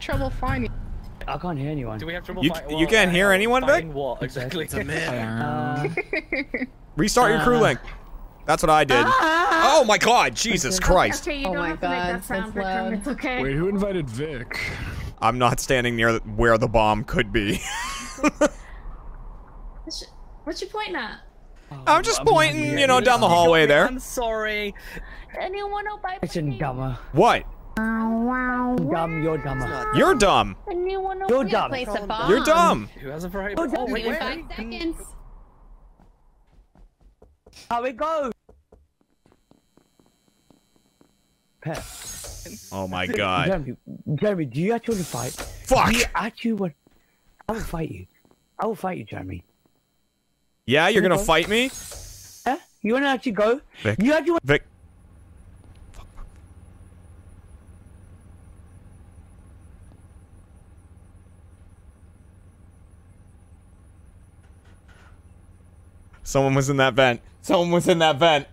trouble finding. I can't hear anyone. Do we have trouble You- fight- you well, can't uh, hear anyone, Vic? What exactly? It's a myth. Uh, Restart your crew Uh. link. That's what I did. Oh my god, Jesus Christ. Okay, you Oh don't my have to make God, that sound, that's Vikram. loud. It's okay. Wait, who invited Vic? I'm not standing near where the bomb could be. What's your- What you pointing at? I'm just pointing, you know, down the hallway there. I'm sorry. Anyone know by Listen, dumber. What? Dumb, you're dumber. You're dumb. You're dumb. Place a bomb. You're dumb. Who has a variety? Oh, wait, wait, wait. Five seconds. How it go? Oh my god. Jeremy, Jeremy, do you actually want to fight? Fuck. Do you actually want? I will fight you. I will fight you, Jeremy. Yeah, you're gonna fight me? Huh? You want to actually go? Vic. You actually want? Vic. Someone was in that vent. Someone was in that vent.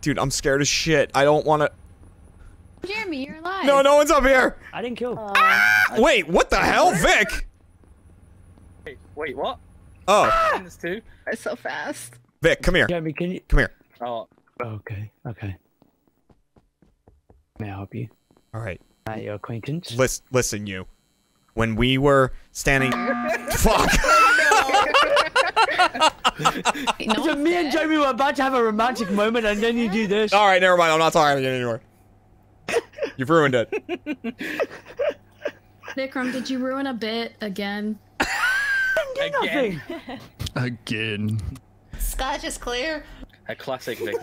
Dude, I'm scared as shit. I don't want to. Jeremy, you're alive. No, no one's up here. I didn't kill. Uh, ah! Wait, what the hell, Vic? Wait, wait, what? Oh, In this too? It's so fast. Vic, come here. Jeremy, can you? Come here. Oh, Okay, okay. May I help you? All right. At your acquaintance? Listen, listen, you. When we were standing, fuck. Wait, no So one's me and dead? Jeremy were about to have a romantic moment, and then you do this. All right, never mind. I'm not talking again anymore. You've ruined it. Vikram, did you ruin a bit again? again. Nothing. Again. Skadj is clear. A classic Vic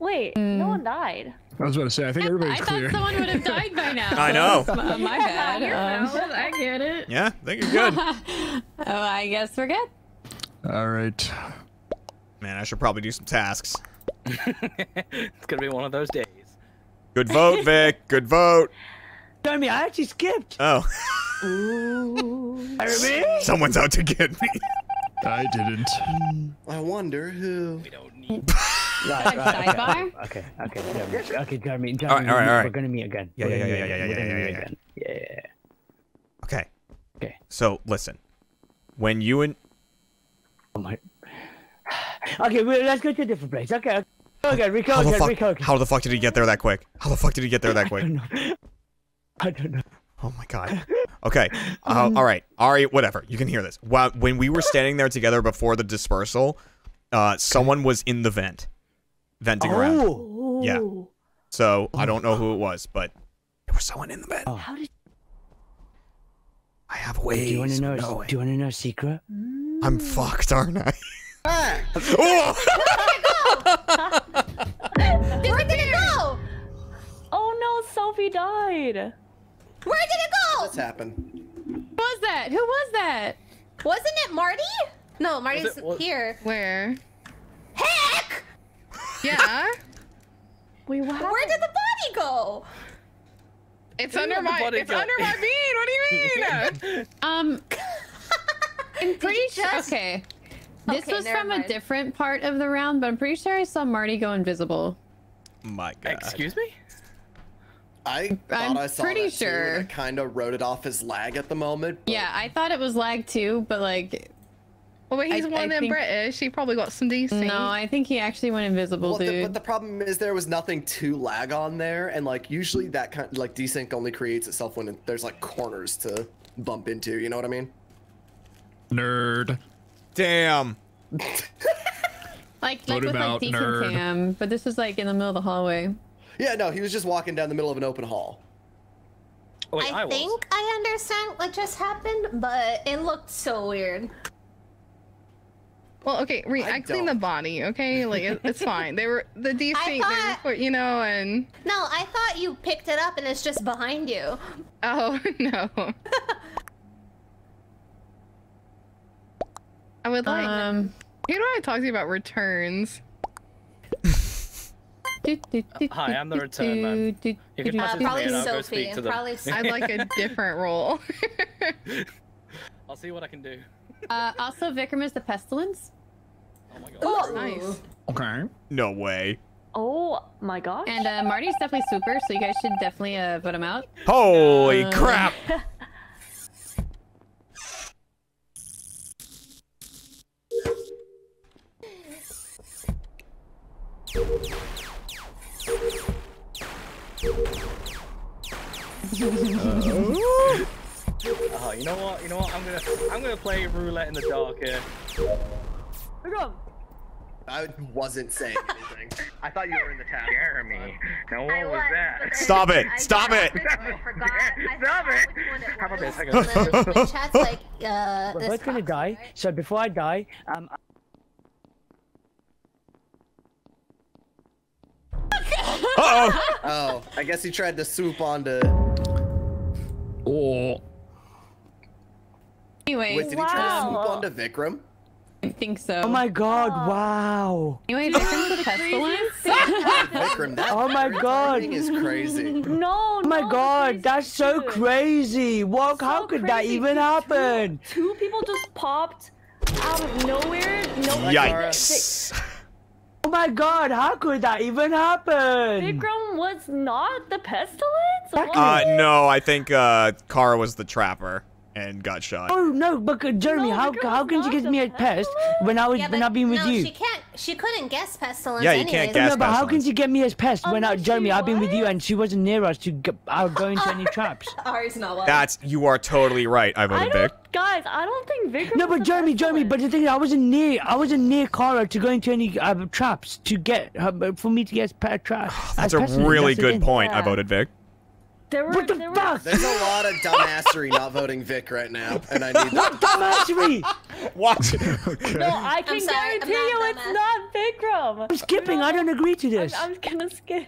moment. Wait, no one died. I was about to say, I think everybody's I everybody's thought clear. someone would have died by now. I know. Uh, my bad. Um, I get it. Yeah, I think you're good. oh, I guess we're good. All right. Man, I should probably do some tasks. it's gonna be one of those days. Good vote, Vic. Good vote. Jeremy, I actually skipped. Oh, Jeremy? someone's out to get me. I didn't. I wonder who. We don't need. Right, right, sidebar? okay, okay, okay, Jeremy, okay, Jeremy, Jeremy, All right, all right, all right. we're gonna meet again. Yeah, We're yeah, yeah, yeah, yeah, yeah, yeah. Yeah. Okay. Okay. So listen, when you and Oh my. Okay, well, let's go to a different place. Okay. Okay, Rico how the again, fuck Rico again. how the fuck did he get there that quick? How the fuck did he get there that quick? I don't know. I don't know. Oh my god. Okay. Uh, all right. All right. Whatever. You can hear this. While, when we were standing there together before the dispersal, uh, someone was in the vent, venting around. Oh. Yeah. So I don't know who it was, but there was someone in the bed. Oh. How did I have Wait, ways do you want to know? of. Do you want to know a secret? I'm fucked, aren't I? Oh! Where did it go? Oh no, Sophie died. Where did it go? What's happened? Who was that? Who was that? Wasn't it Marty? No, Marty's it- was- here. Where? Heck! Yeah. Wait, what happened? Where did the body go? It's Who under my. body It's go? under my bean. What do you mean? Um, I'm pretty sure. just- Okay. This Okay, was never from a different part of the round, but I'm pretty sure I saw Marty go invisible. My God. Excuse me? I thought I'm I saw pretty that too, and sure. I kind of wrote it off as lag at the moment. but- Yeah, I thought it was lag too, but like, well, but he's I- one of them think- British. He probably got some decent. no, I think he actually went invisible, Well, the, but the problem is there was nothing to lag on there, and like usually that kind like desync only creates itself when it, there's like corners to bump into. You know what I mean? Nerd. Damn. like, like with about like decent nerd? cam, but this was like in the middle of the hallway. Yeah, no, he was just walking down the middle of an open hall. Oh, wait, I, I, was. think I understand what just happened, but it looked so weird. Well, okay, Re- I I, cleaned the body. Okay, like it, it's fine. They were the desync. They were, put- you know, and No, I thought you picked it up and it's just behind you. oh no. I would like. Um, who do I talk to you about returns? Hi, I'm the return man. do, do, You can do, pass Uh, to probably me and I'll go Sophie. speak to them. Probably Sophie. I'd like a different role. I'll see what I can do. Uh, also, Vikram is the pestilence. Oh my god. Oh, nice. Okay. No way. Oh my god. And uh, Marty's definitely super, so you guys should definitely uh, vote him out. Holy Uh, crap! Oh, you know what? You know what? I'm gonna I'm gonna play roulette in the dark here. Look up. I wasn't saying anything. I thought you were in the town. Jeremy. Now what I was was, that? Stop it! I Stop it! it! I forgot. Stop it! which one it How about this? was. I got And then the chat's like, uh, We're both gonna die. right? So before I die, um, Uh-oh! Oh, I guess he tried to swoop onto. Oh. Anyway, Wait, did he try to Wow. swoop onto Vikram? I think so. oh my god, wow. Anyway, Vikram's a pestilence. Vikram, that Oh my god. thing is crazy. no, Oh my no, god, that's so too. crazy. What? how So could that even happen? Two people just popped out of nowhere. No, Yikes! Oh my god, how could that even happen? Vikram was not the pestilence. That What? Uh, no, I think uh, Kara was the trapper and got shot. Oh no, but uh, Jeremy, No, how how can she not get me a pest pestilence. when I was Yeah, when but I've been with no, you? she can't. She couldn't guess pestilence. Yeah, you anyways. can't guess no, but how can pestilence. she get me as pest when I, Jeremy, I've been with you and she wasn't near us to go, uh, go into any traps? Ari's not lying. That's you are totally right. I I voted Vic. guys. I don't think Vic. No, but Jeremy, Jeremy, but pestilence. the thing is, I wasn't near, I wasn't near Kara to go into any uh, traps to get her, for me to get pa- tra- That's a really that's good thing. point. I voted Vic. There were, What the there fuck? There's a lot of dumbassery not voting Vic right now, and I need that. Dumbassery! What? Okay. No, I can sorry, I'm guarantee you dumbass. it's not Vikram. I'm skipping, I don't agree to I'm, this. I'm gonna skip.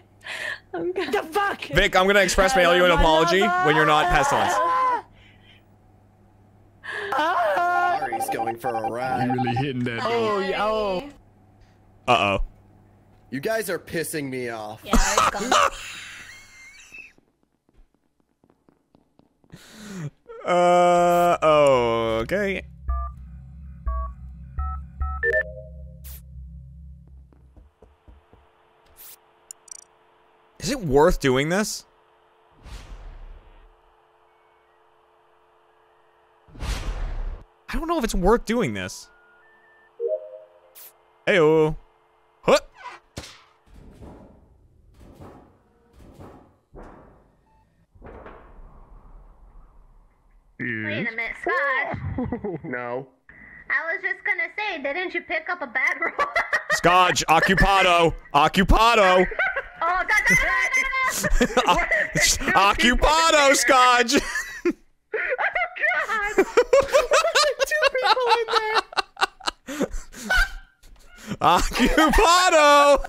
I'm gonna. The fuck? Vic, I'm gonna express mail you an apology when you're not pestilence. Ah! Ari's going for a You ride. really hitting that. Oh, yeah, oh. Uh You guys are pissing me off. Yeah, Ari's gone. oh. Uh oh. Okay. Is it worth doing this? I don't know if it's worth doing this. Heyo. Wait a minute, Scott. No. I was just gonna say, didn't you pick up a bad roll? Skadj, occupado, occupado, oh, da, da, da, da, da. occupado, Skadj. Occupado.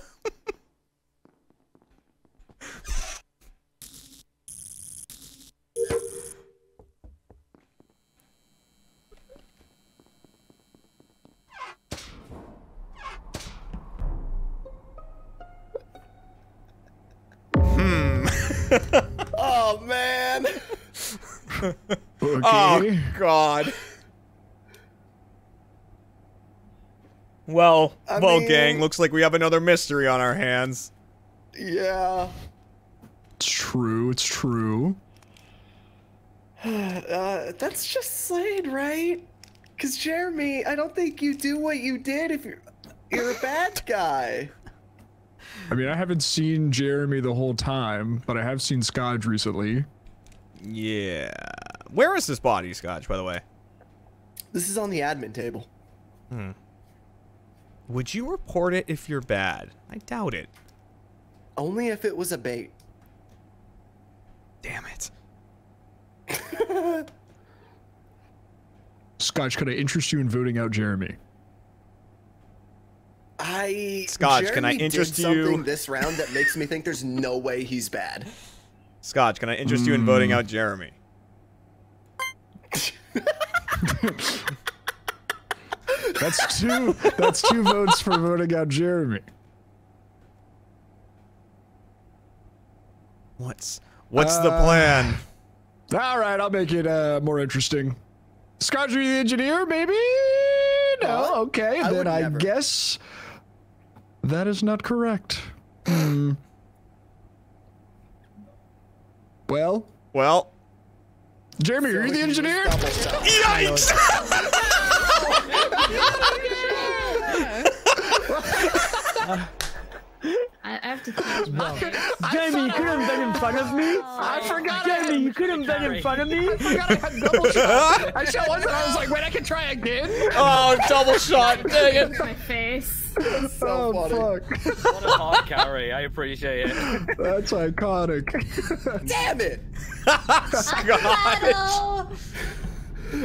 Oh man. Okay. Oh God. Well, I well, mean- gang. Looks like we have another mystery on our hands. Yeah. It's true. It's true. Uh, that's just Slade, right? Cause Jeremy, I don't think you do what you did if you're you're a bad guy. I mean, I haven't seen Jeremy the whole time, but I have seen Skadj recently. Yeah. Where is this body, Skadj? By the way. This is on the admin table. Hmm. Would you report it if you're bad? I doubt it. Only if it was a bait. Damn it. Skadj, could I interest you in voting out Jeremy? I Skadj, can I interest did something you- this round that makes me think there's no way he's bad. Skadj, can I interest you in voting out Jeremy? That's two. that's two votes for voting out Jeremy. What's what's the Uh, plan? All right, I'll make it uh, more interesting. Skadj, are you the engineer? Maybe. No. Okay, I then I never. guess that is not correct. Hmm. Well, Well, Jeremy, are you the engineer? Yikes! I, I have to change my Jamie, you couldn't been in front of me. I forgot. Jamie, you couldn't been in front of me. I forgot I had double shot. I shot once and I was like, wait, I can try again. oh, double shot. Dang it. my face. So oh funny. fuck. What a hard carry. I appreciate it. That's iconic. Damn it! Battle.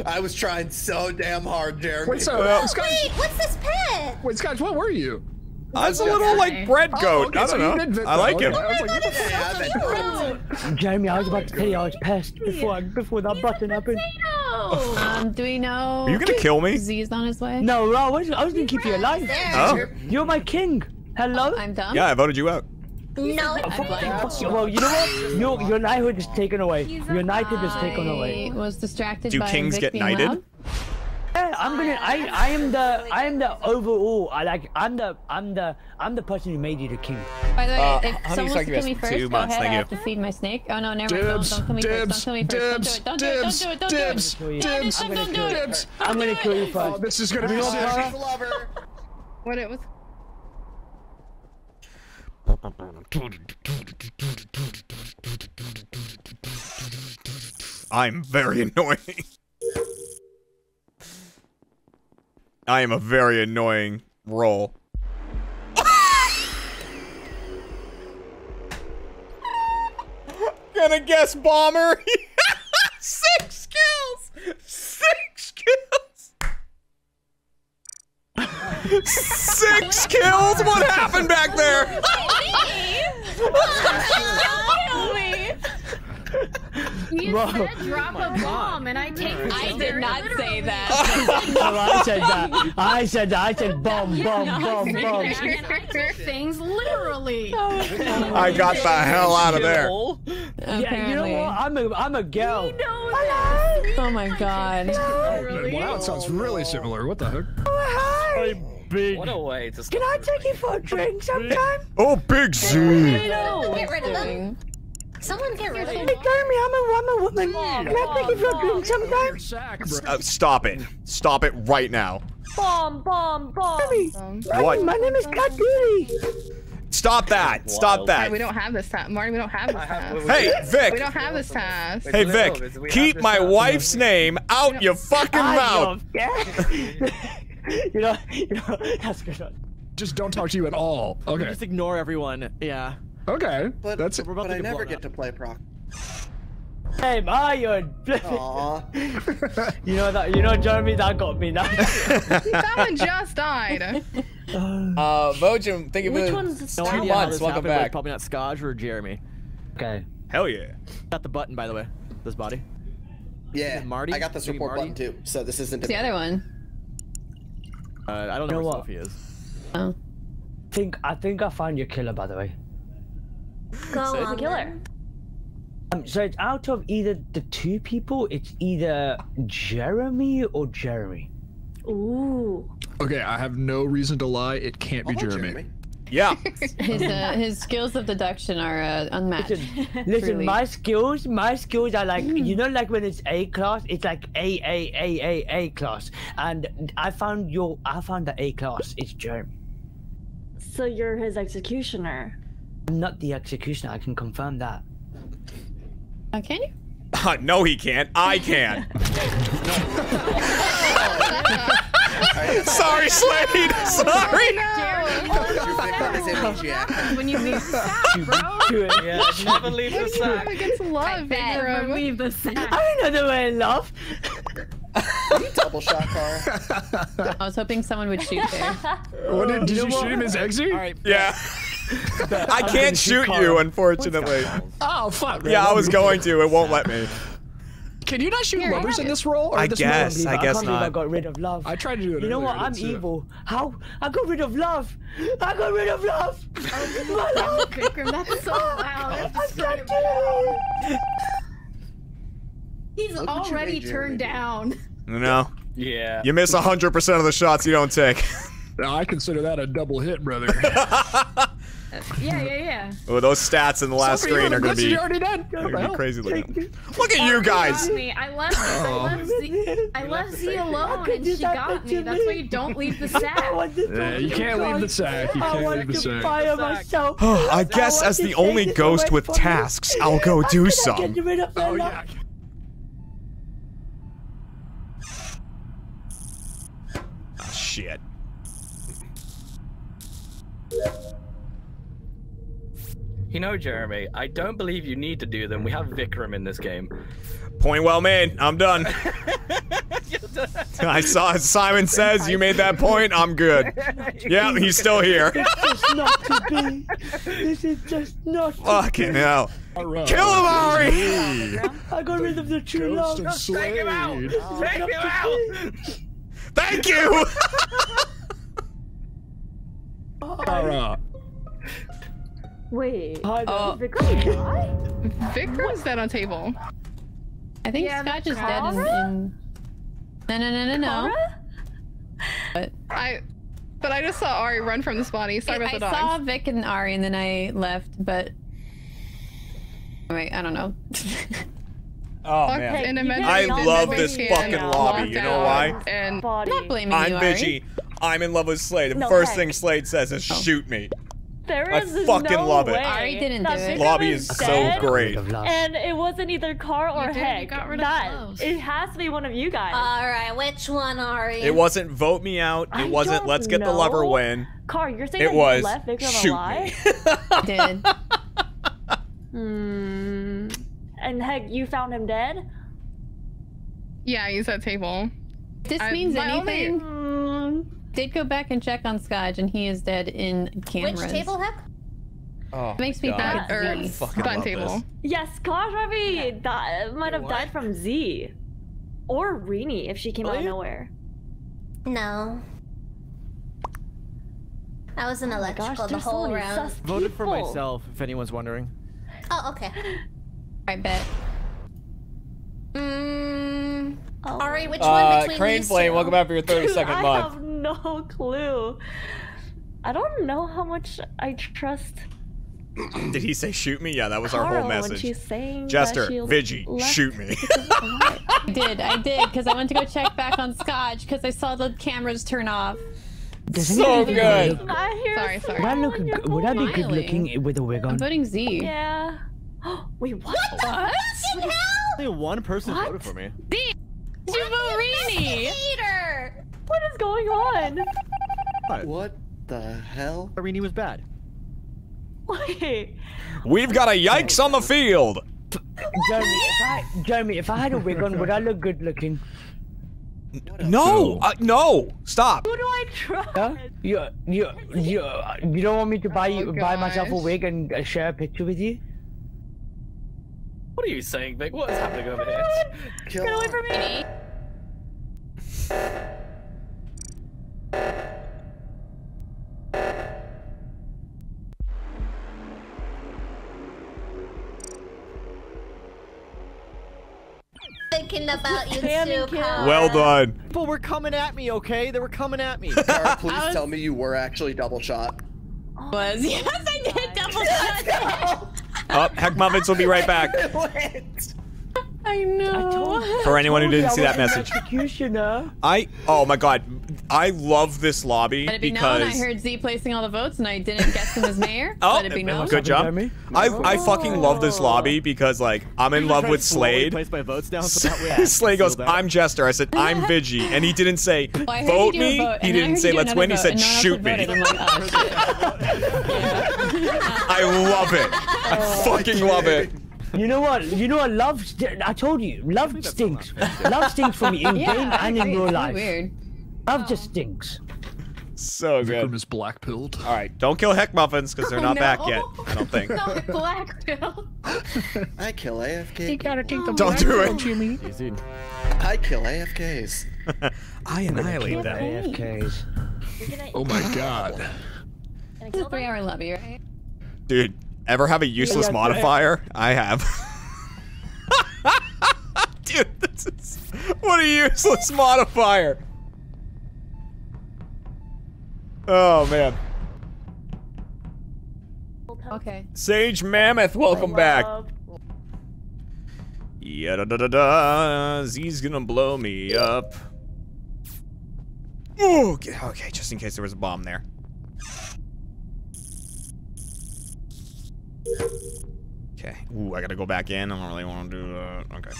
I was trying so damn hard, Jeremy. Wait, so uh, Skadj, Wait, what's this pet? wait, Skadj, what were you? I was a little like bread Oh, goat. okay, I don't you know. I like that. him. Okay, I was like, what the fuck? Yeah, I bet- Jamie, I was about to tell you I was pissed before I, before that button happened. Um, do we know? Are you gonna kill me? Z's on his way. No, I was, I was gonna keep you alive. Oh. You're my king. Hello. I'm dumb. Yeah, I voted you out. No. Fuck you. Well, you know what? Your your knighthood is taken away. Your knighthood is taken away. Was distracted Do by kings Vic get being knighted? Loud. Yeah, I'm gonna. I I am the I am the overall. I like. I'm the I'm the I'm the person who made you the king. By the way, Uh, if honey, someone wants to kill me first, two go months, ahead. thank I have to feed my snake. Oh no, never mind. Dibs, Don't, don't kill me dibs, first. Don't kill me dibs, first. Don't do it. dibs, Don't do it. Don't do it. dibs, Don't do it. dibs, Don't do it. Don't do it. dibs. I'm gonna kill you Oh, first. this is gonna be sick. Lover. What it was? I'm very annoying. I am a very annoying roll. Gonna guess bomber. Six kills. Six kills. Six kills. What happened back there? Kill me! You Whoa. said drop oh a bomb, and I take. I it did not say that. No, I said that. I said that. I said bomb, bomb, bomb, And bomb. I take things literally. I got the hell out of there. Kill. Yeah, you know Apparently. what? I'm a I'm a girl. Oh my god. Oh, wow, it sounds really similar. What the heck? Oh, hi. What a way to Can I take you for a drink sometime? Oh, Big Z. Get rid of them. Doing- Someone get rid of Hey. Jeremy, I'm a I'm a woman. Can I take you for drink sometime? Sack. Uh, stop it. Stop it right now. Bomb, bomb, bomb. Um, What? My name is Cat Beauty. Stop that. Stop Wild. that. we don't have this task. Marty, we don't have this I have- task. wait, wait, Hey, We Vic. don't have this task. Hey, Vic. wait, wait, we have Keep my wife's name out your fucking mouth. you know, you know, that's good. Just don't talk to you at all. Okay. Just ignore everyone. Yeah. Okay. But, That's We're about but I never get up. to play proc. Hey, my Marion. Aw. you know that. You know, Jeremy, that got me. Now. Someone just died. Uh, Vojum, thank you Which for one's this No two idea months. this Welcome happened, but back. Probably not Skadj or Jeremy. okay. Hell yeah. Got the button, by the way. This body. Yeah, Marty? I got this report Marty? button too, so this isn't. What's the other one? Uh, I don't You know know where what? Sophie is. Oh. Think I think I found your killer, by the way. Go Say on, it. killer. Um, so it's out of either the two people. It's either Jeremy or Jeremy. Ooh. Okay, I have no reason to lie. It can't be Oh, Jeremy. Yeah. His uh, his skills of deduction are uh, unmatched. Listen, listen. My skills, my skills are like you know, like when it's A class, it's like A A A A A class. And I found your, I found the A class. It's Jeremy. So you're his executioner. I'm not the executioner. I can confirm that. Oh, can you? no, he can't. I can. Sorry, Slade. Sorry. Your victim is amnesiac. When you leave the sack, bro. Do it. Yeah, never leave the sack. Who gets love, Never Vikram? leave the sack. I didn't know they were in love. Double shot car. I was hoping someone would shoot there. What did, did You you, shoot him as exit? All right. Yeah. I can't shoot you, unfortunately. Oh fuck. man. Yeah, I was going to. It won't let me. Can you not shoot Here, lovers in this role? Or I this guess. movie? I guess can't believe I got rid of love. I tried to do it. You know what? I I'm didn't see it. Uh, evil. How? I got rid of love. I got rid of love. Oh, My love. Vikram, that's so ah, loud. I'm That's so not it. He's Look already made turned do. down. No. Yeah. You miss 100% of the shots you don't take. Now, I consider that a double hit, brother. Yeah, yeah, yeah. Oh, those stats in the last Somebody screen are gonna be, already done. are gonna be crazy looking. Look at you guys. Me. I left. I left Z. I left Z alone, and she got me. That's why you don't leave the sack. Yeah, you can't leave the sack. You I can't want leave the to sack. fire myself. I guess want as the only ghost with from tasks, I'll go do some. Get rid of Oh yeah. Ah, Shit. You know, Jeremy, I don't believe you need to do them. We have Vikram in this game. Point well made. I'm done. I saw as Simon says you made that point. I'm good. Yeah, he's still here. It's just not to be. This is just not to Fucking hell. Alright. Kill him, Ari! I got rid of the true Ghost love. of Slade. Take him out! Thank you. Alright. Wait. Hi there. Oh. Vikram die? Vikram's dead on table. I think Yeah, Skadj is dead in, Kara? in. No, no, no, no, no. But I, but I just saw Ari run from the spawny. Sorry about I the saw. Vic and Ari, and then I left. But wait, I don't know. Oh Okay, In a you mental guys I love this fucking now. lobby. You know why? And Body. I'm not blaming I'm you, Ari. Vigi. I'm in love with Slade. The No, first heck. thing Slade says is oh. shoot me. There I is fucking no love it. Ari didn't that do it. Lobby is so great. And it wasn't either Car or You did, you Heck. got rid that Close. it has to be one of you guys. All right, which one, Ari? It wasn't vote me out. It I wasn't let's get the lover win. Car, you're saying It that was you left Vikram shoot alive? me. Did Hmm. And Heck, you found him dead? yeah, he's at table. this I- means my only- anything? Hmm. Did go back and check on Skadj, and he is dead in cameras. Which table, heck? Oh, It makes me God. think Or it's Z. fucking table. this. Yes, Car Ravi di- might have What? died from Z. Or Reeny if she came out of Really? nowhere. No. I was in Oh my electrical gosh, the there's so whole many round. Voted for myself, if anyone's wondering. Oh, okay. I bet. Mm, Oh. Ari, which Uh, one between Crane these Flame, two? welcome back for your 30 Dude, I month. Have no clue. I don't know how much I trust Did he say shoot me? Yeah, that was our whole message. when message. she's saying Jester, that Vigi, shoot me. I did, I did, because I went to go check back on Skadj because I saw the cameras turn off. Does So anybody think good. look- I hear Sorry, sorry. Would I look? someone, you're Would I be going. good looking with a wig I'm on? voting Z. Yeah. Wait, what? What? Fucking hell! Only one person What? voted for me. You vote Reeny! Peter! What is going on? What the hell? Arini was bad. Wait. We've got a yikes on the field. Jeremy, if I, Jeremy, if I had a wig on, would I look good looking? No, uh, no, stop. Who do I trust? Huh? You, you, you, you don't want me to buy you, Oh, buy myself a wig and uh, share a picture with you? What are you saying, Vic? What is happening over here? Get away from me. Thinking about you too, it. Kyle. Well done. People were coming at me, okay? They were coming at me. Car, please tell me you were actually double shot. Was yes, I did double shot. Up, Heck Muffins will be right back. I know. For anyone who Told you didn't I see was that message. Executioner. I, oh my god, I love this lobby Let it be known, I heard Z placing all the votes and I didn't guess him as mayor. Oh, Let it be known. good job. Jeremy? I, I fucking love this lobby because like I'm in love with Slade. Place my votes down so that way I Slade can goes, feel better. I'm Jester. I said, I'm Vigi. And he didn't say, Well, vote you do a me. vote, He and then I didn't say, let's another win. He said, no shoot me. like, oh, I love it. I fucking love it. Oh, You know what? You know what? Love. St- I told you, love stinks. love stinks for me in shit. Yeah, game and in real It's life. really weird. Love just oh. stinks. So Vikram good. is black pilled. All right, don't kill Heck Muffins because they're Oh, not back yet. I don't think. No, black pill. I kill AFK. gotta take the Don't do it. Jimmy. Easy. I kill AFKs. I annihilate them. AFKs. Gonna- Oh my god. gonna It's a kill them? three-hour lobby, right? Dude, ever have a useless Yeah, yeah, modifier? I have. Dude, this is what a useless modifier. Oh man. Okay. Sage Mammoth, welcome back. Yeah, da da da da. Z's gonna blow me up. Ooh, okay, okay, just in case there was a bomb there. Okay. Ooh, I gotta go back in. I don't really want to do that. Okay.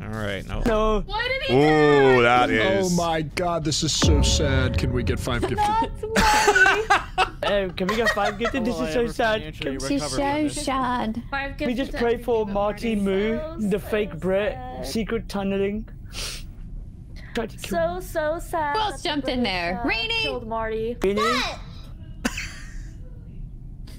All right. No. No. Why did he Ooh, that oh is. Oh my god, this is so sad. Can we get five gifted? Hey, can we get five gifted? This is so sad. financially Can She's recover so sad. Five we just pray for Marty party. Moo, So, the so fake Brit, secret tunneling. Try to kill So so sad. Who else that the jumped in there? uh, Rainy! Killed Marty. Reeny, What?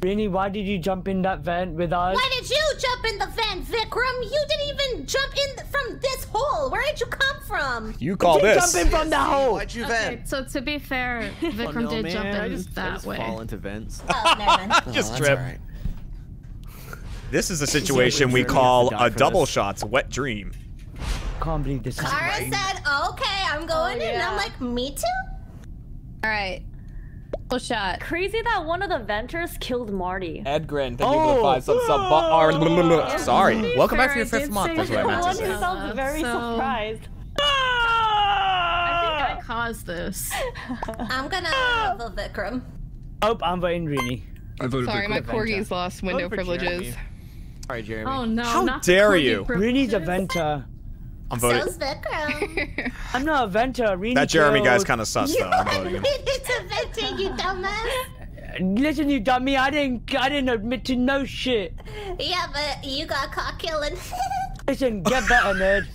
Reeny, why did you jump in that vent with us? Why did you jump in the vent, Vikram? You didn't even jump in from this hole. Where did you come from? You call Did this? jump in from the hole. Why'd you Okay, so to be fair, Oh, Vikram no, did man. jump in I just, I that just way. fall into vents. Oh, never mind. Just Oh, trip. That's all right. This is a situation we Jeremy has to call a double this. shots wet dream. Can't believe this is Kara right. said, okay, I'm oh, going in. I'm like, me too? All right. Full shot. Crazy that one of the venters killed Marty. Edgren, thank you for the oh. five sub sub. Yeah, Sorry. be Welcome back fair, for your fifth month. That's what I meant to that. say. One sounds very So- surprised. I think I ah! caused this. I'm gonna ah! vote Vikram. Oh, I'm voting Reeny. I voted Sorry, Vikram. my corgis lost window privileges. Jeremy. Sorry, Jeremy. Oh no! How not dare you. Reeny's a venter. I'm voting. So's Vikram. I'm not a venter. Reeny That Jeremy guy's kind of sus you though. I'm voting him. admitted to venting, you dumbass. Listen, you dummy. I didn't. I didn't admit to no shit. Yeah, but you got caught killing. Listen, get better, nerd.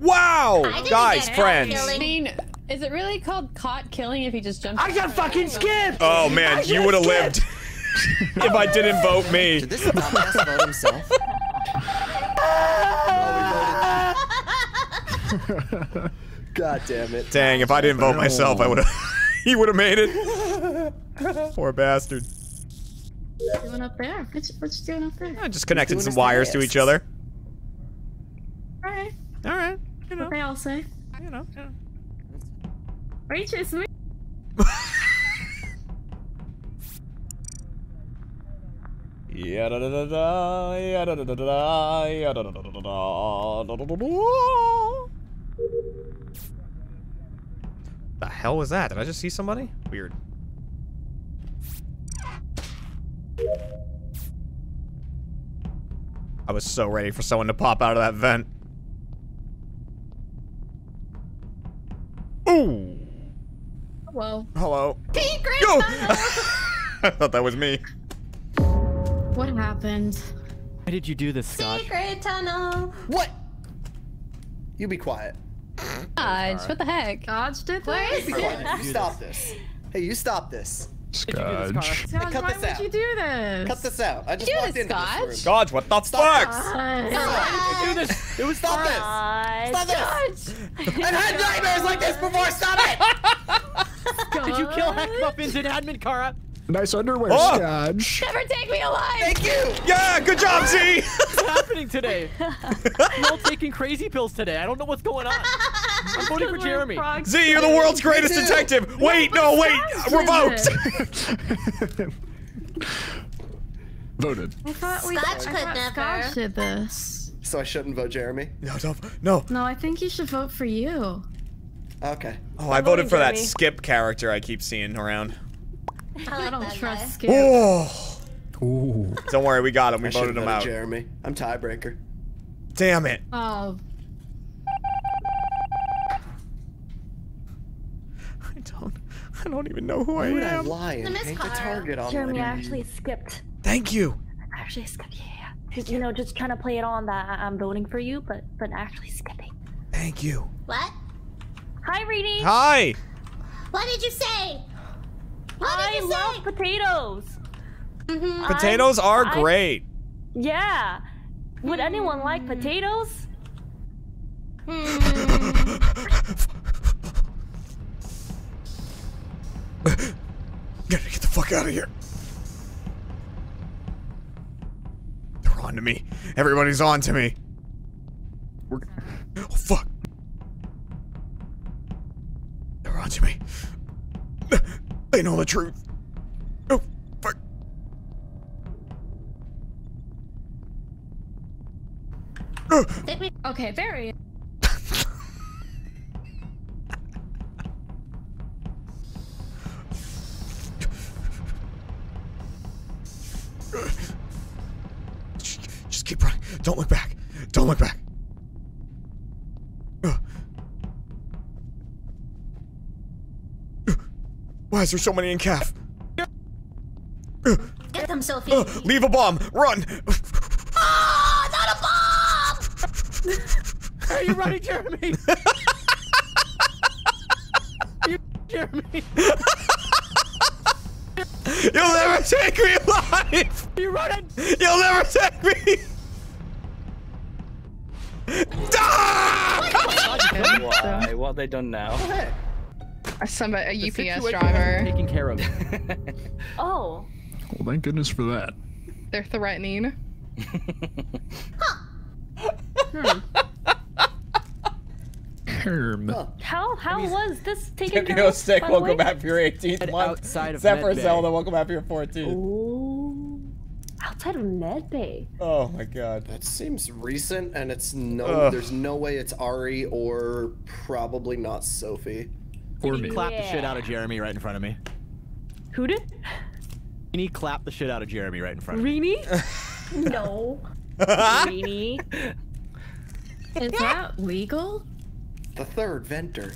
Wow, guys, get friends. I mean, is it really called caught killing if you just jumped? I got fucking skipped. Oh man, you would have lived if I didn't vote me. Did this dumbass vote himself? God damn it. Dang, if I didn't vote myself, I would have. he would have made it. Poor bastard. What you doing up there? What you, what you doing up there? I just connecting some wires to each other. All right. All right, you know, What they all say? you know. you know. Are you chasing me? Yeah da da da da yeah da da da da yeah da da da da da da da da da. The hell was that? Did I just see somebody? Weird. I was so ready for someone to pop out of that vent. Ooh. Whoa. Hello. Secret Yo! tunnel. I thought that was me. What happened? Why did you do this, Skadj? Secret tunnel. What? You be quiet. Dodge, what the heck? Dodge did this? is Be quiet. it? You stop this. Hey, you stop this. Skadj. Dodge, cut why this would out. you do this? Cut this out. I just Do walked this, into Skadj. this room. Gods, what the Stop fuck? Dodge. Do this. It was stop this. Stop this. Dodge. I've had nightmares like this before. Stop it. Did you kill Heck Muffins in admin, Kara? Nice underwear, Oh! Skadj. Never take me alive! Thank you. Yeah, good job, Z! What's happening today? You're all taking crazy pills today. I don't know what's going on. I'm voting for Jeremy. Z, you're the world's greatest detective! Wait, no, wait! Revoked! Voted. I thought we. Skadj could thought never. Skadj did this. So I shouldn't vote Jeremy. No, don't. No. No, I think you should vote for you. Okay. Oh, I voted for that Skip character I keep seeing around. I don't trust guy. Skip. Oh! Ooh. Don't worry, we got him. We I voted him out. Jeremy. I'm tiebreaker. Damn it. Oh, I don't. I don't even know who I Why would I am. lie and Miss paint the Kara. target on Jeremy I actually skipped. Thank you. I Actually skipped. Yeah, yeah. Just, You know, just trying to play it on that I'm voting for you, but but actually skipping. Thank you. What? Hi, Reedy. Hi. What did you say? I love say? potatoes. Mm -hmm. Potatoes I, are I, great. Yeah. Would mm. anyone like potatoes? Hmm. Gotta get the fuck out of here. They're on to me. Everybody's on to me. We're... Oh, fuck. They're on to me. They know the truth. Oh, fuck. Okay, there he is. Just keep running. Don't look back. Don't look back. Ugh. Ugh. Why is there so many in calf? Get them, Sophie. Ugh, leave a bomb. Run. Ah, not a bomb! Are you running, Jeremy? you, Jeremy. You'll never take me alive. You running? You'll never take me. Why? What have they done now? I summon a The UPS driver. hasn't care of. Oh. Well, thank goodness for that. They're threatening. Herm. How how was this taken care Yo, of? Stick, by the welcome way? back for your 18th month. Outside of Zephyr Medbay. Zelda, welcome back for your 14th. Ooh. Outside of medbay. Oh my god. That seems recent, and it's no. Ugh. There's no way it's Ari or probably not Sophie. Or You me. clap the shit out of Jeremy right in front of me. Who did? You need clap the shit out of Jeremy right in front of me. Reeny? no. Reeny. Is that legal? The third Venter.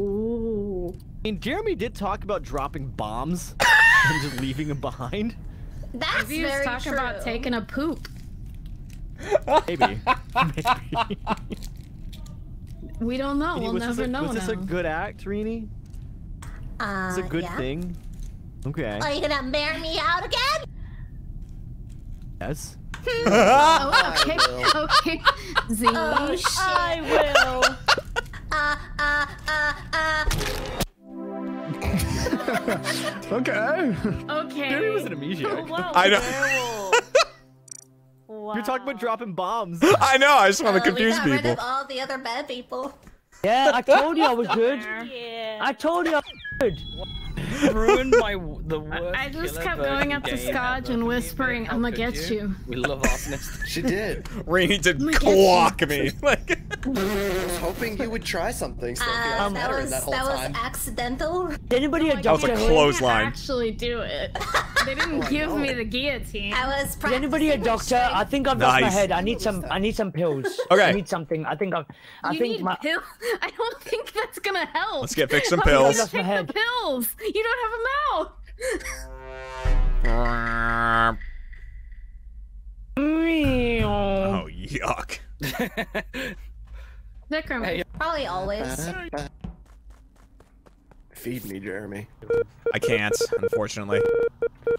Ooh. I mean, Jeremy did talk about dropping bombs and just leaving them behind. That's Maybe he was very talking true. about taking a poop. Maybe. Maybe. We don't know. Reeny, we'll never a, know was this a good act, Reeny? Uh, It's a good yeah. thing. Okay. Are you gonna marry me out again? Yes. oh, okay. Okay. Z. Oh shit. I will. Uh, uh, uh, uh. Okay. Okay. Jeremy was an amnesiac. wow. I know. Wow. You're talking about dropping bombs. I know. I just want to we confuse got rid people. of all the other bad people. Yeah, I told you I was good. Yeah. I told you I was good. Ruined my the worst. I just kept going up to game Skadj and whispering, "I'm gonna get you." We love arsonists. She did. Rainy did my clock me. Like, I was hoping you would try something, Sophie. I Uh, was that was that that, whole was accidental. Did anybody a That was a doctor? They clothesline. can't actually do it. They didn't I give know. me the guillotine. I was Did anybody a doctor? I think I've lost my head. I need some. I need some pills. Okay. I need something. I think I've. I you think need my. pill. I don't think that's gonna help. Let's get fix some How are you pills. gonna Lost my take head. the pills. You don't have a mouth. oh yuck. Vikram. Hey, Probably always. Feed me, Jeremy. I can't, unfortunately.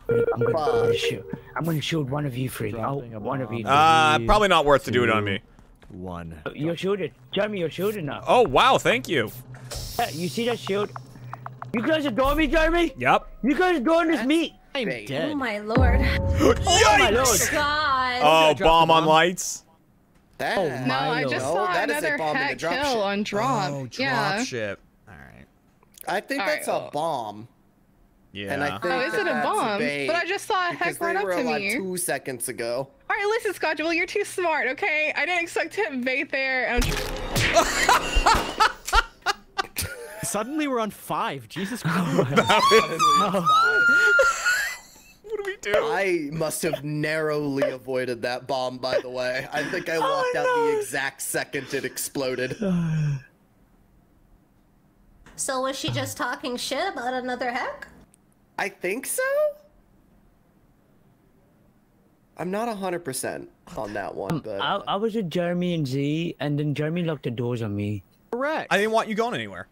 I'm gonna, I'm Fuck. gonna shoot. I'm gonna shoot one of you free. Oh, Dropping a one of you. Uh, Three, probably not worth to do it on me. One. You're shooting. Jeremy, you're shooting now. Oh wow, thank you. Yeah, you see that shield? You guys adore me, Jeremy? Yep. You guys adore this meat? I'm dead. Oh my lord. Oh my lord. God. Oh, drop bomb on lights. That. Oh, No, my I lord. just No, saw that is a another bomb in the hack drop kill ship. on drop. Oh, drop yeah. ship. All right. I think All that's right, a well- bomb. Yeah. And I oh, think Oh, is it a bomb? bait But I just saw a because heck run up to me. two seconds ago. All right, listen, Skadj. Well, you're too smart. Okay, I didn't expect to hit bait there. And I'm Suddenly we're on five. Jesus Christ. what do we do? I must have narrowly avoided that bomb, by the way. I think I walked out the exact second it exploded. So was she just talking shit about another hack? I think so? I'm not 100% on that one, but. I, uh, I was with Jeremy and Z, and then Jeremy locked the doors on me. Correct. I didn't want you going anywhere.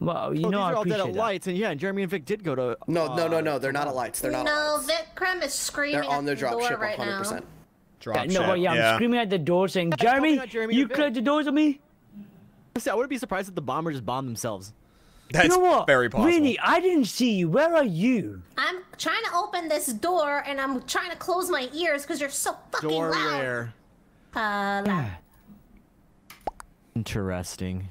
Well, you Oh, know, these I are all dead appreciate at that. lights, and yeah, and Jeremy and Vic did go to. no, no, no, no. uh, They're not at lights. They're not at no, lights. Vikram is screaming They're on their the drop ship right 100%. now. Drop Yeah, ship. no, but yeah, I'm screaming at the door saying, Jeremy, Jeremy you and closed the doors on me? See, I wouldn't be surprised if the bombers just bombed themselves. That's you know what? very possible. Really, I didn't see you. Where are you? I'm trying to open this door and I'm trying to close my ears because you're so fucking Door loud. where? Uh, loud. Interesting.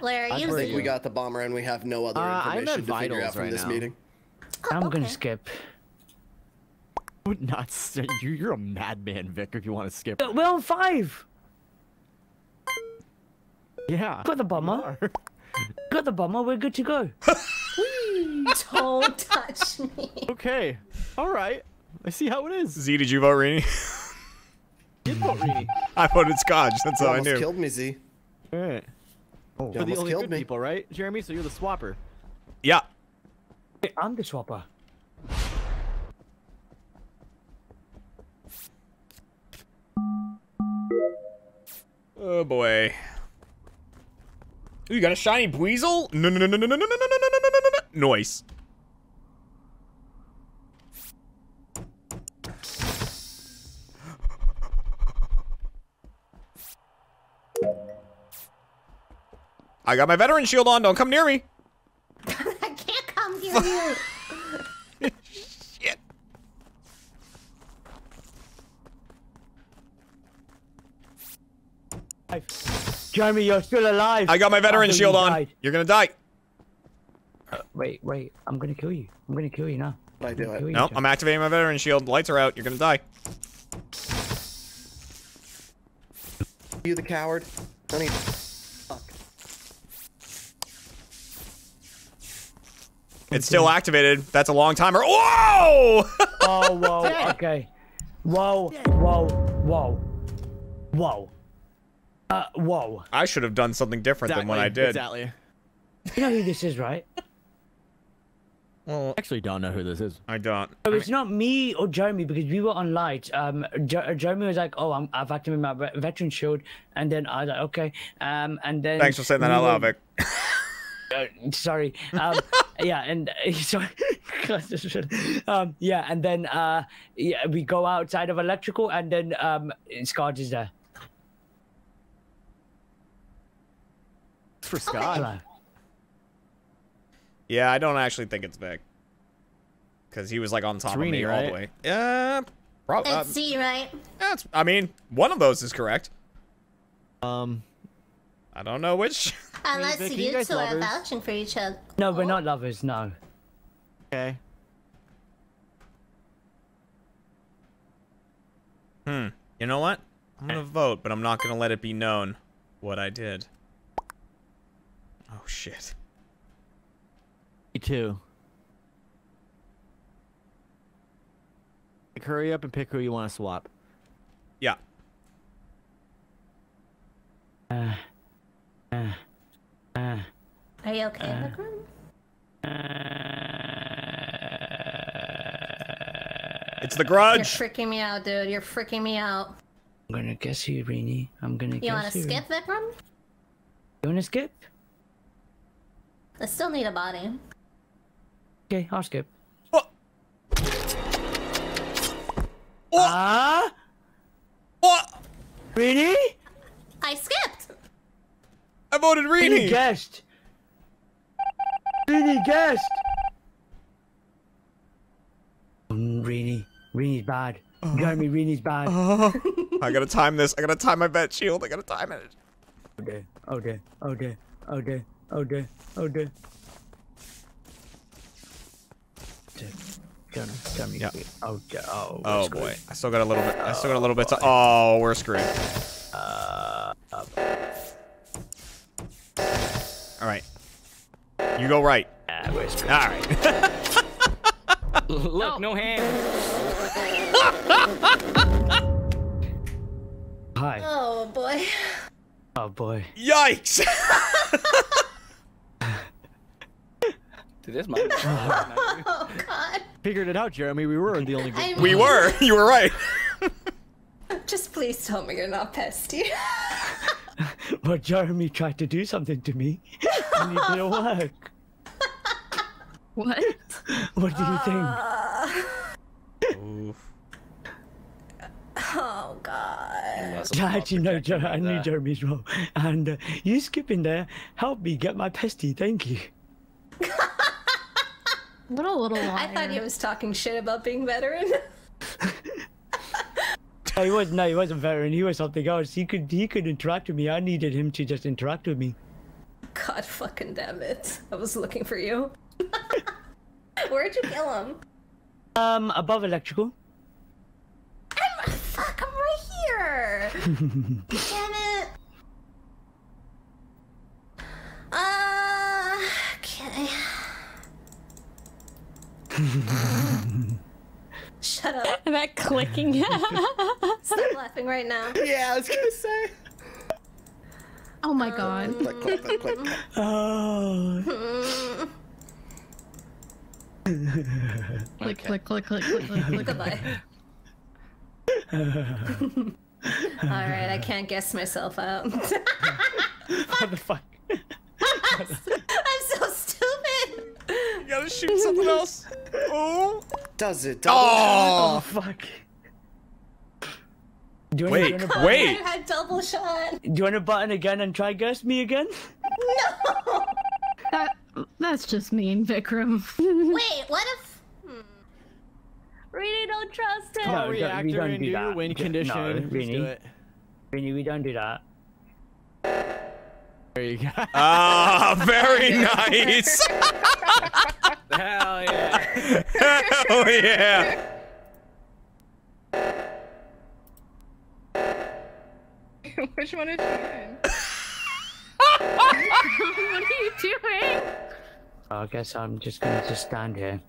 Blair, are I you think we got the bomber and we have no other Uh, information to figure out from right this now. meeting. I'm gonna okay. skip. Would not say you. You're a madman, Vik. If you want to skip. Uh, We're five. Yeah. Got the bomber. Got the bomber. We're good to go. Don't touch me. Okay. All right. I see how it is. Z, did you vote Reeny? Did vote Reeny. I voted Scotch. That's You all I almost knew. killed me, Z. All right. You We're the only good me. people, right, Jeremy? So you're the swapper. Yeah. Hey, I'm the swapper. Oh boy. Ooh, you got a shiny Weasel? No, no, no, no, no, no, no, no, no, no, no, no, no, no. Noise. I got my veteran shield on. Don't come near me. I can't come near you. Shit. Jeremy, you're still alive. I got my veteran After you shield on. died. You're gonna die. Uh, wait, wait. I'm gonna kill you. I'm gonna kill you now. I do it. No, Jer- I'm activating my veteran shield. Lights are out. You're gonna die. You the coward. Honey. Fuck. It's still activated. That's a long timer. Whoa! Oh, whoa. Okay. Whoa, whoa, whoa, whoa. Uh, whoa. I should have done something different than what I did. Exactly. You know who this is, right? Well, Actually, don't know who this is. I don't. So it's not me or Jeremy because we were on light. Um, Jer- Jeremy was like, "Oh, I'm, I've activated my veteran shield," and then I was like, "Okay." Um, and then Thanks for saying that we out loud, Vik. Uh, sorry. Um, yeah, and uh, sorry. um, yeah, and then uh, yeah, we go outside of electrical, and then um, Skadj is there. For Scott. Hello. Yeah, I don't actually think it's Vik. Because he was like on top of Reeny, me all the way. Yeah, probably. It's Z, right? that's, I mean, one of those is correct. Um. I don't know which. Unless Vik, are you you guys two are lovers? vouching for each other. No, we're not lovers. No. Okay. Hmm. You know what? I'm gonna vote, but I'm not gonna let it be known what I did. Oh shit. Me too. Like, hurry up and pick who you want to swap. Yeah. Uh, uh, uh, Are you okay, Vikram? It's the grudge! You're grudge. freaking me out, dude. You're freaking me out. I'm gonna guess you, Reeny. I'm gonna You guess want to you. skip, Vikram? You wanna skip? I still need a body. Okay, I'll skip. Oh. Oh. Ah, What? Reeny? I skipped. I voted Reeny Reeny. guessed. Reeny guessed. Mm, Reeny. Reeny's bad. Jeremy, Reeny's bad. I gotta time this. I gotta time my vet shield. I gotta time it. Dear. Oh dear. Oh dear. Oh dear. Oh dear. Oh dear. Jeremy, Jeremy. Oh. Oh. screwed. boy. I still got a little bit. I still got a little bit to. Oh, we're screwed. You go right. yeah. All right. Look, no hand. Hi. Oh boy. Oh boy. Yikes. Dude, this might. Oh god. Figured it out, Jeremy. We were the only good. I we were. You were right. Just please tell me you're not pesty. But Jeremy tried to do something to me, and it didn't work. What? What do you think? Oof. oh god. I actually know, Jer- I knew Jeremy's role, and uh, you in there help me get my pesty. Thank you. What a little liar. I thought he was talking shit about being veteran. No, he was no, he wasn't veteran. He was something else. He could he could interact with me. I needed him to just interact with me. God fucking damn it. I was looking for you. Where'd you kill him? Um, above electrical. I'm, fuck, I'm right here. Damn it. Uh, okay. Shut up. that clicking. Stop laughing right now. Yeah, I was gonna say. Oh my god. Click, click, click, click. Oh. Click, click, click, click, click, click, click. Goodbye. Alright, I can't guess myself out. what the fuck? I'm so stupid. You gotta shoot something else. Oh. Does it? Double Oh. Oh fuck. Do you Wait, want to God, wait. I had double shot. Do you want to button again and try guess me again? No. That, that's just mean, Vikram. Wait, what if? Really don't trust him. No, Call don't- we reactor don't do do that. win No, condition. Just Reeny. do it. Really, we don't do that. There you go. Ah, very nice. Hell yeah. Hell yeah. Which one is she in? what are you doing? I guess I'm just gonna just stand here.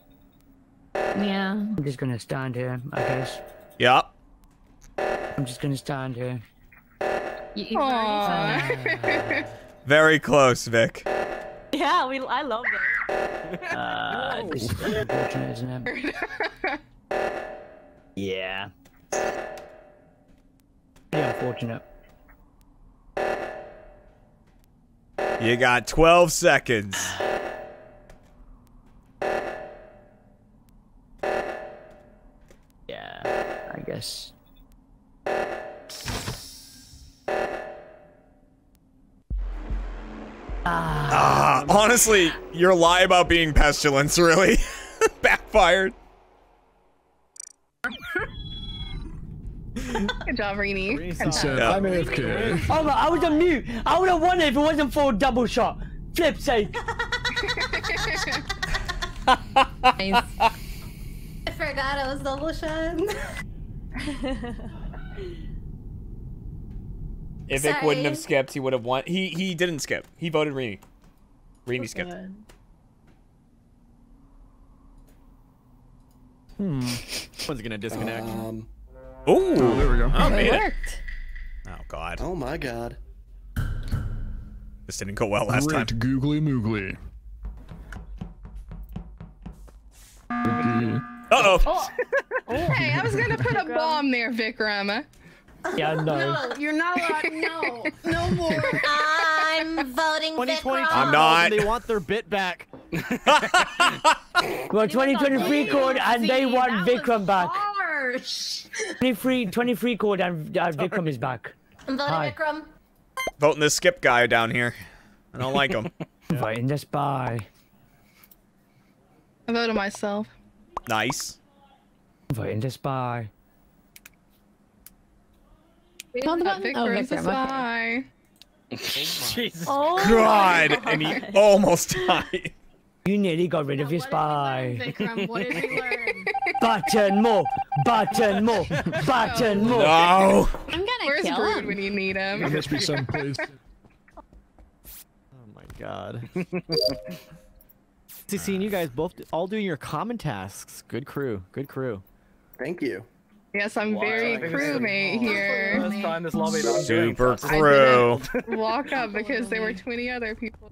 Yeah. I'm just gonna stand here. I guess. Yep. I'm just gonna stand here. You, you've already said Aww. Very close, Vik. Yeah, we. I love it. Uh, this is unfortunate, isn't it? Yeah. Pretty unfortunate. You got 12 seconds. Yeah, I guess. Ah, honestly, your lie about being pestilence really backfired. Good job, Reeny. Reeny Good job. Yeah. I'm AFK. Oh my, I was on mute. I would have won it if it wasn't for a double shot. Flip sake. nice. I forgot I was double shot. If Vik wouldn't have skipped, he would have won. He he didn't skip. He voted Reeny. Reeny skipped. Hmm. One's gonna disconnect. Um. Ooh. Oh, there we go. Oh, It made it. worked. Oh, God. Oh my god. This didn't go well last time. Great googly moogly. Googie. Uh-oh. Oh. Oh. Hey, I was gonna put a bomb there, Vikram. Yeah, no. No, you're not allowed. No, no more. I'm voting 2022 Vikram. I'm not. They want their bit back. Well, 2023 code and they want that was Vikram back. Harsh. 23, 23 code and uh, Vikram is back. I'm voting Hi. Vikram. Voting this skip guy down here. I don't like him. Voting the spy. I voted myself. nice. Voting the spy. Hold the button. Oh, Vikram's a Vikram. Okay. spy. Jesus. Oh God. And he almost died. You nearly got rid of your spy. Vikram, what did we learn? Button more. Button more. Button more. No. I'm gonna Where's kill Brood him. when you need him? There must be some place. Oh my god. See, seeing you guys both all doing your common tasks. Good crew. Good crew. Thank you. Yes, I'm very crewmate here. First time this lobby that I'm. Super crew. Walk up because there were 20 other people.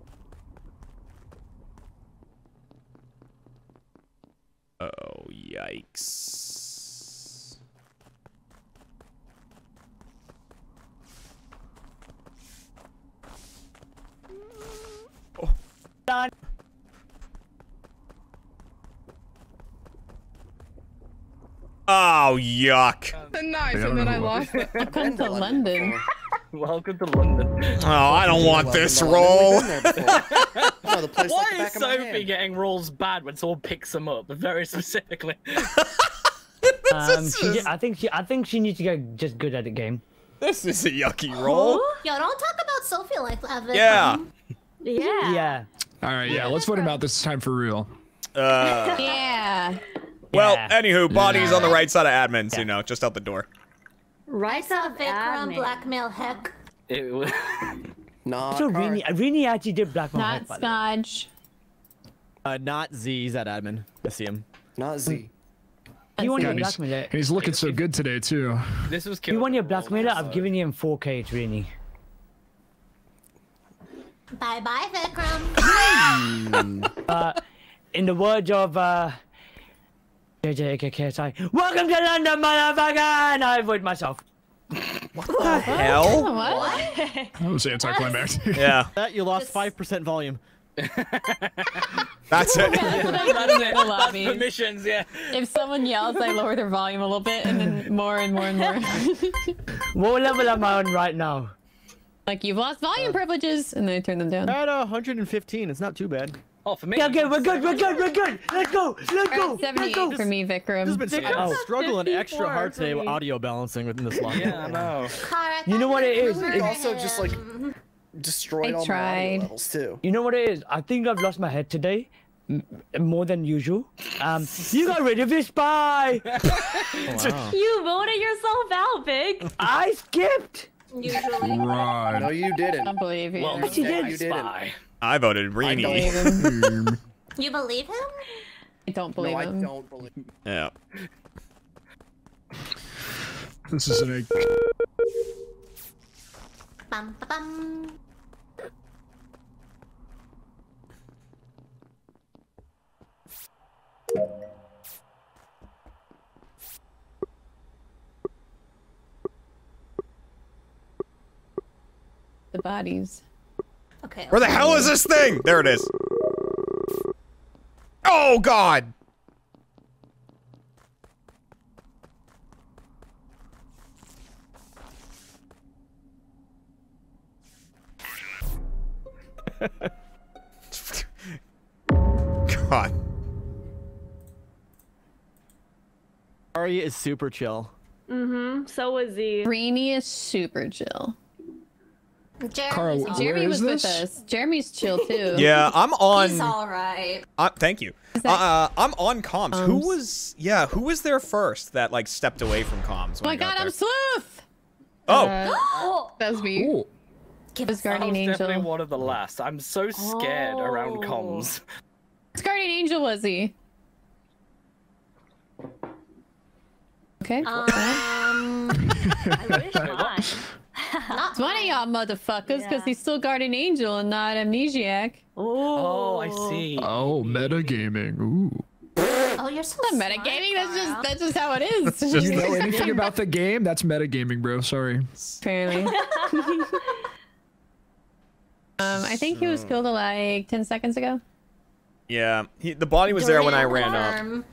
Oh, yikes. Oh. Done. Oh, yuck. The knife, and then I lost it. Welcome to London. Welcome to London. Oh, I don't want this to London. roll. We've been there before. No, the place Why like the is back of my Sophie hand. getting rolls bad when someone picks them up? Very specifically. Um, she, ju- I think she, I think she needs to get just good at the game. This is a yucky roll. Yo, don't talk about Sophie like that, Yeah. Yeah. Yeah. All right, yeah, let's vote him out this time for real. Uh, Yeah. well, Yeah. anywho, body's on the right side of admins, you know, just out the door. I saw Vikram admin. blackmail Heck. It was... Not So Reeny, Reeny actually did black my Not head, by the way. Scotch. Uh, not Z. He's at admin. I see him. not Z. You want your And he's, and he's looking so good today too. This was You killed want your at the wall, blackmailer? I've given him 4k, Reeny. Bye bye, Vikram. Uh, in the words of uh, JJKKSI, welcome to London, motherfucker! And I avoid myself. What the hell? What? That was anticlimactic. Yeah, That you lost five percent volume. that's it. That's it. That's lobby. permissions, yeah. If someone yells, I lower their volume a little bit, and then more and more and more. What level am I on right now? like you've lost volume uh, privileges, and then I turn them down. At 115. It's not too bad. Oh, for me. Yeah, okay, we're good, we're good, we're good. Let's go, let's go, at let's go. for me, Vikram. This has been Oh. I'm struggling extra 54 hard today with audio balancing within this line. Yeah, I know. Kara, You know what it is? You It's- also just like destroyed I all my tried. audio levels too. You know what it is? I think I've lost my head today. m- More than usual. Um, you got rid of your spy. Wow. You voted yourself out, Vik. I skipped. Usually. Right. No, you didn't. I don't believe you. Well, She did. You didn't. Spy. I voted I believe. You believe him? I don't believe No, believe I him. don't believe. Yeah. This is an egg. Bum, ba, bum. The bodies. Okay. Where the hell is this thing? There it is. Oh God. God. Ari is super chill. Mm-hmm. So was he. Reeny is super chill. Carl, Jeremy's Jeremy is was with us. Jeremy's chill too. Yeah, I'm on. He's alright. Uh, thank you. Uh, that- uh, I'm on comms. Who was? Yeah, who was there first that like stepped away from comms? Oh When my I got god, I'm sleuth! Oh, Uh, that was me. Cool. Give It was us I Guardian was definitely one of the last. I'm so scared around Oh. comms. Which Guardian Angel was he? Okay. Um, I wish mine. Not It's one of y'all motherfuckers, because Yeah. he's still Guardian Angel and not Amnesiac. Oh, I see. Oh, metagaming. Ooh. Oh, you're so Not smart, metagaming, that's just that's just how it is. Do you know anything about the game? That's metagaming, bro. Sorry. Apparently. um, I think he was killed like 10 seconds ago. yeah. He, the body was there when I ran up,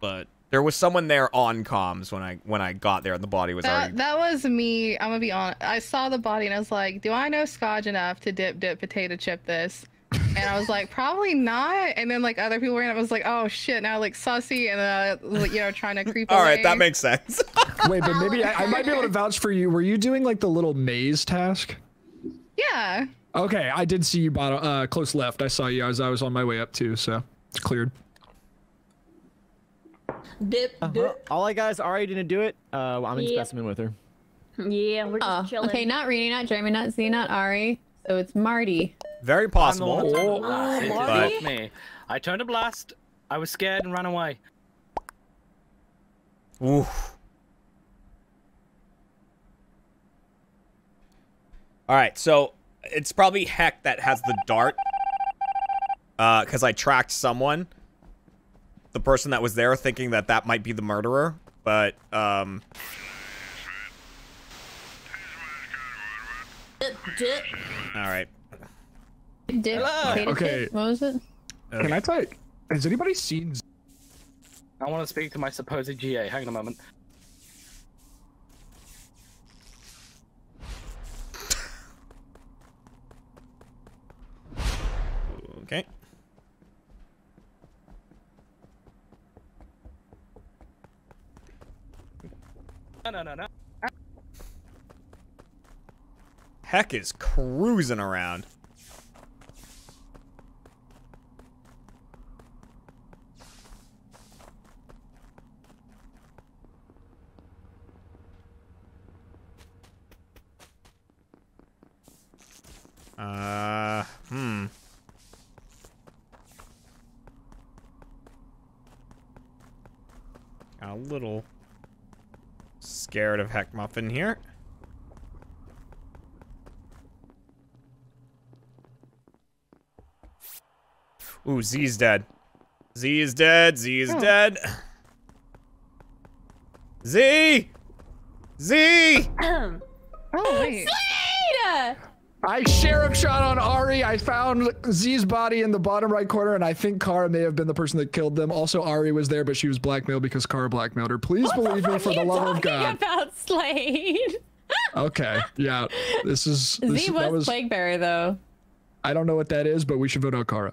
but there was someone there on comms when I when I got there, and the body was That, already. that was me. I'm gonna be honest. I saw the body and I was like, "Do I know Scotch enough to dip, dip, potato chip this?" And I was like, "Probably not." And then like other people ran up. I was like, "Oh shit!" Now like sussy and uh, you know, trying to creep. All right, away. that makes sense. Wait, but maybe I, I might be able to vouch for you. Were you doing like the little maze task? Yeah. Okay, I did see you bottom, uh, close left. I saw you as I was on my way up too, so it's cleared. Dip, Uh-huh. dip. All right, guys. Ari didn't do it. Uh, I'm in Yep. specimen with her. Yeah, we're just Oh, chilling. okay, not Reeny, not Jeremy, not Z, not Ari. So it's Marty. Very I'm the possible. one Oh, a blast. It did But- me. I turned a blast. I was scared and ran away. Oof. All right, so it's probably Heck that has the dart. Uh, because I tracked someone, the person that was there, thinking that that might be the murderer, but um, Dip, dip. all right. Dip, potato Okay. What was it? Can I tell you? Has anybody seen? I want to speak to my supposed GA. Hang on a moment. Okay. No, no, no. Heck is cruising around. Uh, hmm. A little scared of Heck Muffin here. Ooh, Z's dead. Z is dead. Z is Oh. dead. Z! Z! Oh wait. Slade! I sheriff shot on Ari. I found Z's body in the bottom right corner, and I think Kara may have been the person that killed them. Also, Ari was there, but she was blackmailed because Kara blackmailed her. Please believe me, for the love of God. about Slade. Okay, yeah, this is this, Z that was was. plague bearer though. I don't know what that is, but we should vote out Kara.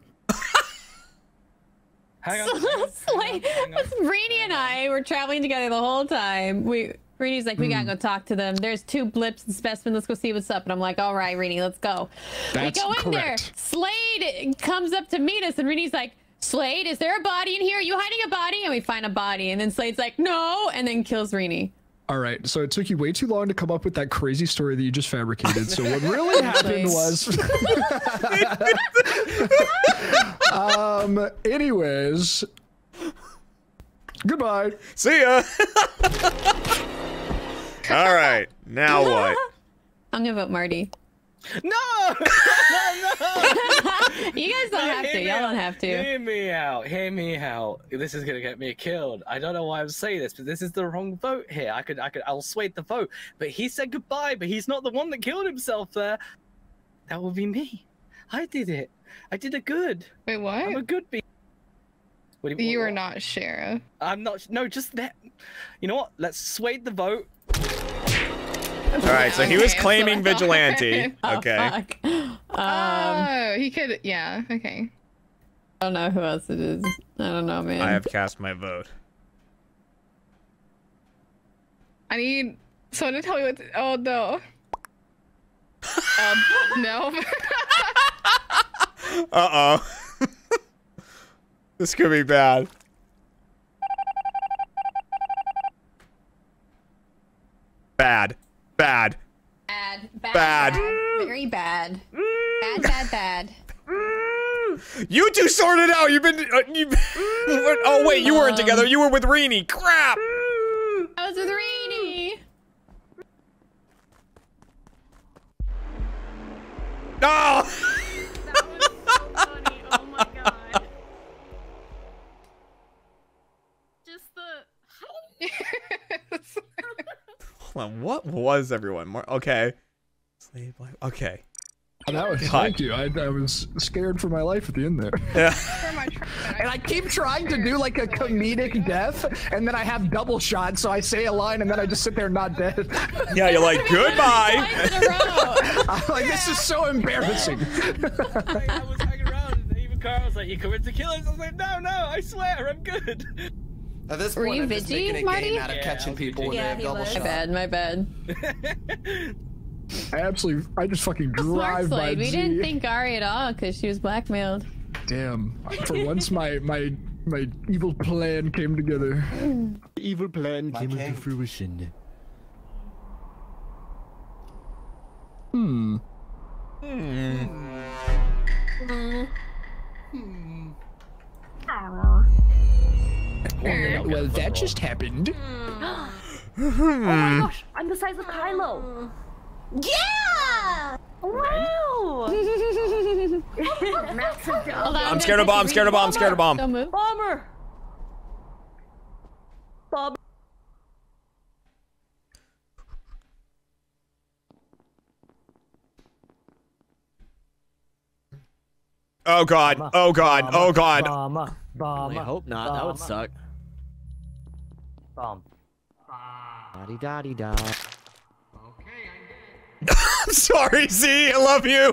Hang on. Slade, was Reeny and I were traveling together the whole time. We Reeny's like, we gotta Hmm. go talk to them. There's two blips and specimen. Let's go see what's up. And I'm like, all right, Reeny, let's go. That's we go in correct. there. Slade comes up to meet us, and Reeny's like, Slade, is there a body in here? Are you hiding a body? And we find a body, and then Slade's like, no, and then kills Reeny. All right, so it took you way too long to come up with that crazy story that you just fabricated. So what really happened was, um, anyways, goodbye. See ya! All right, now what? I'm gonna vote Marty. No! no, no! You guys don't have to. Y'all don't have to. Hear me out. Hear me out. This is gonna get me killed. I don't know why I'm saying this, but this is the wrong vote here. I could, I could, I'll sway the vote. But he said goodbye. But he's not the one that killed himself there. That will be me. I did it. I did a good. Wait, what? I'm a good be. What do You what- are not sheriff. I'm not. No, just that. You know what? Let's sway the vote. All right, so he was claiming so- vigilante. Oh, Okay. fuck. Um, Oh, he could. Yeah. Okay. I don't know who else it is. I don't know, man. I have cast my vote. I need someone to tell me what. To, oh no. um, no. Uh oh. this could be bad. Bad. Bad. Bad. Bad. Bad. Very bad. Bad, bad, bad. You two sorted out. You've been. Uh, you. oh wait, you weren't together. You were with Reeny. Crap. I was with. No. Oh Hold on. What was everyone? More. Okay. Slave life. Okay. That was, God. thank you. I, I was scared for my life at the end there. Yeah. And I keep trying to do like a comedic death, and then I have double shot, so I say a line, and then I just sit there not dead. Yeah, you're like goodbye. Twice in a row. I'm like, this is so embarrassing. I was hanging around. And even Carl was like, "You coming to kill us?" I was like, "No, no. I swear, I'm good." At this Were point, you I'm just making Vigi, a Marty? game out of Yeah, catching people when Vigi. they have double was. My shot. bad, my bad. I absolutely, I just fucking drive by We Z. didn't think Ari at all because she was blackmailed. Damn. For once, my my my evil plan came together. Evil plan My came king. into fruition. Hmm. Hmm. Hmm. Well, that just happened. Oh my gosh, I'm the size of Kylo. Yeah! Wow! Massive Hold on, I'm scared of take bomb. a Scared of bomb. read. Scared of bomb. Don't move. Bomber! Bob. Oh god. Oh god. Oh god. Bomb. I hope not. That would suck. Bomb. Daddy daddy da. I'm sorry, Z. I love you.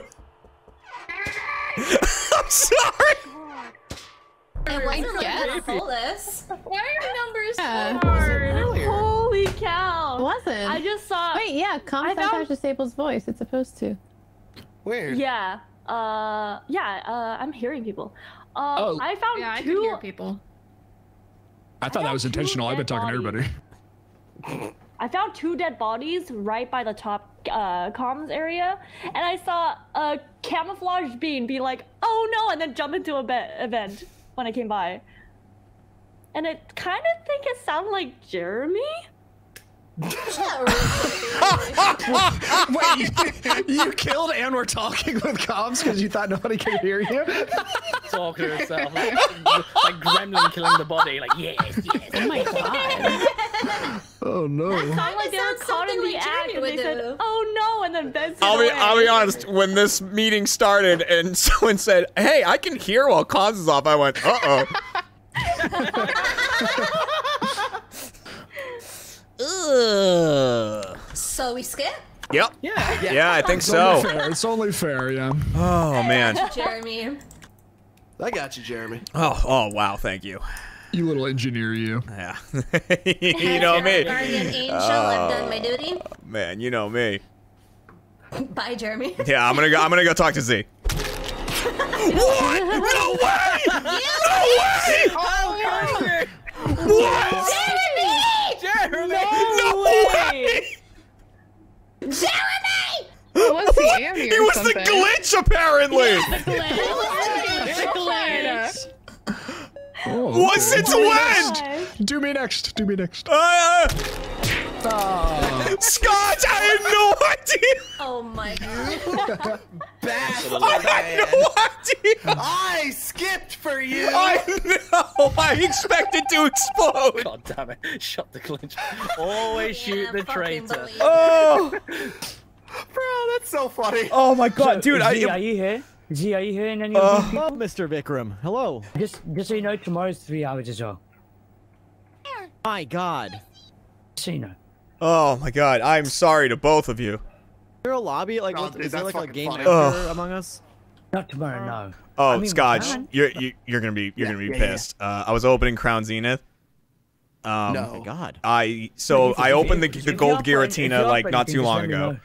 I'm sorry. I guess. Pull this. Why are numbers Yeah. Hard. Holy cow! It wasn't. I just saw. Wait, yeah, calm I found- disables voice. It's supposed to. Weird. Yeah. Uh. Yeah. Uh. I'm hearing people. Uh. Oh. I found Yeah, I two. can hear people. I thought that was intentional. I've been talking to everybody. I found two dead bodies right by the top uh, comms area, and I saw a camouflage bean be like, "Oh no!" and then jump into a be- event when I came by. and I kind of think it sounded like Jeremy. Wait, you, you killed and were talking with comms because you thought nobody could hear you? Talking to himself, like, like gremlin killing the body, like yes, yes. Oh my god. Oh no. Sounded like they were caught in the act, and they said, "Oh no," and then Ben said, I'll be, away. I'll be honest. When this meeting started and someone said, "Hey, I can hear while comms is off," I went, "Uh oh." Ugh. So we skip? Yep. Yeah. Yeah, I think It's so. fair. It's only fair, yeah. Oh man. Jeremy. I got you, Jeremy. Oh, oh wow. Thank you. You little engineer, you. Yeah. you know me. Guardian angel, I've oh. done my Oh, duty. Man, you know me. Bye, Jeremy. Yeah, I'm gonna go. I'm gonna go talk to Z. what? No way! No way! Oh, What? Jeremy! Jeremy! No way! Jeremy! Oh, was the Annie He or was the something? glitch, apparently. Oh, Was okay. it when? Do me next. Do me next. Uh, Scott, I had no idea. Oh my god. Bastard. I had no idea. I skipped for you. I know. I expected to explode. God damn it! Shot the clinch. Always shoot the fucking traitor. Oh. Bro, that's so funny. Oh my God, dude! Z, are I. you here? Z, are you here in any Uh, of these? Hello, Mr. Vikram. Hello. Just, just so you know, tomorrow's three hours as well. My God. Just so you know. Oh my God! I'm sorry to both of you. Is there a lobby? Like, Oh, dude, is there like a game funny. among us? Not tomorrow, no. Oh, I mean, Scotch, you're you, you're gonna be you're Yeah, gonna be yeah, yeah, pissed. Uh, I was opening Crown Zenith. Um, No. Oh my God. I so If- I opened the the gold you're up for it- if Giratina like not too long ago,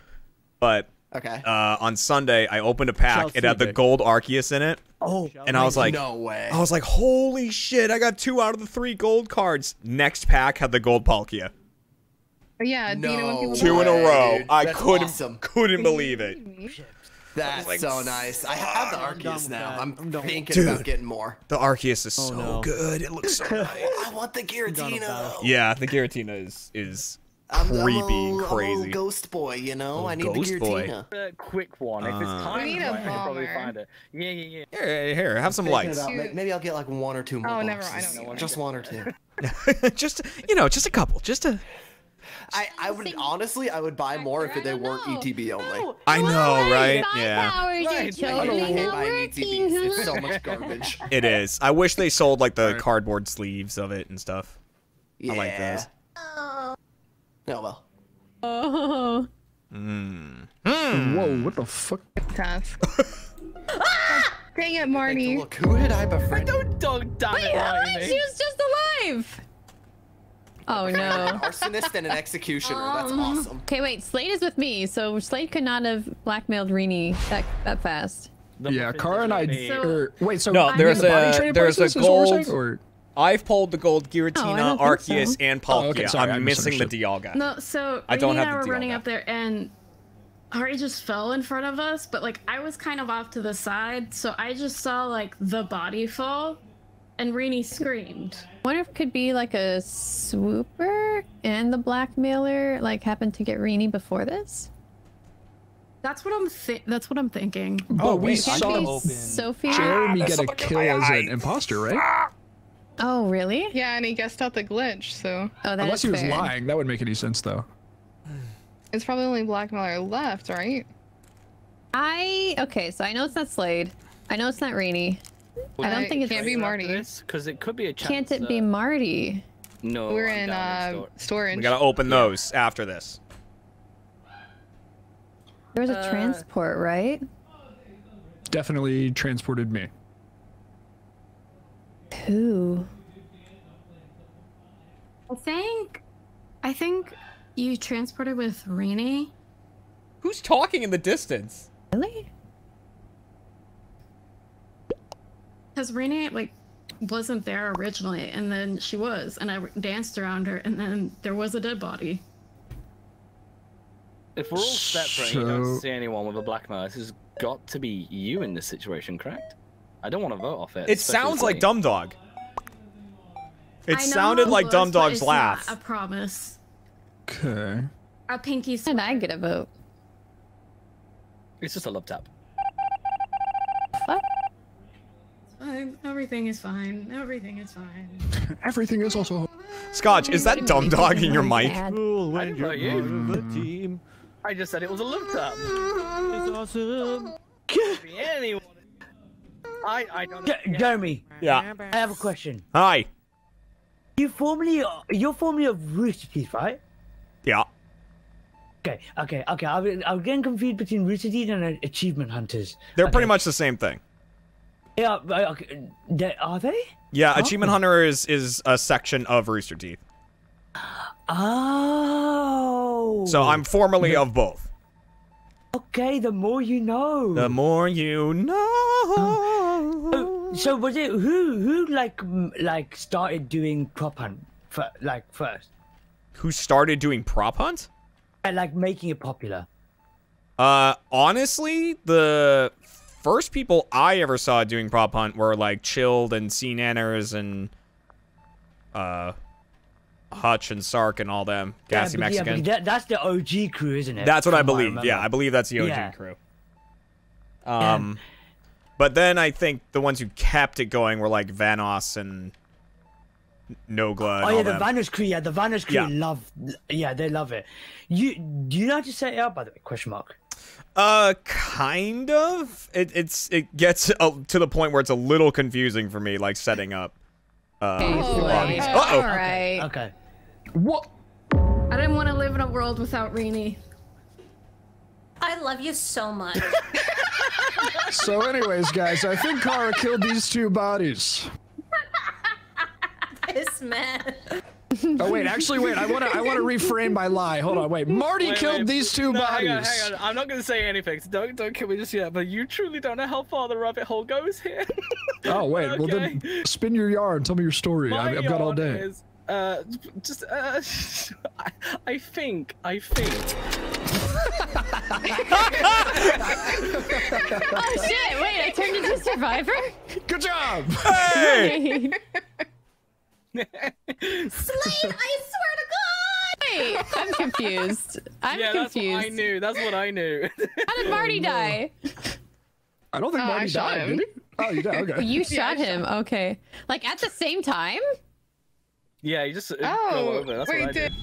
but Okay. uh, on Sunday I opened a pack. Shall It had the see, gold Arceus in it, Oh, and I was like, no way. I was like, holy shit! I got two out of the three gold cards. Next pack had the gold Palkia. Yeah, do you know No Two in a row. dude. I couldn't awesome. couldn't believe it. That's like, so nice. I have the I'm Arceus now. I'm, I'm thinking Dude. about getting more. The Arceus is Oh, so no. good. It looks so nice. I want the done with Giratina. that. Yeah, the Giratina is is I'm, I'm a creepy, little- I'm a crazy. ghost boy, you know. Oh, I need ghost the boy. Giratina. A quick one. If it's Uh, time, We need a I can probably bomber. find it. Yeah, yeah, yeah. Here, here, have some lights. about- maybe I'll get like one or two more. Oh, never mind, I boxes. don't need Just one or two. just you know, just a couple, just a. I, I would honestly, I would buy more if they weren't ETB only. I know, right? Spy Yeah, powers are I don't totally hate not buying working. ETBs. It's so much garbage. it is. I wish they sold like the cardboard sleeves of it and stuff. Yeah. I like those. Oh well. Oh. Mm. Whoa, what the fuck? task. Dang it, Marty. Look, who had I befriended? Don't dog damn Wait, it, how did she was just alive? Oh An no. arsonist and an executioner. That's um, awesome. Okay, wait. Slade is with me, so Slade could not have blackmailed Reeny that that fast. The Yeah, muffins Kara and I. So- Or, er, wait, so No, there's the a- there's a prices is gold- Or I've pulled the gold Oh, Giratina, don't Arceus, so. and Palkia. Oh, okay, sorry, I I'm missing the. Dialga. No, so I don't Reeny have and I the were running up there, and Ari just fell in front of us. But like I was kind of off to the side, so I just saw like the body fall, and Reeny screamed. Wonder if it could be like a swooper and the blackmailer like happened to get Reeny before this. That's what I'm thi- That's what I'm thinking. Oh, but we wait, saw can Maybe open- Sophie. Jeremy there's get a kill as an imposter, right? Ah. Oh, really? Yeah, and he guessed out the glitch, so Oh, that Unless is he was fair. lying, that would make any sense though. it's probably only Blackmailer left, right? I okay, so I know it's not Slade. I know it's not Reeny. I don't think it's can't be Marty. Because it could be a chance. Can't it be Marty? No. We're I'm in down uh, store. storage. We gotta open those after this. There was a Uh, transport, right? Definitely transported me. Who? I think, I think you transported with Reeny. Who's talking in the distance? Really? Because Reeny like wasn't there originally, and then she was, and I danced around her, and then there was a dead body. If we're all separate, and you don't see anyone with a blackmail. This has got to be you in this situation, correct? I don't want to vote off it. It sounds like. Dumb Dog. It sounded how like close, Dumb Dog's it's laugh. Not a promise. Okay. A pinky swear. And I get a vote. It's just a love tap. Fine. Everything is fine. Everything is fine. Everything is also. Scotch, is that Dumb Dog in your mic? Cool I when didn't you're know you. part team. I just said it was a love tap. It's awesome. Could be anyone. I I don't know. J- Jeremy, Yeah. I have a question. Hi. You formerly, you're formerly of Rooster Teeth, right? Yeah. Okay, okay, okay. I was, I was getting confused between Rooster Teeth and uh, Achievement Hunters. They're Okay. pretty much the same thing. Yeah, but, are they? Yeah, Oh. Achievement Hunter is is a section of Rooster Teeth. Oh. So I'm formerly of both. Okay, the more you know. The more you know. So was it who who like like started doing prop hunt for, like first? Who started doing prop hunt? And like making it popular. Uh, honestly, the first people I ever saw doing prop hunt were like Chilled and SeaNanners and uh, Hutch and Sark and all them. Gassy yeah, but- yeah, that, that's the OG crew, isn't it? That's what I From believe. remember. yeah, I believe that's the OG Yeah. crew. Um, but then I think the ones who kept it going were like Vanoss and Nogla. And Oh yeah, the them. Vanoss crew. Yeah, the Vanoss crew Yeah. love. Yeah, they love it. You do you know how to set it up? By the way, question mark. Uh, kind of. It it's it gets uh, to the point where it's a little confusing for me, like setting up. Uh, Oh, bodies. Uh-oh. all right. Okay. What? I didn't want to live in a world without Reeny. I love you so much. So, anyways, guys, I think Kara killed these two bodies. this man. Oh wait, actually, wait. I want to. I want to reframe my lie. Hold on, wait. Marty Wait, killed wait. these two no, bodies. Hang on, hang on. I'm not going to say anything. So don't don't kill me just yet. But you truly don't know how far the rabbit hole goes here. Oh wait. Well then, spin your yarn. Tell me your story. My I've, I've got all yarn day. Is, uh, just uh, I, I think I think. Oh shit! Wait, I turned into survivor. Good job. Hey! Slade, I swear to God! Wait, I'm confused. I'm yeah, that's what confused. I knew. That's what I knew. How did Marty die? I don't think Oh, I Marty shot died. him. Did he? Oh, you did. Okay. You Yeah, I shot him. Okay. Like at the same time? yeah, you just uh, Oh, over. That's wait, what I did. did.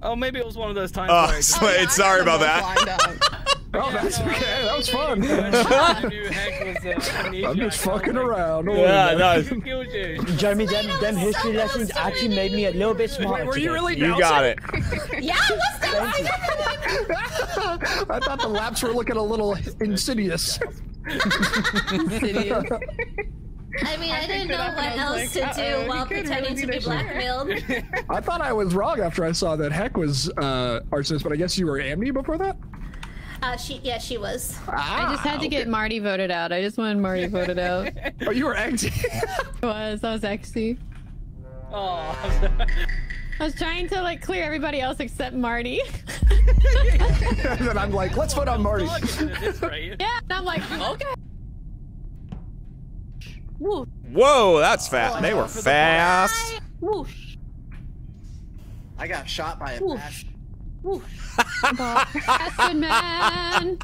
Oh, maybe it was one of those times. Oh, where I just- Slade, yeah, sorry had about that. Lined up. Oh, that's okay. That was fun. I knew Hank was uh, amnesiac. I'm just fucking around. Don't Yeah, worry about it. no. Killed you? Jeremy, them them history lessons actually made me a little bit smarter. Wait, were you really? You got it. Yeah, what's that? I thought the laps were looking a little insidious. Insidious. I mean, I, didn't know what and I was else like, to uh-oh, do while pretending really to be be the sheriff. blackmailed. I thought I was wrong after I saw that Heck was uh, arsonist, but I guess you were Amni before that. Uh, she, yeah, she was. I just had to get Marty voted out. I just wanted Marty voted out. Oh, you were Eggsy. It was. I was XC. Oh, I was trying to like clear everybody else except Marty. and then I'm like, let's vote on Marty. this rate. yeah, and I'm like, okay. Woo. Whoa, that's fast. They were fast. Whoosh. I got shot by a Whoosh. Bash. Whoosh. Acid man.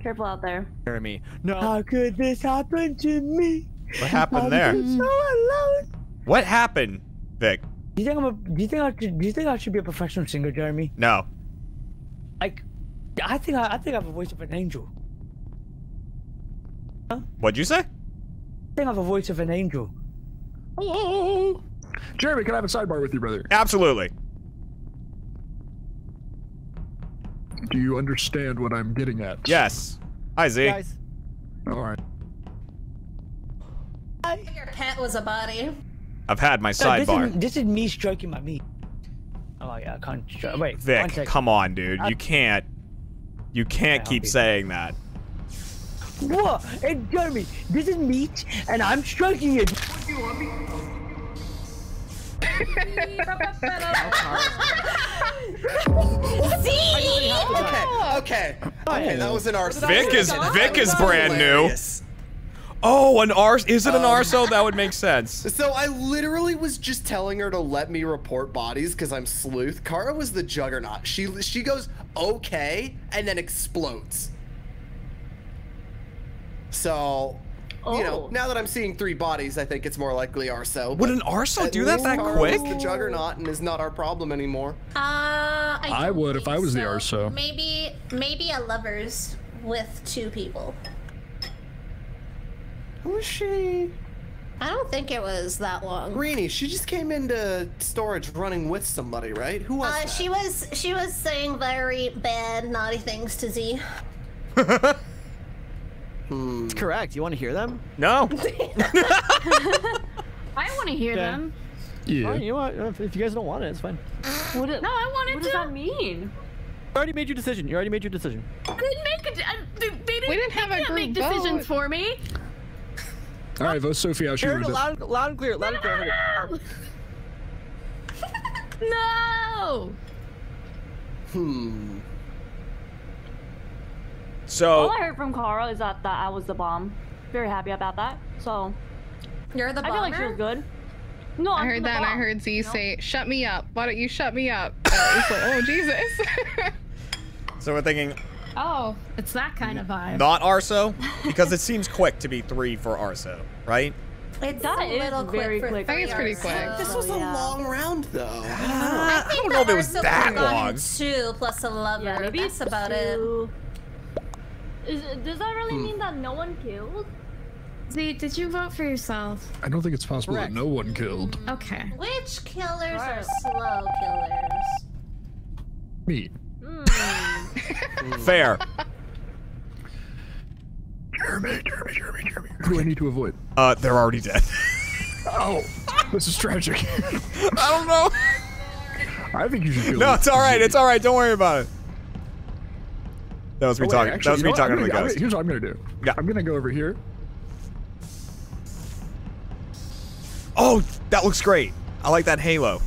Careful out there. Jeremy. No. How could this happen to me? What happened there? I'm so alone. What happened, Vik? Do you think I'm a? Do you think I should? Do you think I should be a professional singer, Jeremy? No. Like, I think I, I think I have a voice of an angel. What'd you say? I think I have a voice of an angel. Hello. Jeremy, can I have a sidebar with you, brother? Absolutely. Do you understand what I'm getting at? Yes. Hi, Z. Guys. All right. Your pet was a body. I've had my No, this, sidebar. is, this is me stroking my meat. Oh yeah, I can't. Stro- wait, Vik, second. come on, dude. I- You can't. You can't I'll keep be- saying that. What? Hey, Jeremy, this is meat, and I'm striking it. See? Okay, okay, oh. okay. That was an arson. Vik is Vik is brand new. Hilarious. Oh, an Ars. Is it an Arso? That would make sense. So I literally was just telling her to let me report bodies because I'm sleuth. Kara was the juggernaut. She she goes okay and then explodes. So, you know, Oh. now that I'm seeing three bodies, I think it's more likely Arso. Would an Arso do that that Kara quick? Was the juggernaut and is not our problem anymore. Uh, I, I would if I was the so. Arso. Maybe, maybe a lovers with two people. Who was she? I don't think it was that long. Greenie, she just came into storage running with somebody, right? Who was Uh, that? she was she was saying very bad, naughty things to Z. Hmm. It's correct. You want to hear them? No. I want to hear Okay. them. Yeah. Fine, you know what? If if you guys don't want it, it's fine. What it- No, I wanted What to. does that mean? You already made your decision. You already made your decision. They didn't make a. de- uh, They, they didn't, We didn't have they a can't make group decisions vote. for me. All right, vote Sophie out. She Heard ruined it it. loud, loud and clear. Loud and clear. I heard it. No. Hmm. So All So I heard from Kara is that, that I was the bomb. Very happy about that. So You're the I feel like she was bomber? good. No, I I'm heard the that and I heard Z you know? say, shut me up. Why don't you shut me up? And I was like, oh, Jesus. so we're thinking Oh, it's that kind of vibe. not Arso because it seems quick to be three for Arso, right? It's That a little very quick. for quick. I think it's pretty quick. Arso. This was a long round, though. I, think don't know the if it was Arso that could've long. Two plus a lover. Yeah, maybe That's about it. two. Is, does that really hmm. mean that no one killed? Z, did you vote for yourself? I don't think it's possible Correct. that no one killed Okay. Which killers are slow killers? me. Fair. Jeremy, Jeremy, Jeremy, Jeremy. Who do I need to avoid? Uh, they're already dead. Oh, this is tragic. I don't know. I think you should kill No, it's all right. It's all right. Don't worry about it. That was me Oh, wait, talking. actually, that was me talking I'm to the gonna- ghost. Here's what I'm gonna do. Yeah. I'm gonna go over here. Oh, that looks great. I like that halo.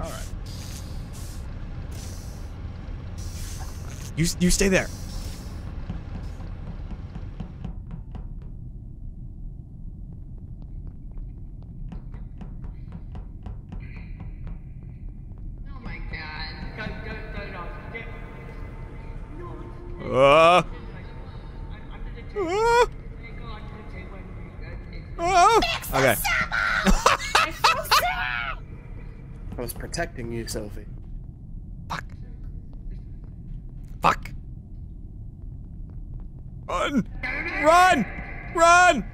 All You you stay there. oh my god. Uh. Uh. Uh. Okay. I was protecting you, Sophie. Fuck. Fuck. Run. Run. Run.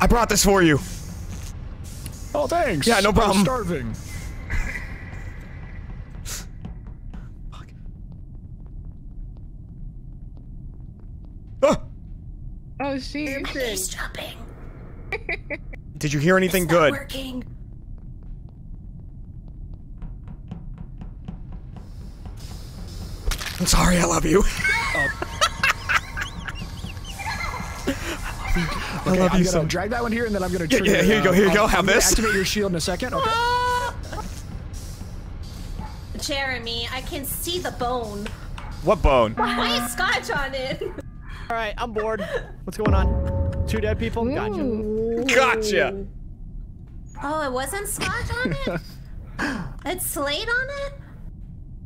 I brought this for you. Oh, thanks. Yeah, no problem. I was problem. starving. Ah. Oh, she. He's jumping. Did you hear anything It's not good? working. I'm sorry. I love you. I Okay, love I'm you gonna so. drag that one here, and then I'm gonna Yeah, trigger. yeah, here you go, uh, here you I'll- go, I'm have this. Activate your shield in a second. Okay. Jeremy, I can see the bone. What bone? Why is Skadj on it? All right, I'm bored. What's going on? Two dead people. Gotcha. Gotcha. Oh, it wasn't Skadj on it? it's Slade on it?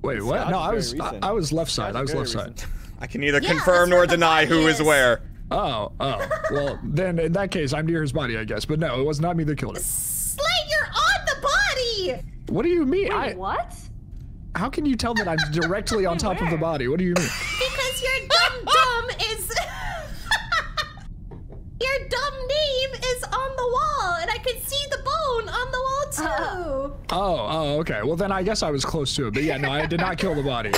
Wait, what? Skadj No, I was I. I was left side. Skadj I was left very side. I can neither Yeah, confirm nor deny who is is. where. Oh, oh. Well, then in that case, I'm near his body, I guess. But no, it was not me that killed him. Slade, you're on the body! What do you mean? I, What? how can you tell that I'm directly on top of the body? What do you mean? Because your dumb dumb is. your dumb name is on the wall, and I can see the bone on the wall too. Oh, oh, okay. Well, then I guess I was close to it. But yeah, no, I did not kill the body.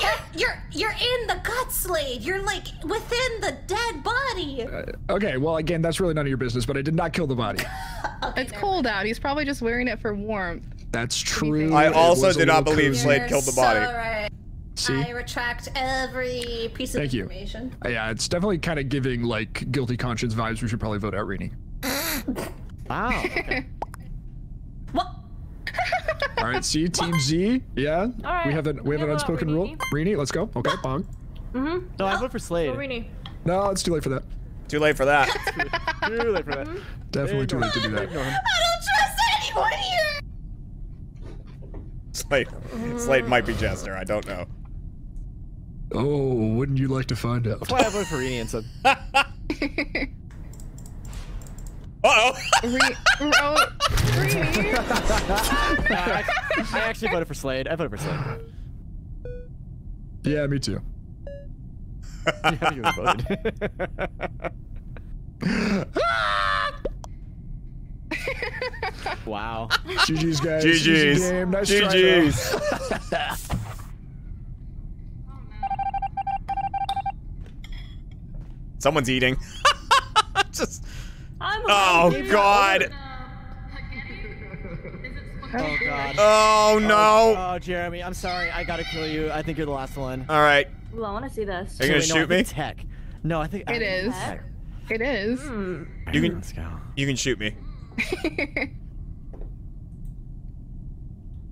you're, you're you're in the gut, Slade. You're like within the dead body. Okay, well, again, that's really none of your business. But I did not kill the body. It's cold out. He's probably just wearing it for warmth. That's true. I also was a do not believe cozy. Slade killed the body. So right. See? I retract every piece of Thank you. information. Uh, Yeah, it's definitely kind of giving like guilty conscience vibes. We should probably vote out Reeny. Wow. What? All right, see, Team Z. Yeah. right, We have an we have an unspoken Reeny. rule. Reeny, let's go. Okay, Bong. Mm-hmm. No, I vote for Slade. Reeny. No, it's too late for that. Too late for that. Too late for that. Definitely too late to do that. I don't trust anyone here. Slade, Slade might be Jester. I don't know. Oh, wouldn't you like to find out? That's why I voted for Reeny instead. Uh-oh. Re- oh, Reeny. Nah, uh, I, oh, I actually voted for Slade. I voted for Slade. Yeah, me too. Yeah, you voted. wow. GG's guys. GG's. Easy game. Nice try, oh, Someone's eating. Just. I'm Oh. God. Oh god. Oh no. Oh, Jeremy, I'm sorry. I gotta kill you. I think you're the last one. All right. Ooh, I want to see this. Are you gonna Wait, no, I shoot me? think Tech. No, I think I It think is. Tech. It is. Hmm. You can. Let's go. You can shoot me.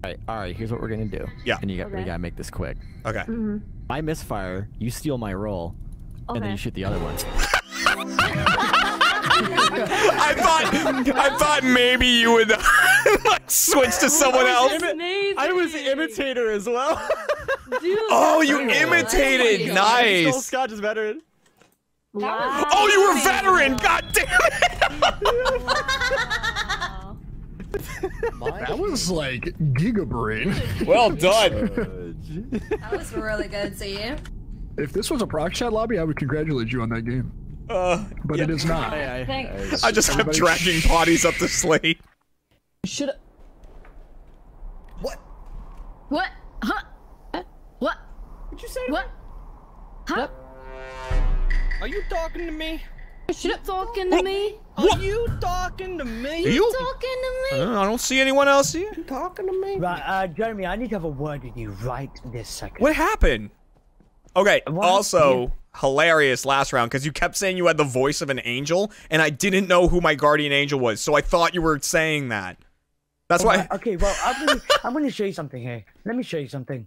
all right, all right. Here's what we're gonna do. Yeah. And you got we Okay. gotta make this quick. Okay. Mhm. I misfire. You steal my roll, and then you shoot the other one. I thought. I thought maybe you would like switch to someone else. I was imitator as well. Dude, Oh, you cool. imitated. Stole Nice. Skadj is veteran. Wow. Oh, you were veteran. God damn it. That was like gigabrain. Well done. That was really good, Z. if this was a prox chat lobby, I would congratulate you on that game. Uh, But it is not. I, I, Thanks. I just kept dragging bodies up the slate. Should. What? What? Huh? Uh, What? What'd you say? What? Huh? Are you talking to me? Should have. talking to me? Are you talking to me? Are you? Talking to me? Uh, I don't see anyone else here. talking to me? Right, uh, Jeremy, I need to have a word with you right this second. What happened? Okay. What? Also, hilarious last round because you kept saying you had the voice of an angel, and I didn't know who my guardian angel was, so I thought you were saying that. That's why. Right, okay, well, I'm gonna, I'm gonna show you something here. Let me show you something.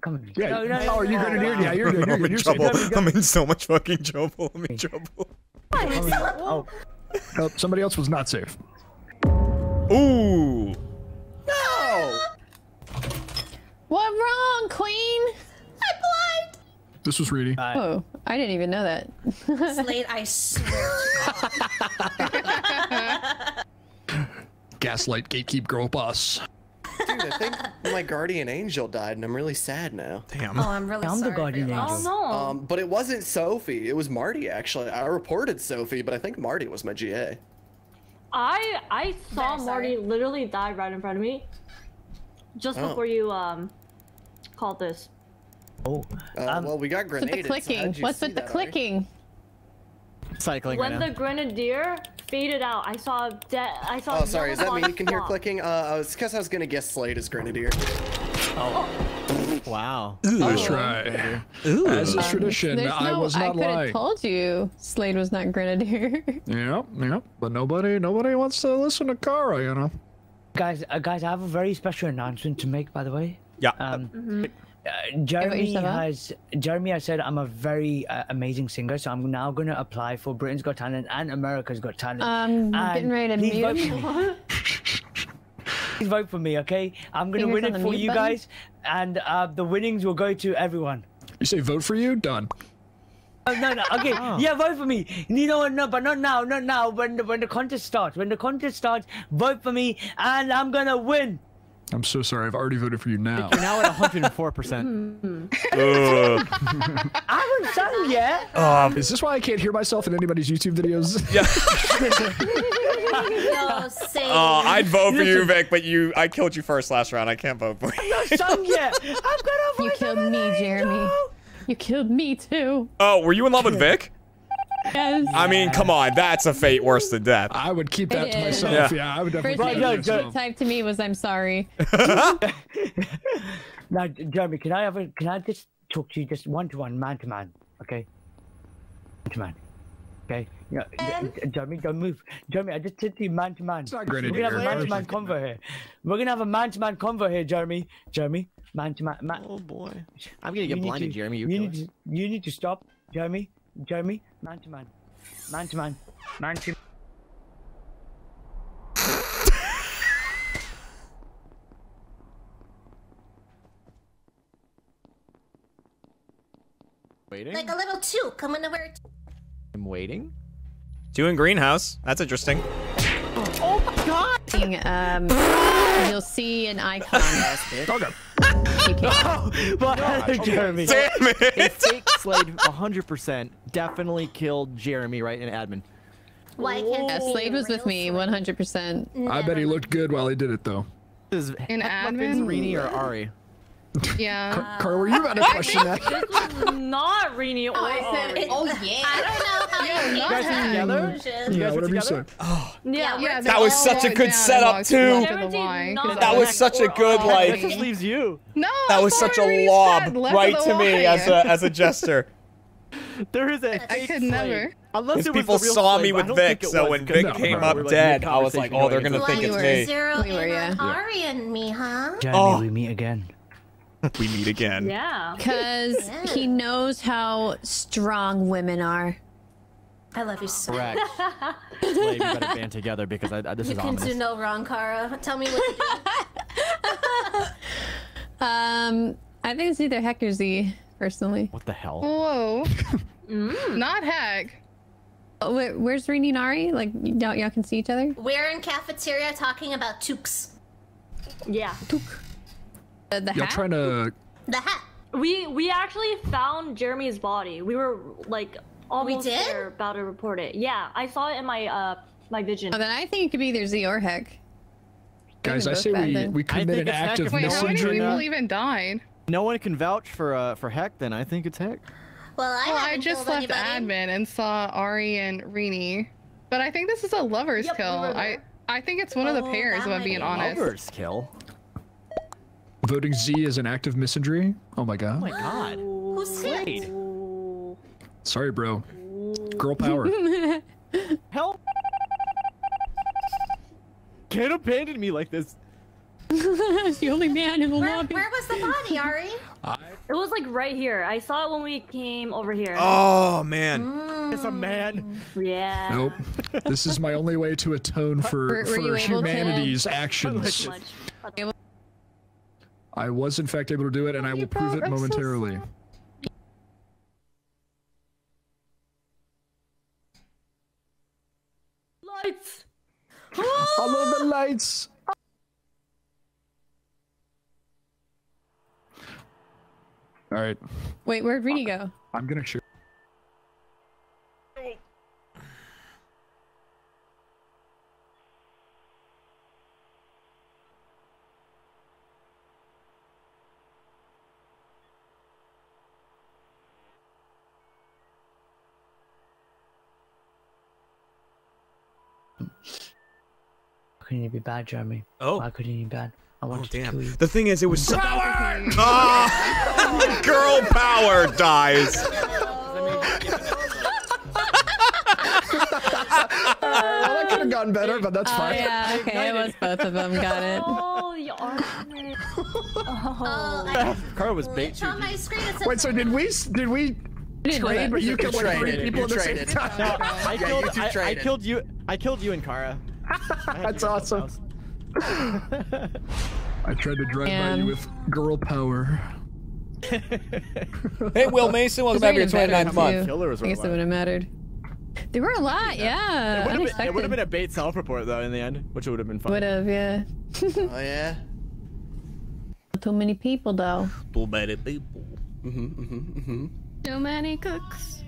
Come on. Yeah. No, no, oh, you're no, gonna no, do no. Yeah, you're good. You're I'm good. in You're safe. trouble. I'm in so much fucking trouble. I'm in trouble. Oh, oh, Oh, somebody else was not safe. Ooh. No! What wrong, Queen? I'm blind. This was Reedy. uh, Oh, I didn't even know that. Slade, I swear. Gaslight gatekeep girl boss. Dude, I think my guardian angel died, and I'm really sad now. Damn. Oh, I'm really I'm the sorry. for guardian angel. Oh no. Um, but it wasn't Sophie. It was Marty, actually. I reported Sophie, but I think Marty was my GA. I I saw Very Marty literally die right in front of me. Just Oh. before you um called this. Oh. Uh, Um, well, we got What's with the clicking? What's with the clicking? cycling when right the now. grenadier faded out, I saw de- I saw. Oh, sorry. Is that me? You can hear clicking? Uh, it's because I was gonna guess Slade as Grenadier. Oh Wow. Ooh. Nice try. As is tradition, There's I no, was I not could have told you Slade was not Grenadier. Yep, yep. But nobody, nobody wants to listen to Kara, you know. guys, uh, guys, I have a very special announcement to make, by the way. Yeah. Um, Mm-hmm. Uh, Jeremy has Jeremy has said I'm a very uh, amazing singer, so I'm now going to apply for Britain's Got Talent and America's Got Talent. I'm getting ready to please vote for me. Please vote for me, okay? I'm gonna win it for you button? guys, and uh, the winnings will go to everyone. You say vote for you? Done. Oh, no, no, okay, Oh. yeah, vote for me. You know what? No, but not now, not now. When the, when the contest starts, when the contest starts, vote for me, and I'm gonna win. I'm so sorry. I've already voted for you now. You're now at 104%. Ugh. I haven't sung yet. Um, Is this why I can't hear myself in anybody's YouTube videos? yeah. No, say. Uh, I'd vote for you, Vik, but you, I killed you first last round. I can't vote for you. I'm Not sung yet. I'm gonna You killed me, Jeremy. angel. You killed me too. Oh, were you in love with Vik? Yes. I mean, come on, that's a fate worse than death. I would keep that It to is. myself. Yeah. Yeah, I would First definitely thing keep Right, that yeah, to yeah. myself. typed to me was I'm sorry. Now, Jeremy, can I have a? Can I just talk to you just one to one, man to man? Okay. Man to man. Okay. Yeah. J- J- Jeremy, don't move. Jeremy, I just said to you, man to man. It's not great We're gonna have a man to man convo here. We're gonna have a man to man convo here, Jeremy. Jeremy, man to man. man. Oh boy. I'm gonna get need blinded, to- Jeremy. You, You need to. You need to stop, Jeremy. Jeremy, man to man. Man to man. Man to. Waiting. Like a little toque. I'm gonna wear. I'm waiting. Two in greenhouse. That's interesting. Oh my god! Um, you'll see an icon. Okay. You can't. But Jeremy. Damn If it! fake Slade 100% definitely killed Jeremy, right? In admin. Why can't Yeah, Slade was with me, 100%. I bet he looked good while he did it, though. Is In admin? Reeny, or Ari. Yeah. Carl, were you about to uh, question that? Not Reeny or Ari. Oh yeah. I don't know how Yeah, you guys that. together? conclusions. You Yeah, guys were whatever you together? say. Oh. Yeah, Yeah, That was such a good setup, too. to the Everything Y, not 'cause That was such a good, like- That just leaves you. No, That was such a we lob right to me as a as a gesture. There is a I could never. Unless Because people saw Slade, me with Vik, so when Vik no, came no, up like, dead, I was like, oh, they're going gonna think it's me. zero We were, in yeah. on Ari and me, huh? Jeremy, Oh. we meet again. We meet again. Yeah. Because Yeah. he knows how strong women are. I love you so. Correct. Slade, we better band together because I, I, this You is can ominous. do no wrong, Kara. Tell me what to do. Um, I think it's either Heck or Z, personally. What the hell? Whoa. Not hack. Oh, wait, where's Reeny and Ari? Like, y- y'all, y'all can see each other? We're in cafeteria talking about toques. Yeah. Uh, the Y'all hat? trying to. The hat. We we actually found Jeremy's body. We were like almost did? there about to report it. Yeah, I saw it in my uh my vision. Oh, then I think it could be either Z or Heck. Guys, I say bad we, then. we commit an act Heck of if Wait, no how many messenger. people even died? No one can vouch for uh for Heck, then I think it's Heck. Well, I Well, I just left anybody. admin and saw Ari and Reeny. But I think this is a lover's Yep, kill. were I. I think it's one of the Oh, pairs, that if I'm being honest. Lovers kill. Voting Z as an act of misandry? Oh my god. Oh my god. Who's it? Slade. Sorry, bro. Girl power. Help! Can't abandon me like this. the only man in the Where, lobby. where was the body, Ari? It was like right here. I saw it when we came over here. Oh man. Mm. It's a man. Yeah. Nope. This is my only way to atone for, Were- were for able to- humanity's actions. Much. I was in fact able to do it, and I will prove it momentarily. Lights. I love the lights. All right, Wait, where'd Reeny go? I'm gonna shoot. How can you be bad, Jeremy? Oh. Why couldn't you be bad? I Oh wanted to damn. kill you. The thing is, it was so. Ah! Girl power dies. well, that could have gotten better, but that's Oh, fine. yeah, okay, it was both of them. Got it. Oh, you are. Oh, I Car was bait on too. my screen. Wait, so did we did we trade, but you killed like three people you at the same time? No, I killed. I, I killed you. I killed you and Kara. I had That's awesome. I tried to drive by you with girl power. Hey, Will Mason, welcome back to your Those were 29th month. too. Killers were I guess it alive. would have mattered. There were a lot, yeah. It would have been, it Unexpected. would have been a bait self-report though in the end, which would have been fun. Would have, yeah. Oh yeah. Too many people, though. Too many people. Mm-hmm, mm-hmm, mm-hmm. Too many cooks.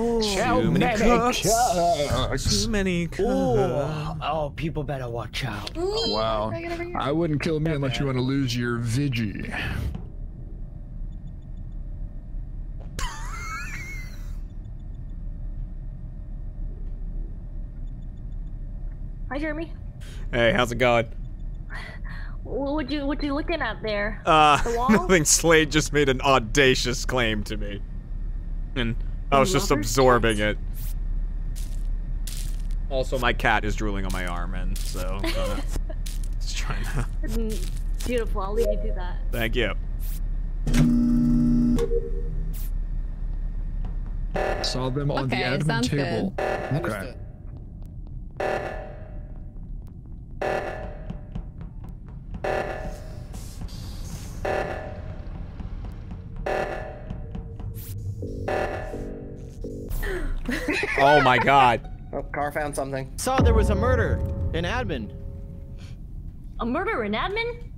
Oh, too many cooks. cooks. Too many cooks. Oh, oh, people better watch out. Ooh, wow. I wouldn't kill me unless you want to lose your Vigi. Hi, Jeremy. Hey, how's it going? What you what you looking at there? Uh, the wall? nothing. Slade just made an audacious claim to me, and I was just Lover absorbing it. Also, my cat is drooling on my arm, and so kinda, just trying to. Mm, Beautiful. I'll leave you do that. Thank you. Saw them on Okay, the admin sounds table. good. Okay. Oh my god. Oh, car found something. Saw there was a murder in admin. A murder in admin?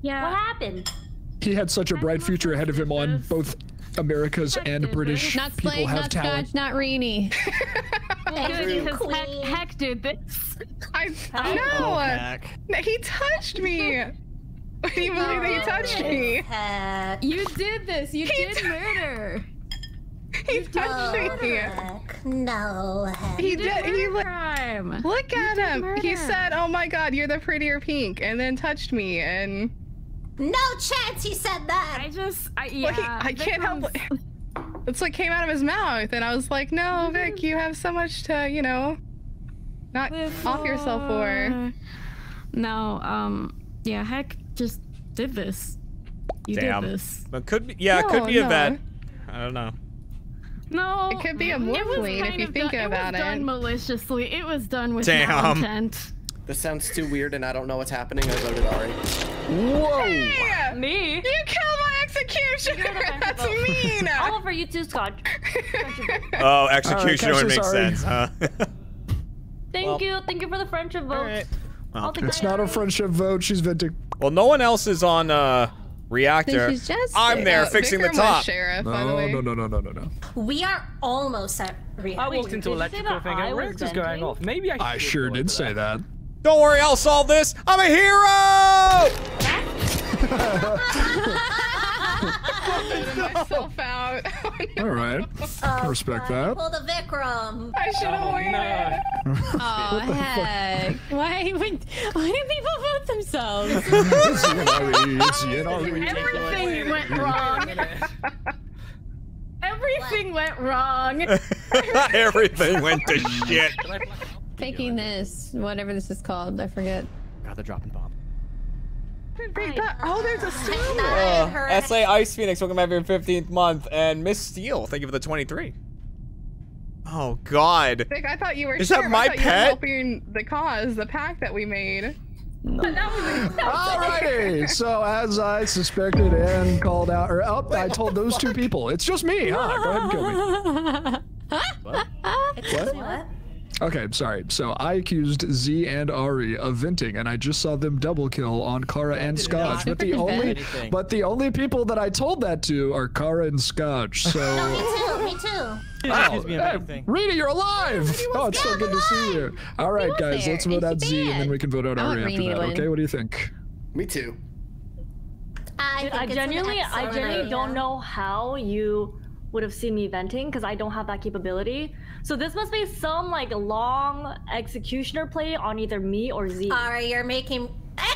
Yeah. What happened? He had such a bright future ahead of him on both America's and British Not people Slade, have not talent. Skadj, not Reeny. Good, because Heck, Heck did this. I Oh, oh no. Heck. He touched me. Can you believe that he touched me? Heck. You did this. You He did murder. He touched me. Heck. No, heck. He You did. He murder look. crime. Look at did him. He said, "Oh my God, you're the prettier pink," and then touched me. And No chance he said that. I just, I, yeah. well, he, I can't help it. It's like came out of his mouth, and I was like, "No, Vik, you have so much to, you know, not off yourself for." No, um, yeah, Heck just did this. You Damn. did this. But could be. Yeah, it could No, be a no. vet. I don't know. No, It could be a it was morphling if you of think done, about it. was it. done maliciously. It was done with Damn. intent. This sounds too weird, and I don't know what's happening. I voted Ari. Whoa! Hey, Me? you killed my executioner. You're the friendship That's vote. mean. I'll vote for you too, Scott. Oh, executioner Cassius, makes sorry. sense, huh? Thank Well, you. Thank you for the friendship vote. Alright. I'll It's not a friendship vote. She's venting. well, no one else is on uh reactor. she's just I'm there fixing the Vikram top. sheriff, by the No, way. no, no, no, no, no, no. We are almost at reactor. I walked into did electrical that thinking I was Rex is going off. Maybe I, I sure did over say that. Don't worry, I'll solve this. I'm a hero. Putting myself out. All right. Oh, Respect God. that. Pull the Vikram. I should have Oh, waited. no. Oh heck! Why would why do people vote themselves? It's Yenari. It's Yenari. Everything went wrong. Everything went wrong. Everything went to shit. Taking this, whatever this is called, I forget. God, they're dropping bomb. Wait, that- oh, there's a Heck steal. nine, her SA Ice Phoenix, welcome back for your 15th month, and Miss Steel, thank you for the 23. Oh God. Vik, I thought you were Is that my I thought You pet? were helping the cause, the pack that we made. Alrighty. So as I suspected and called out, or oh, I told those two people, it's just me. Huh? Go ahead and kill me. Excuse me, what? Okay, sorry. So I accused Z and Ari of venting, and I just saw them double kill on Kara and Skadj. But the only, anything. but the only people that I told that to are Kara and Skadj. So. No, me too. Me too. Excuse oh, me Hey, anything. Rita, you're alive! Oh, it's so good to see you. All right, guys, there, let's vote and out she Z, and then we can vote out I Ari after that. Okay, what do you think? Me too. I, Dude, I it's genuinely, I genuinely idea. don't know how you would have seen me venting because I don't have that capability. So this must be some like long executioner play on either me or Z. Ari, you're making.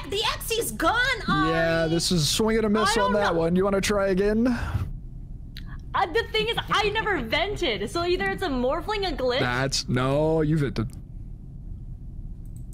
The Xy's gone. Ari. Yeah, this is swing and a miss I on that know. one. You want to try again? Uh, the thing is, I never vented. So either it's a morphling, a glitch. That's no, you vented.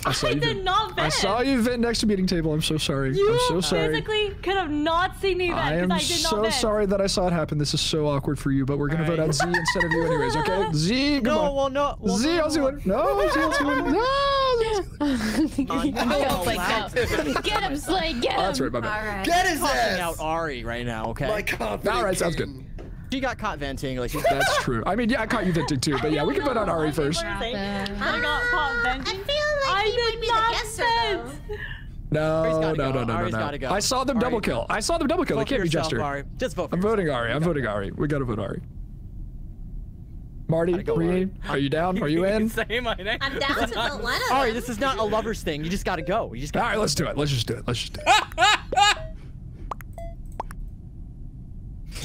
I saw I you did vent. not vent. I saw you vent next to meeting table. I'm so sorry. You I'm so sorry. physically could have not seen me vent I because am I, did not so vent. sorry that I saw it happen. This is so awkward for you, but we're gonna vote out Z instead of you anyways, okay? Z, come No, on. well, no. Well, Z, no, I'll see what. No, Z, I'll see what. No, Z- Go, Slade, go. Get him, Slade, get him! Oh, that's right, my bad. All right. Get his Calling ass! out Ari right now, okay? My confidence. All right, sounds good. she got caught venting. Like That's true. I mean, yeah, I caught you venting too, but yeah, we can vote on Ari first. what are you saying? I got caught ah, venting. Feel like I he did might be not the guesser, vent. No, Ari's no, no, go. no, no, Ari's no. gotta go. I saw them Ari- double kill. I saw them double kill. They vote for can't be Jester. Ari. Just vote for I'm yourself. voting Ari. I'm voting Ari. We gotta vote Ari. Marty, Gotta go, Reeny, are you down? Are you in? Say my name. I'm down to vote one of them. Ari, this is not a lovers thing. You just gotta go. You just All gotta right, let's do it. Let's just do it. Let's just do it.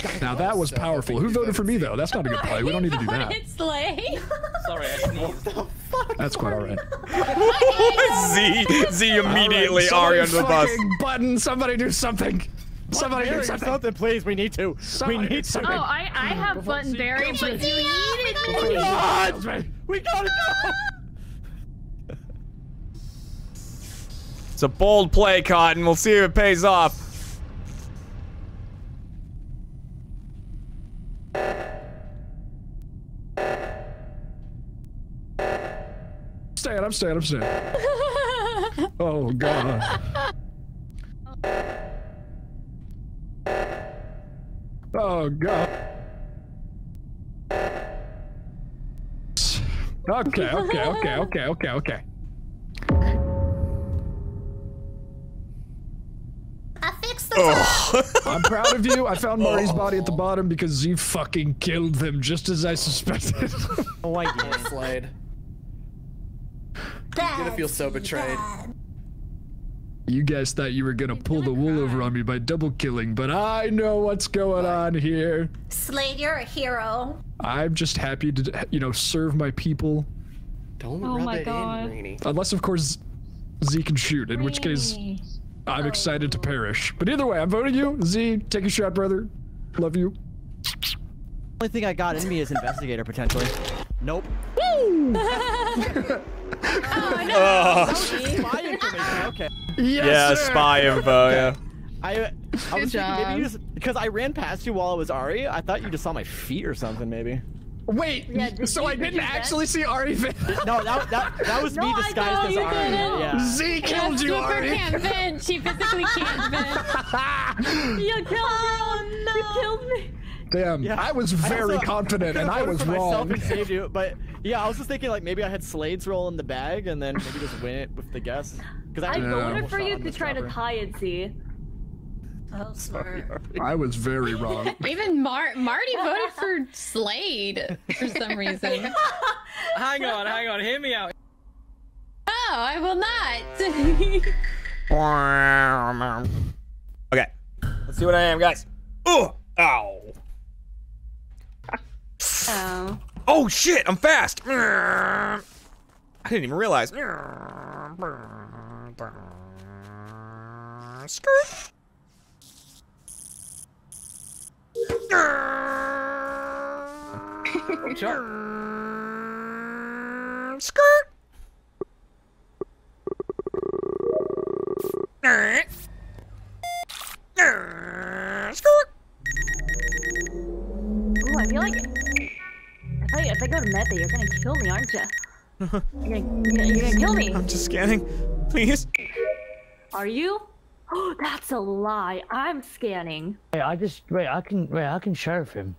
Now that was powerful. Who voted for me though? That's not a good play. We don't need to do that. It's Slade. Sorry, I sneezed. That's quite all right. Z Z immediately All right, Ari under the bus. fucking Button, somebody do something. Somebody do something. something, please. We need to. Somebody we need something. Oh, I, I have button berry, but do you eat it? God, we gotta go. It's a bold play, Cotton. We'll see if it pays off. Staying, I'm staying, I'm staying. Oh god. Oh god. Okay, okay, okay, okay, okay, okay. I fixed the Oh. I'm proud of you. I found Marty's body at the bottom because you fucking killed them just as I suspected. oh, I did. Slade. I'm gonna feel so betrayed. You guys thought you were gonna pull the wool over on me by double killing, but I know what's going on here. Slade, you're a hero. I'm just happy to, you know, serve my people. Don't Oh rub my it in, Reeny. Unless, of course, Z can shoot, in which case I'm excited to perish. But either way, I'm voting you. Z, take a shot, brother. Love you. Only thing I got in me is investigator potentially. Nope. Oh, no. Oh. Spy information. Okay. yeah, spy info. Yeah. I, I was thinking job. maybe you just because I ran past you while I was Ari. I thought you just saw my feet or something, maybe. Wait, Yeah, did so you- I did didn't you vent? actually see Ari Vin. No, that that, that was me No, I disguised know as you Ari. didn't. Yeah. Z killed you, Super Ari. can't vent. She physically can't vent. You killed me. Oh, no. You killed me. Damn, Yeah. I was very also- confident, and I was for myself wrong. and saved you, but yeah, I was just thinking like maybe I had Slade's roll in the bag and then maybe just win it with the guess. Because I Yeah. voted for you to this try to tie it, Z. Oh, smart. I was very wrong. Even Mar- Marty voted for Slade for some reason. hang on, hang on. Hear me out. Oh, I will not. Okay. Let's see what I am, guys. Oh, ow. Oh. Oh shit, I'm fast. I didn't even realize. Skirt. Skirt. Skirt. Ooh, I feel like if I if I go to Meta, you're gonna kill me, aren't you? You're gonna, you're gonna kill me. I'm just scanning. Please. Are you? Oh, that's a lie. I'm scanning. Wait, I just wait. I can wait. I can sheriff him.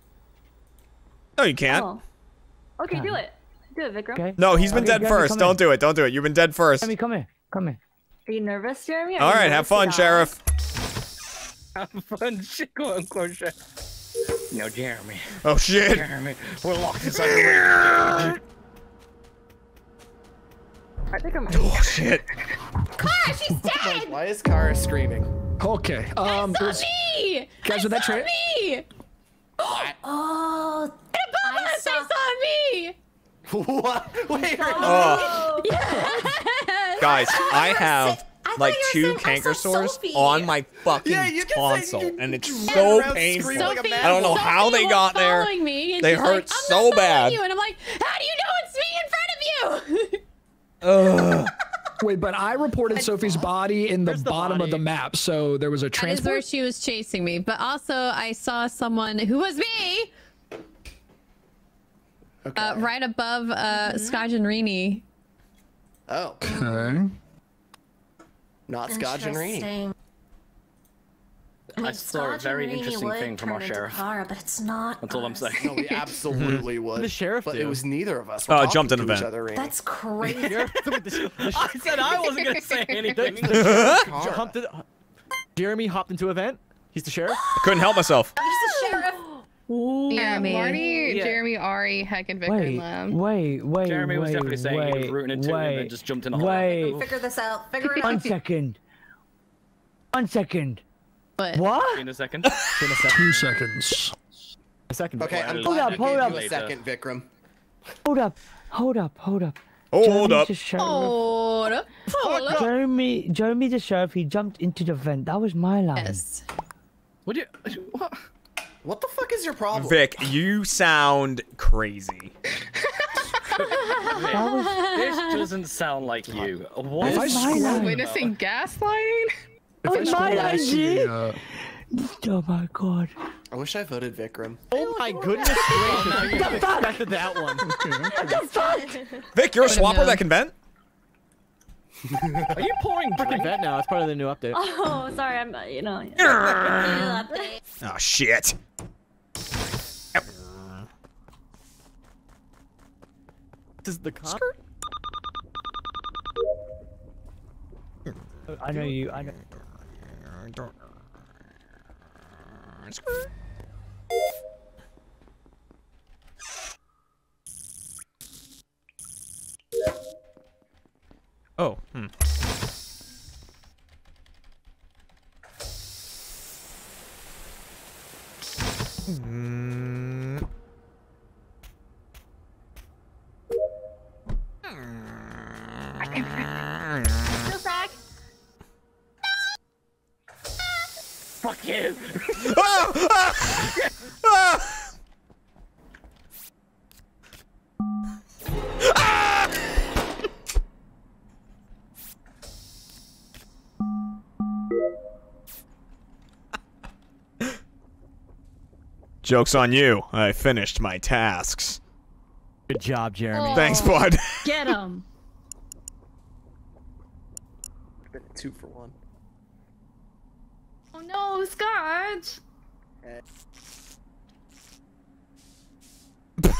No, you can't. Oh. Okay, do it. Do it, Vikram. Okay. No, he's been Okay, dead first. Don't in. do it. Don't do it. You've been dead first. Jeremy, come here. Come here. Are you nervous, Jeremy? Are All you right, nervous have fun. Sheriff. Have fun, shit, quote unquote. No, Jeremy. Oh shit. Jeremy, we're locked inside the ring. I think I'm. Oh shit. Kara, she's dead! Why is Kara screaming? Okay, um, Saw me. guys, I with that saw me. Oh, Above I us, saw- they saw me. what? Wait, Oh, Yes. guys, I have I like two saying canker saw sores Sophie. on my fucking Yeah, you can say tonsil, and it's so painful. screaming like a Sophie, mad I don't know Sophie how they got there. Me, They she's hurt like, I'm so not following bad. You. And I'm like, how do you know it's me in front of you? Ugh. wait, but I reported Sophie's body in the the bottom of the map, so there was a That is where she was chasing me. But also, I saw someone who was me Okay. uh, right above uh, Skadj and Reeny. Oh, Okay. not Skadj and Reeny. Interesting. I mean, saw a very and interesting thing from our sheriff. Kara, but it's not. That's all I'm saying. No, we absolutely would. The sheriff but do? it was neither of us. Oh, We're I jumped in a vent. That's crazy. The- the- the- I said I wasn't gonna say anything. Ju- jumped in- Jeremy hopped into a vent. He's the sheriff. I couldn't help myself. He's the sheriff. Yeah, Jeremy. Marty, Yeah. Jeremy, Ari, Heck, and Victor and Wait, them. wait, wait. Jeremy was wait, definitely saying wait, he was rooting into it and then just jumped in a hole. Wait, Figure this out. Figure it out. second. One second. But What? In a second. In a second. Two seconds. A second. Okay, I'm Hold glad up, I hold gave up. you a second, Vikram. Hold up. Hold up. Hold up. Oh, hold up. The sheriff. Hold up. Hold up. Jeremy, Jeremy the sheriff, he jumped into the vent. That was my line. Yes. What do you? What? What the fuck is your problem? Vik, you sound crazy. this doesn't sound like you. What? If I scroll- Witnessing gaslighting? If I scroll down, I see, uh, Oh my god. I wish I voted Vikram. Oh my goodness gracious! You expected that one. the fuck? Vik, you're a swapper that can vent? Are you pouring Freaking vet now. It's part of the new update. Oh, sorry. I'm, uh, you know. Oh shit. This is the cop. I know you. I know. Oh, hmm. Mm. Fuck you. Joke's on you. I finished my tasks. Good job, Jeremy. Thanks, bud. Get him. Two for one. Oh no, Skadj.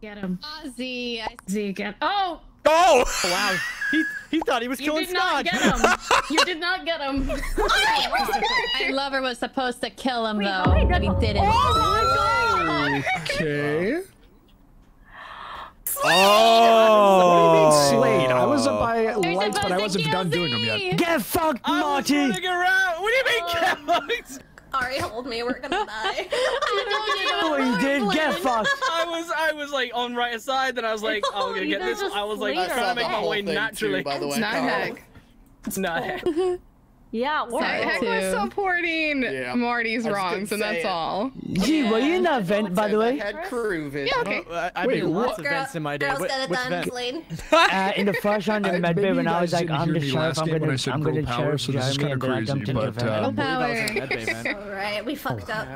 Get him. Ozzy. I Z, get. Oh! oh! Oh! wow. He, he thought he was You killing did not get him. You did not get him. My lover was supposed to kill him though, how but he didn't. Oh oh my god! Okay. Oh! Slade. I was up oh. by You're lights, but I wasn't kill done doing them yet. Get fucked, I was Marty! running around. What do you mean, Kevin? Ari, hold me. We're gonna die. Oh, you did. Get fucked. I was, I was like on right side, then I was like, oh, I'm gonna get this. I was like trying to make my way thing, too, naturally. by the way, It's not Carl. heck. It's not. Yeah, or Heck, Heck was supporting Yeah. Marty's I was wrongs, and that's it. all. Gee, were you in that vent, by the way? Head crew vision. Yeah, okay. I, I've Wait, been lots what? of Girl, vents in my day. girls What, got it which done. Uh, in the first round in I- Medbay, when I was like, didn't I'm hear the me sheriff, I'm gonna, I said I'm gonna power, sheriff so this is Jeremy, and kinda then I jumped crazy, into the but, vent. uh, believe I was in med bay, man. Alright, we fucked up.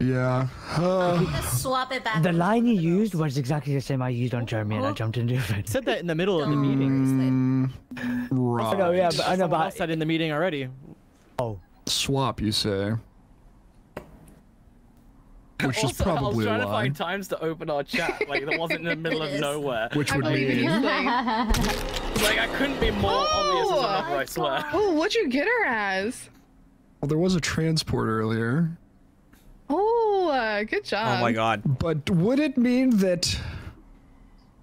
Yeah. Swap it back. The line you used was exactly the same I used on Jeremy, and I jumped into the vent. said that in the middle of the meeting. right. I know, yeah, but I know, Someone else but said in the meeting already. Swap, you say? Which is also, I was trying to find times to open our chat, like that wasn't in the middle of nowhere. Which would believe in be. you. Slade. Like I couldn't be more obvious as a Oh! lover, I swear. Oh, what'd you get her as? Well, there was a transport earlier, Oh, uh, good job. Oh my god. but would it mean that?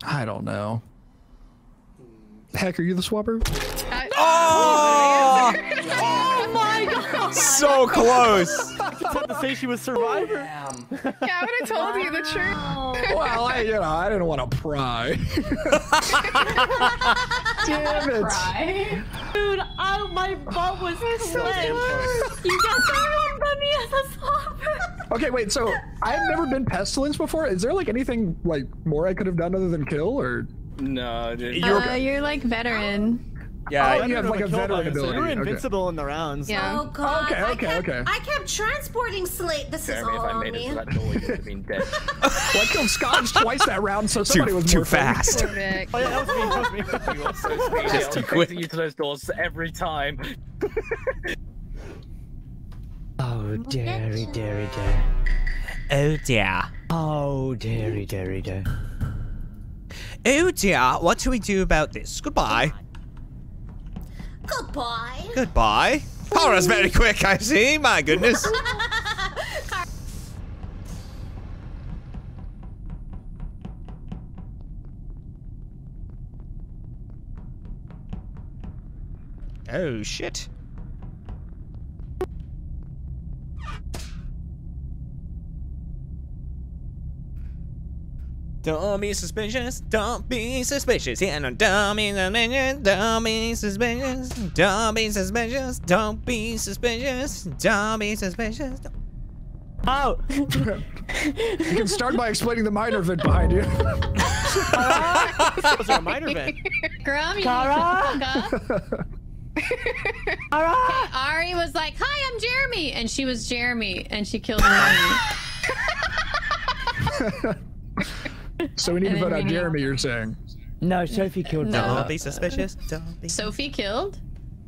I don't know. Heck, are you the swapper? I- Oh! oh my god! So close. Said to say she was survivor. Damn. Yeah, I would have told you the truth. well, I, you know, I didn't want to pry. Damn it! Dude, I, my butt was so clenched. You guys don't put me as a swapper. Okay, wait. So I've never been pestilence before. Is there like anything like more I could have done other than kill, or? No, dude. You're- Uh, you're like veteran. Yeah. Oh, you have like a veteran button, so ability. You were Okay. invincible in the rounds. Yeah. Oh god. Okay, I okay, kept, okay. I kept transporting Slate. This Jeremy, is if all I on made it me. to that door, you would have been dead. Well, I killed Skadj twice that round, so somebody Too, was too fast. Poor Vik. Oh, yeah, that was me. That was me. You are so speedy. Just too quick. chasing you to those doors every time. Oh, dairy, dairy, dairy. Oh dear. Oh, dairy, dairy, dairy. Oh dear. What do we do about this? Goodbye. Goodbye. Goodbye. Power very quick, I see. My goodness. Oh shit. Don't be suspicious. Don't be suspicious. Yeah, no, don't be suspicious. Don't be suspicious. Don't be suspicious. Don't be suspicious. Don't be suspicious. Oh! You can start by explaining the minor vent behind you. Was there a minor vent? Grum, you Kara? Kara? Ari was like, "Hi, I'm Jeremy," and she was Jeremy, and she killed me. so we need to And vote then out Jeremy, you're saying. No, Sophie killed No. me. Don't be suspicious. Don't be. Sophie killed.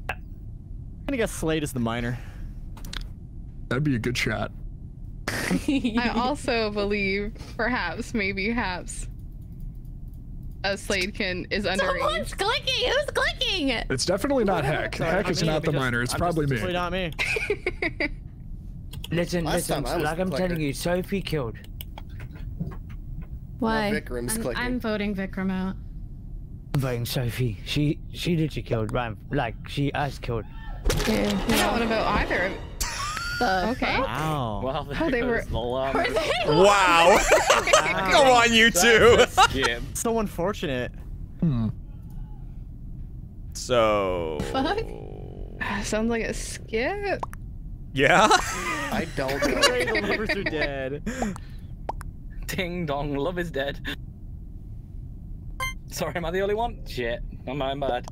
I'm gonna guess Slade is the minor. That'd be a good shot. I also believe, perhaps, maybe, perhaps, a Slade can is underage. Someone's clicking. Who's clicking? It's definitely not Heck. Sorry, Heck is not the because minor. It's I'm probably just me. totally not me. Listen, Last listen, time I was like I'm telling you, Sophie killed. Why? Vikram's I'm, clicking. I'm voting Vikram out. I'm voting Sophie. She she literally killed, right? Like she us killed. I don't want to vote either. okay. Wow. Well, there Oh, they were- goes the alarm. Wow. Come on, you two. That's. So unfortunate. Hmm. So. Sounds like a skip. Yeah. I don't Hooray, the know. livers are dead. Ding dong, love is dead. Sorry, am I the only one? Shit, I'm my bad.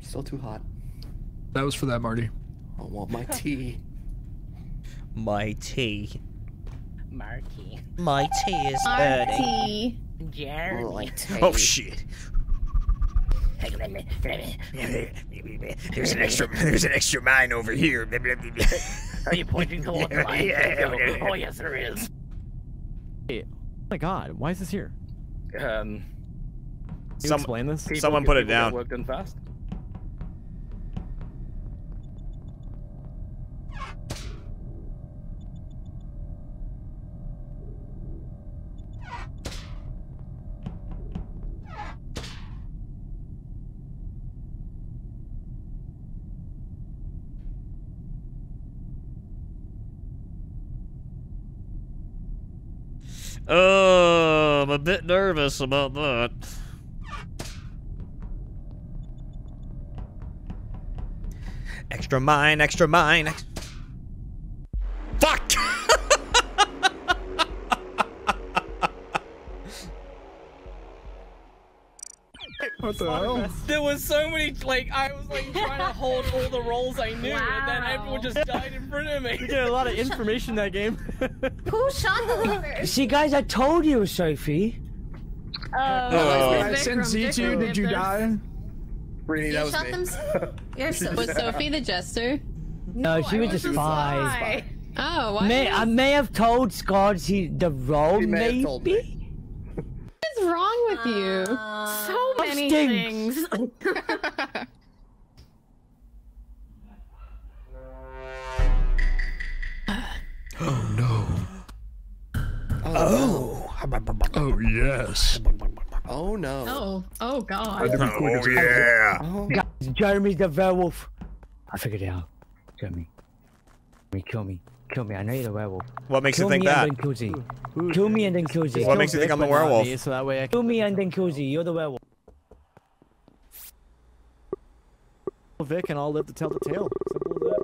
Still too hot. That was for that, Marty. I want my tea. My tea. Marky. My tea is burning. Marty. Jeremy. Oh shit. There's an extra. There's an extra mine over here. Are you pointing towards the line? Oh, yes, there is. Hey, oh my god, why is this here? Um, Can you Some- explain this? people- Someone put it down. Work done fast. I'm a bit nervous about that. Extra mine, extra mine. Ex- What the hell? There was so many, like, I was like trying to hold all the roles I knew, and then everyone just died in front of me. You get a lot of information in that game. Who shot the leader? See, guys, I told you, Sophie. Oh, uh, I Vikram, sent Z to you. Vikram Did did you die? Brittany, You that was shot me. them. s- You're so Was Sophie the jester? No, she was just a five. Oh, why? May I may have told Scott he the role, He may have maybe. Told me. What is wrong with you? Uh, so many stinks. things. Oh. No. Oh Oh yes. Oh no. Oh, oh god. had to be yeah. Oh. Guys, Jeremy's the werewolf. I figured it out. Jeremy. Jeremy, kill me. Kill me. I know you're the werewolf. What makes kill you think me that? and then kill Z. Kill me and then kill Z. What makes you think I'm the werewolf? me, so that way I can. Kill me and then kill Z. You're the werewolf. Vik and I'll live to tell the tale. Simple as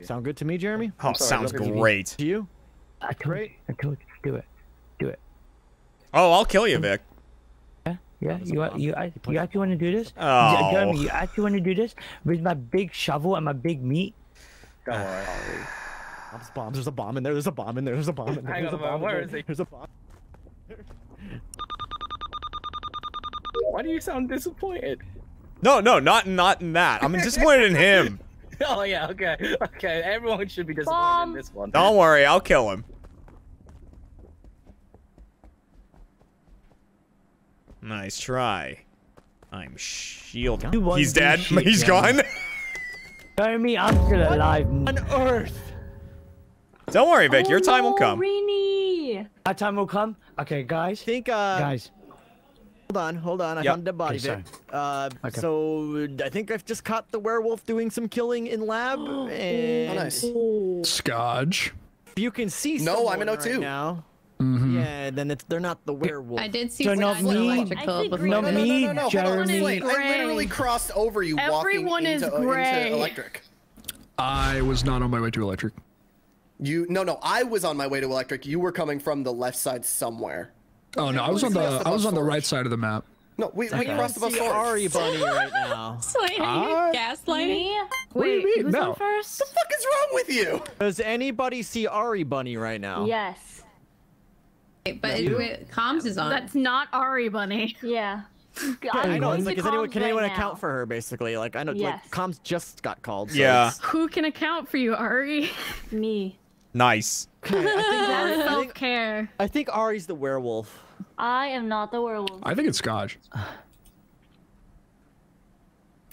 that. Sound good to me, Jeremy? Oh, sorry, sounds look at you. great. To you? I told, great. I told you. Do it. Do it. Oh, I'll kill you, Vik. Yeah, yeah. was You bomb. you He you actually want to do this? Oh. Jeremy, you actually want to do this with my big shovel and my big meat? Don't worry. There's bombs. There's a bomb in there. There's a bomb in there. There's a bomb in there. Hang There's on a a bomb. moment, in where there. is he? There's a bomb. Why do you sound disappointed? No, no, not not in that. I'm disappointed in him. Oh yeah, okay, okay. Everyone should be disappointed Bomb. in this one. Don't worry, I'll kill him. Nice try. I'm shielding. You want He's dead. He's Jeremy. gone. Jeremy, I'm still alive. On Earth. Don't worry, Vik. Your Oh, time will come. Reeny. That time will come. Okay, guys. think, uh. Guys. Hold on, hold on. I Yep. found a dead body, Okay, Vik. Uh, Okay. so I think I've just caught the werewolf doing some killing in lab, and Oh, nice. Scotch. you can see. No, I'm someone in O2. right now. Mm-hmm. Yeah, then it's they're not the werewolf. I did see So not me. electrical I before. No, no, no, me, no, no, no. Hold on, Jeremy. Slate, I literally crossed over you Everyone walking is into, uh, gray. into electric. I was not on my way to electric. You no no. I was on my way to electric. You were coming from the left side somewhere. Oh no, I was on the I was on the right side of the map. No, we, we crossed don't above see. Ari Bunny right now. Slade, are you gaslighting? Me? What do you Wait, mean? who's No. on first? The fuck is wrong with you? Does anybody see Ari Bunny right now? Yes. Wait, But You? wait, comms is on. That's not Ari Bunny. Yeah. I know. It's like, is anyone, comms can anyone right account now. for her? Basically, like I know, Yes. like comms just got called. So Yeah. it's- Who can account for you, Ari? Me. Nice. Okay, I think Ari, I think, Self care. I think Ari's the werewolf. I am not the werewolf. I think it's Scotch.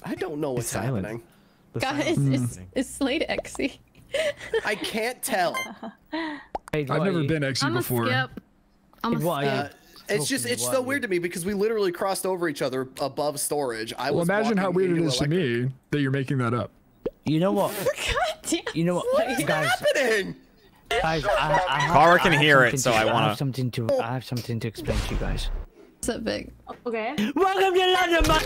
I don't know what's silent. happening. The Guys, silence is, is Slade Exy? I can't tell. I've never been XE before. skip. I'm a Why? Uh, it's just it's so weird to me because we literally crossed over each other above storage. I Well, was imagine how weird it is into is to me that you're making that up. You know what? God damn. You know what, guys? Happening. Guys, I, I have, Kara can I hear it, so to- I I wanna- have something to. I have something to explain to you guys. What's up, big? Okay. Welcome to London, man.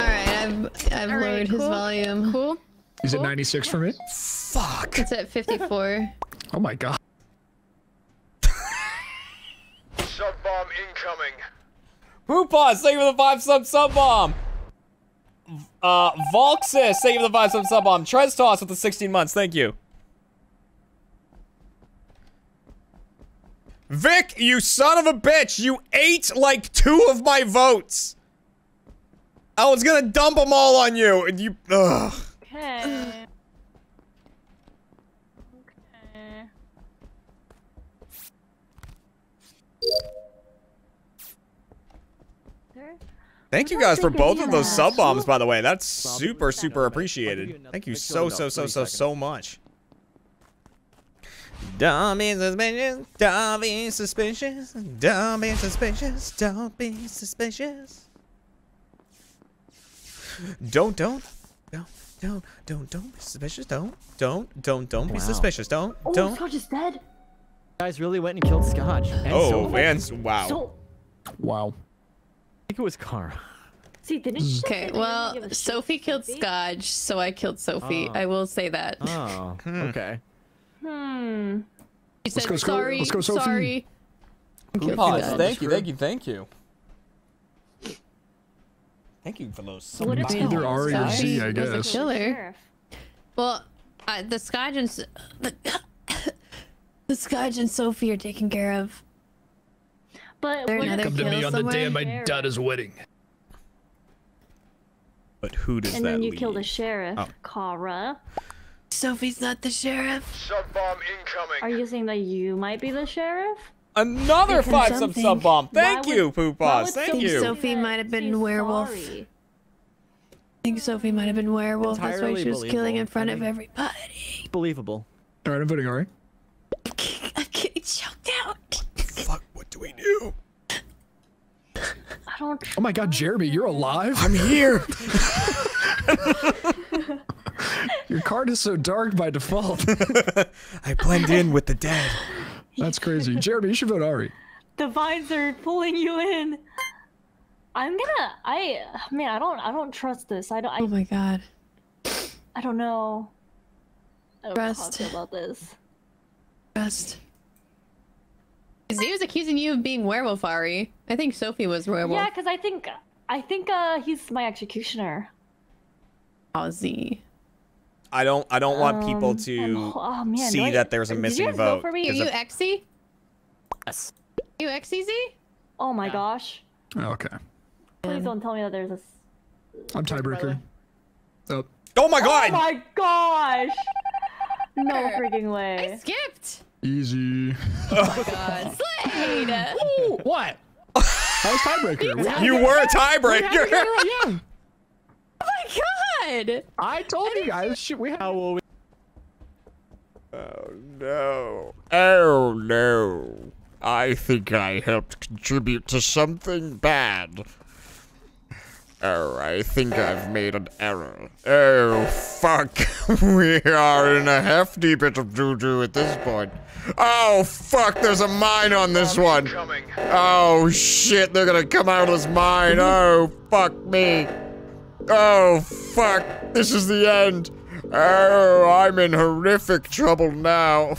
All right, I've I've All right, lowered his cool. volume. Cool. Is it 96 for me? Fuck. It's at 54. Oh my god. Sub bomb incoming. Poopos, thank you for the five sub sub bomb. Uh, Volxis, thank you for the five sub sub bomb. Trez Toss with the 16 months, thank you. Vic, you son of a bitch, you ate like two of my votes. I was gonna dump them all on you, and you. Ugh. Okay. okay. Thank you guys for both of those ass? sub bombs, by the way. That's super, super appreciated. Thank you so, so, so, so, so much. Don't be suspicious. Don't be suspicious. Don't be suspicious. Don't be suspicious. Don't, don't, don't, don't, don't, don't be suspicious. Don't, don't, don't, don't be suspicious. Don't, Oh, don't. Oh, Scotch is dead. Guys really went and killed Scotch. Oh, Sophie. man, wow. So, Wow. I think it was Kara. see, didn't you Okay, well, that you didn't give a shit Sophie killed Sophie? Scotch, so I killed Sophie. Oh. I will say that. Oh, okay. Hmm. She said, go, Sco- sorry, let's go, Sophie." sorry. Killed Poopos, thank you, thank you, thank you. Thank you for those sub What if It's the either whole Ari or Scotch Z, I was a guess. Killer. Well, uh, the Scotch and the, the Scotch and Sophie are taken care of. But They're what if another the kill kill somewhere. my daughter's wedding. But who does And that then you leave? killed the sheriff, Oh. Kara. Sophie's not the sheriff. Sub bomb incoming. Are you saying that you might be the sheriff? Another Because five sub sub bomb. Thank Why you, would- why Thank Sophie you. say Sophie might have been she's werewolf. sorry? I think Sophie might have been werewolf. That's why she was killing in front I of everybody. Believable. All right, I'm voting Ari. I'm getting choked out. Fuck, what do we do? I don't. Oh my god, Jeremy, you're alive? I'm here. Your card is so dark by default. I blend in with the dead. That's crazy. Jeremy, you should vote Ari. The vines are pulling you in. I'm gonna. I man, I don't. I don't trust this. I don't. I, Oh my god. I don't know. I don't know Trust. feel about this. Trust. He was accusing you of being werewolf, Ari. I think Sophie was werewolf. Yeah, because I think. I think uh he's my executioner. Ozzy. I don't. I don't want people Um, to I'm- oh, man, do see I- that there's a did you missing vote vote. for me? Are 'cause you if- Exy? Yes. You XCZ? Oh my gosh! Okay. Please don't tell me that there's a. I'm tiebreaker. Oh, oh my god! Oh my gosh! No freaking way. I skipped. Easy. Oh my god. Slade! Ooh, what? I was tiebreaker. We you were a we had to tiebreaker. get right, yeah. Oh my god! I told you guys. Shit, we had. How will we? Oh no. Oh no. I think I helped contribute to something bad. Oh, I think I've made an error. Oh, fuck. we are in a hefty bit of doo-doo at this point. Oh, fuck, there's a mine on this one. Oh, shit, they're gonna come out of this mine. Oh, fuck me. Oh, fuck, this is the end. Oh, I'm in horrific trouble now.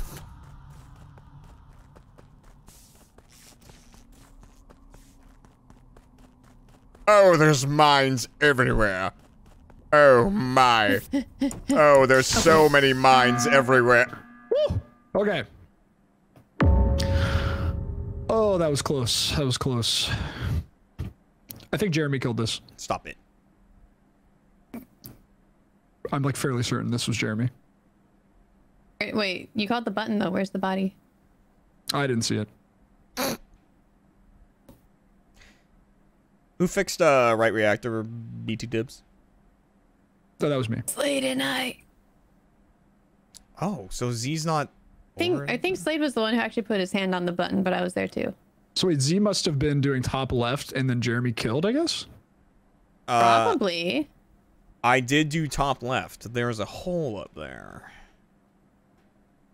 Oh, there's mines everywhere. Oh my. Oh, there's so many mines everywhere. Okay. Oh, that was close. That was close. I think Jeremy killed this. Stop it. I'm like fairly certain this was Jeremy. Wait, wait, you called the button though. Where's the body? I didn't see it. Who fixed uh right reactor BT dibs? Oh, that was me. Slade and I. Oh, so Z's not I think I think Slade was the one who actually put his hand on the button, but I was there too. So wait, Z must have been doing top left and then Jeremy killed, I guess? uh, Probably. I did do top left. There's a hole up there.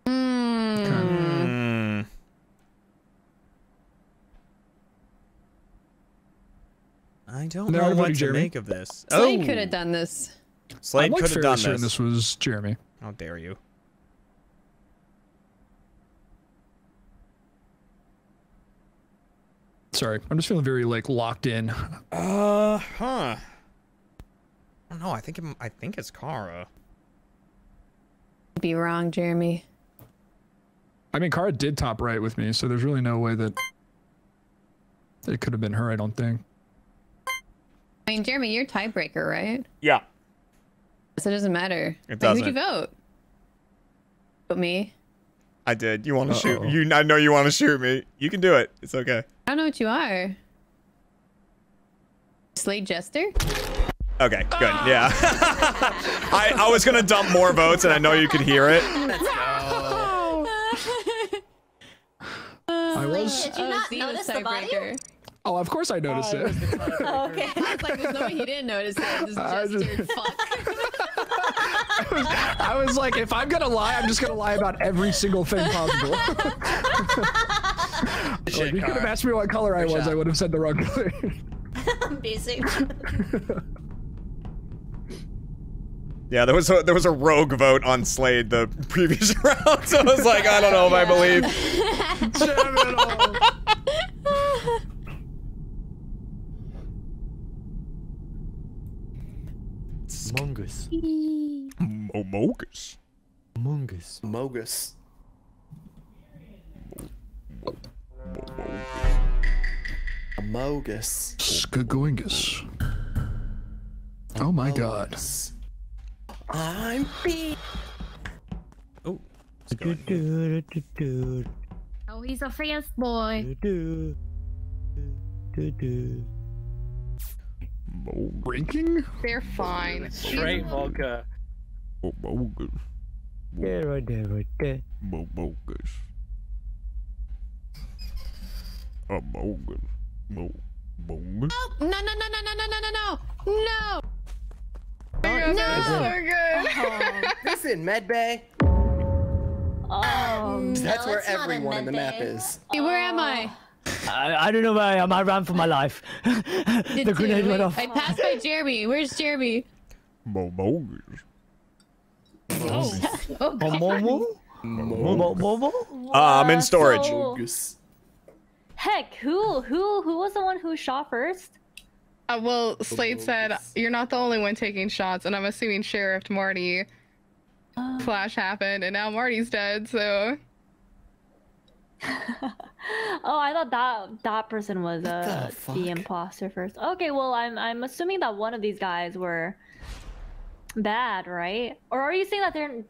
Hmm. I don't know what to Jeremy? make of this. Slade oh, could have done this. Slade I'm like could have fairly done certain this. this was Jeremy. How dare you? Sorry, I'm just feeling very like locked in. Uh, huh. I don't know. I think it, I think it's Kara. Be wrong, Jeremy. I mean, Kara did top right with me, so there's really no way that it could have been her. I don't think. I mean, Jeremy, you're tiebreaker, right? Yeah. So it doesn't matter. It Like, Who'd you vote? But me. I did. You want to shoot? Uh-oh. You? I know you want to shoot me. You can do it. It's okay. I don't know what you are. Slade Jester? Okay, good. Yeah. I, I was gonna dump more votes, and I know you could hear it. I was. Did you not Z was notice the body? Tiebreaker. Oh, of course I noticed oh, it. Oh, okay. I was like, there's no way he didn't notice that. This I Jester, just- fuck. I was like, if I'm gonna lie, I'm just gonna lie about every single thing possible. like, you could have asked me what color I was, I would have said the wrong color. Basic. Yeah, there was a there was a rogue vote on Slade the previous round, so I was like, I don't know if I believe. Mungus. Momogus. Mungus. Mogus. Mogus. Skagoingus. Oh my god. I'm beat. Oh. Oh, he's a fast boy. Drinking? They're fine. Straight vodka. Momogus. Yeah, right there, right there. Momogus. Amogus. Mo. Mogus. No, no, no, no, no, no, no, no, no. No. No. So good. Oh. Listen, medbay. Oh, That's no, where it's not in everyone in the map is. Hey, where am I? Oh. I, I don't know where I am. I ran for my life. The grenade too. went off. I passed by Jeremy. Where's Jeremy? Momogus. Oh, Momo? Momo? Momo? Uh, I'm in Uh, storage. so- Heck, who who who was the one who shot first? Uh, well, Slade said you're not the only one taking shots, and I'm assuming Sheriff Marty flash happened, and now Marty's dead. So Oh, I thought that that person was uh, fuck? the imposter first. Okay, well, I'm I'm assuming that one of these guys were bad, right? Or are you saying that they're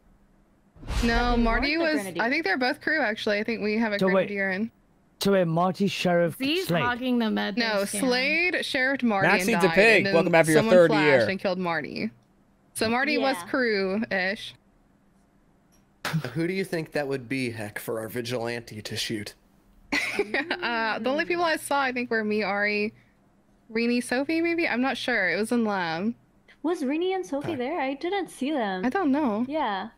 no, they Marty was. grenadier. I think they're both crew. Actually, I think we have a So wait. in. So wait, Marty, Sheriff, He's Slade. hogging the med. No. Slade sheriffed Marty Max and needs a died, pig. Welcome back for your someone third flashed year. and killed Marty. So Marty was crew-ish. Who do you think that would be, Heck, for our vigilante to shoot? uh, the only people I saw, I think, were me, Ari, Reeny, Sophie, maybe? I'm not sure. It was in lab. Was Reeny and Sophie there? I didn't see them. I don't know. Yeah.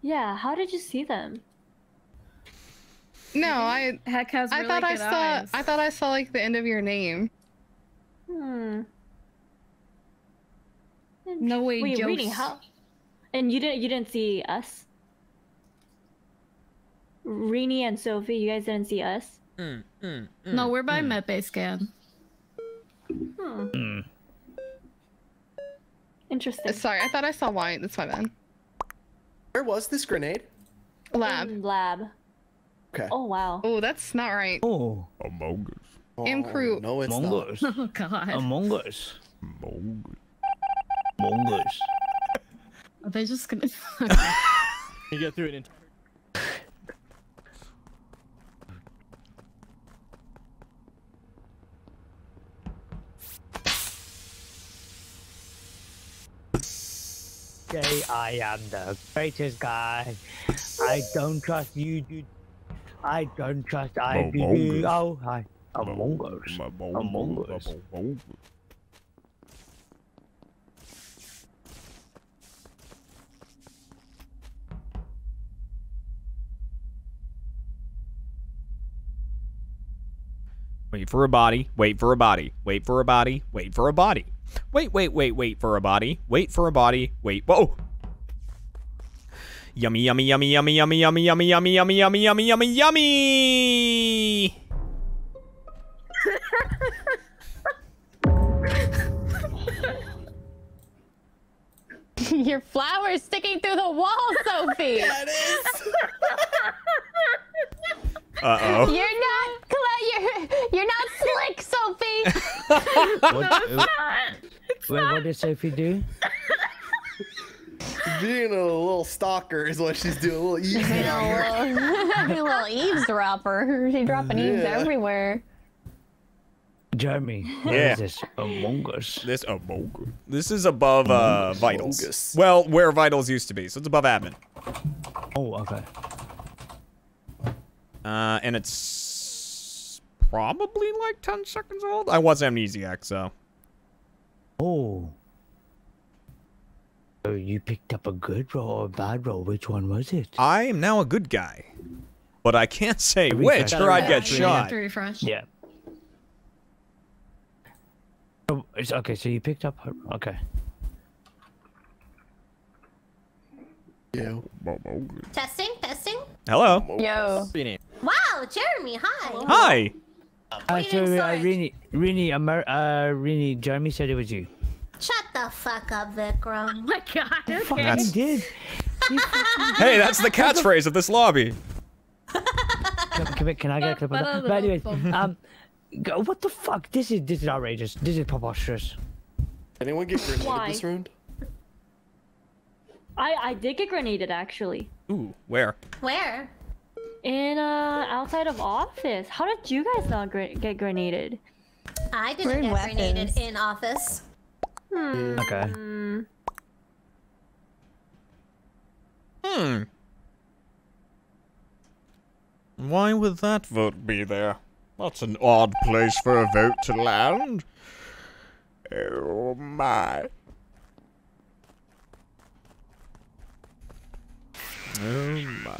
Yeah, how did you see them? No, I Heck has I really thought I saw eyes. I thought I saw like the end of your name. Hmm. No way, Wait, Reeny, Jokes. how? And you didn't you didn't see us? Reeny and Sophie, you guys didn't see us? Mm, mm, No, mm, we're by mm. medbay scan. Hmm. Interesting. Sorry, I thought I saw white. That's my bad. Where was this grenade? Lab. In lab. Okay. Oh wow. Oh, that's not right. Oh. Among Us. M crew. No, it's Among not. Us. Oh god. Among Us. Among Among Us. Are they just gonna You get through it in Say I am the greatest guy. I don't trust you, dude. I don't trust I Among do. Us. Oh, hi. Among Us. Among Us. Wait for a body. Wait for a body. Wait for a body. Wait for a body. Wait, wait, wait, wait for a body. Wait for a body. Wait. Whoa. Yummy, yummy, yummy, yummy, yummy, yummy, yummy, yummy, yummy, yummy, yummy, yummy, yummy. Your flower's sticking through the wall, Sophie. Yeah, it is. Uh oh. You're not cla- you're you're not slick, Sophie. What, Wait, what did Sophie do? Being a little stalker is what she's doing. A little eavesdropper. a little, eavesdropper. She's dropping eaves everywhere. Jeremy, what Yeah. is this? Among Us. This Among Us. This is above uh, vitals. Well, where vitals used to be, so it's above admin. Oh, okay. Uh, and it's probably like 10 seconds old. I was amnesiac, so. Oh. So you picked up a good roll or a bad roll. Which one was it? I am now a good guy. But I can't say Refresh. which, or I'd get shot. have to refresh. Yeah. Oh, it's okay. So you picked up her. Okay. Yeah. Testing, testing. Hello. Yo. Wow, Jeremy, hi. Hi. Uh, you so doing, uh, Sarge? Reeny, Reeny, Amer- uh, Reeny, Jeremy said it was you. Shut the fuck up, Vikram. Oh my god. Fuck, Okay. I That's- did. Hey, that's the catchphrase of this lobby. Can, can, can I get a clip of that? But anyways, um, go- what the fuck? This is this is outrageous. This is preposterous. Anyone get grenaded Why? this round? I I did get grenaded actually. Ooh, where? Where? In uh outside of office. How did you guys not gre- get grenaded? I We're didn't get weapons. grenaded in office. Hmm. Okay. Hmm. Hmm. Why would that vote be there? That's an odd place for a vote to land. Oh my. Oh my.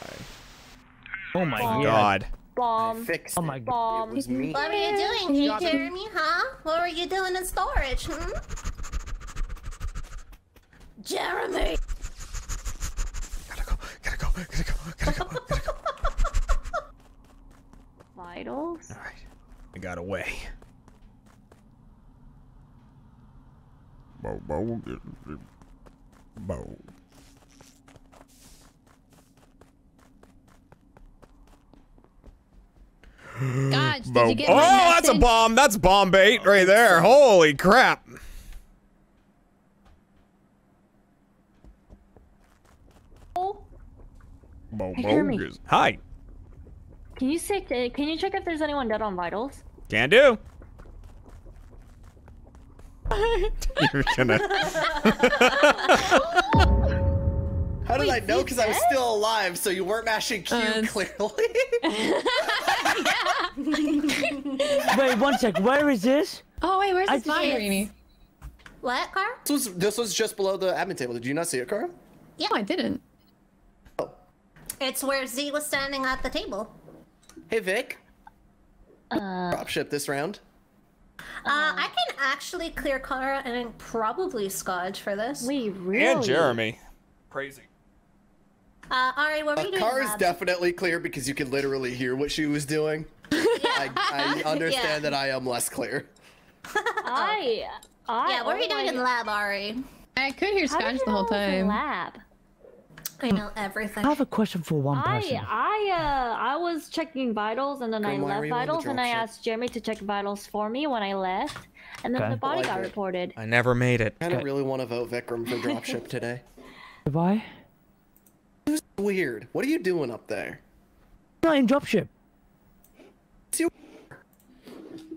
Oh my Bomb. god. God. Bomb. Fixed Oh my it. Bomb. It was me. What were you doing, G Jeremy, huh? What were you doing in storage, hmm? Jeremy! Gotta go, gotta go, gotta go, gotta go, gotta go. Vitals. Alright. I got away. Bo, bo, bo. Gosh, did Bo- you get oh, that's a bomb. That's bomb bait right there. Holy crap. Oh, Bo- Hey, Hi. can you say? Uh, can you check if there's anyone dead on vitals? Can do. You're gonna. How did Wait, I know? Because I was still alive, so you weren't mashing Q Uh, clearly. Wait, one sec. Where is this? Oh wait, where's I this body, just- What, Car? This was this was just below the admin table. Did you not see it, Kara? Yeah. Oh, I didn't. Oh. It's where Z was standing at the table. Hey Vik. Uh, Drop ship this round. Uh, I can actually clear Kara and probably Scotch for this. We really? And Jeremy. Crazy. Uh, Ari, what were Uh, you doing? Kara's lab? definitely clear because you could literally hear what she was doing. I, I understand Yeah. that I am less clear. I. I. Yeah, what were you oh doing my- in lab, Ari? I could hear How did Scotch you the know whole I was in time. Lab. I know everything. I have a question for one person. I I uh I was checking vitals and then I Graham, why were left you on the vitals and I asked Jeremy to check vitals for me when I left, and then Okay. the body Well, got reported. I never made it. I don't really want to vote Vikram for dropship today. Why? Weird. What are you doing up there? I'm not in dropship. It's you-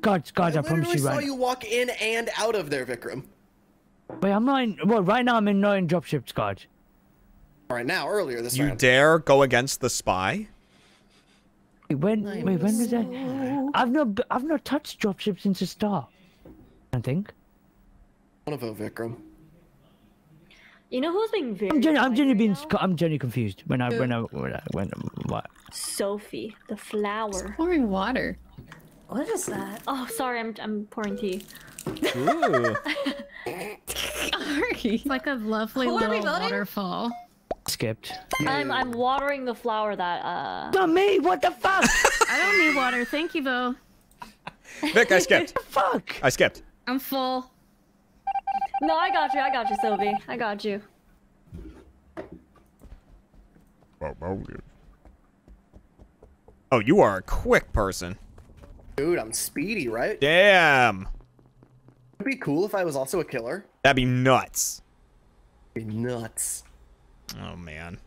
God, God, I, I promise literally you, saw you walk in and out of there, Vikram. Wait, I'm not in. Well, right now I'm in not in dropship, Scott. All right, now earlier this You round. dare go against the spy? Wait, when? Wait, when was that? I've not. I've not touched dropship since the start. I think. One want to vote Vikram. You know who's being very I'm genuinely, I'm genuinely right being. now? I'm genuinely confused when I when I when I when what? Sophie, the flower. Pouring water. What is that? Oh, sorry, I'm I'm pouring tea. Ooh. Ari. It's like a lovely Who little waterfall. Skipped. I'm I'm watering the flower that uh. Not me. What the fuck? I don't need water. Thank you, though. Vik, I skipped. fuck. I skipped. I'm full. No, I got you. I got you, Sylvie. I got you. Oh, you are a quick person. Dude, I'm speedy, right? Damn. It'd be cool if I was also a killer. That'd be nuts. Be nuts. Oh man.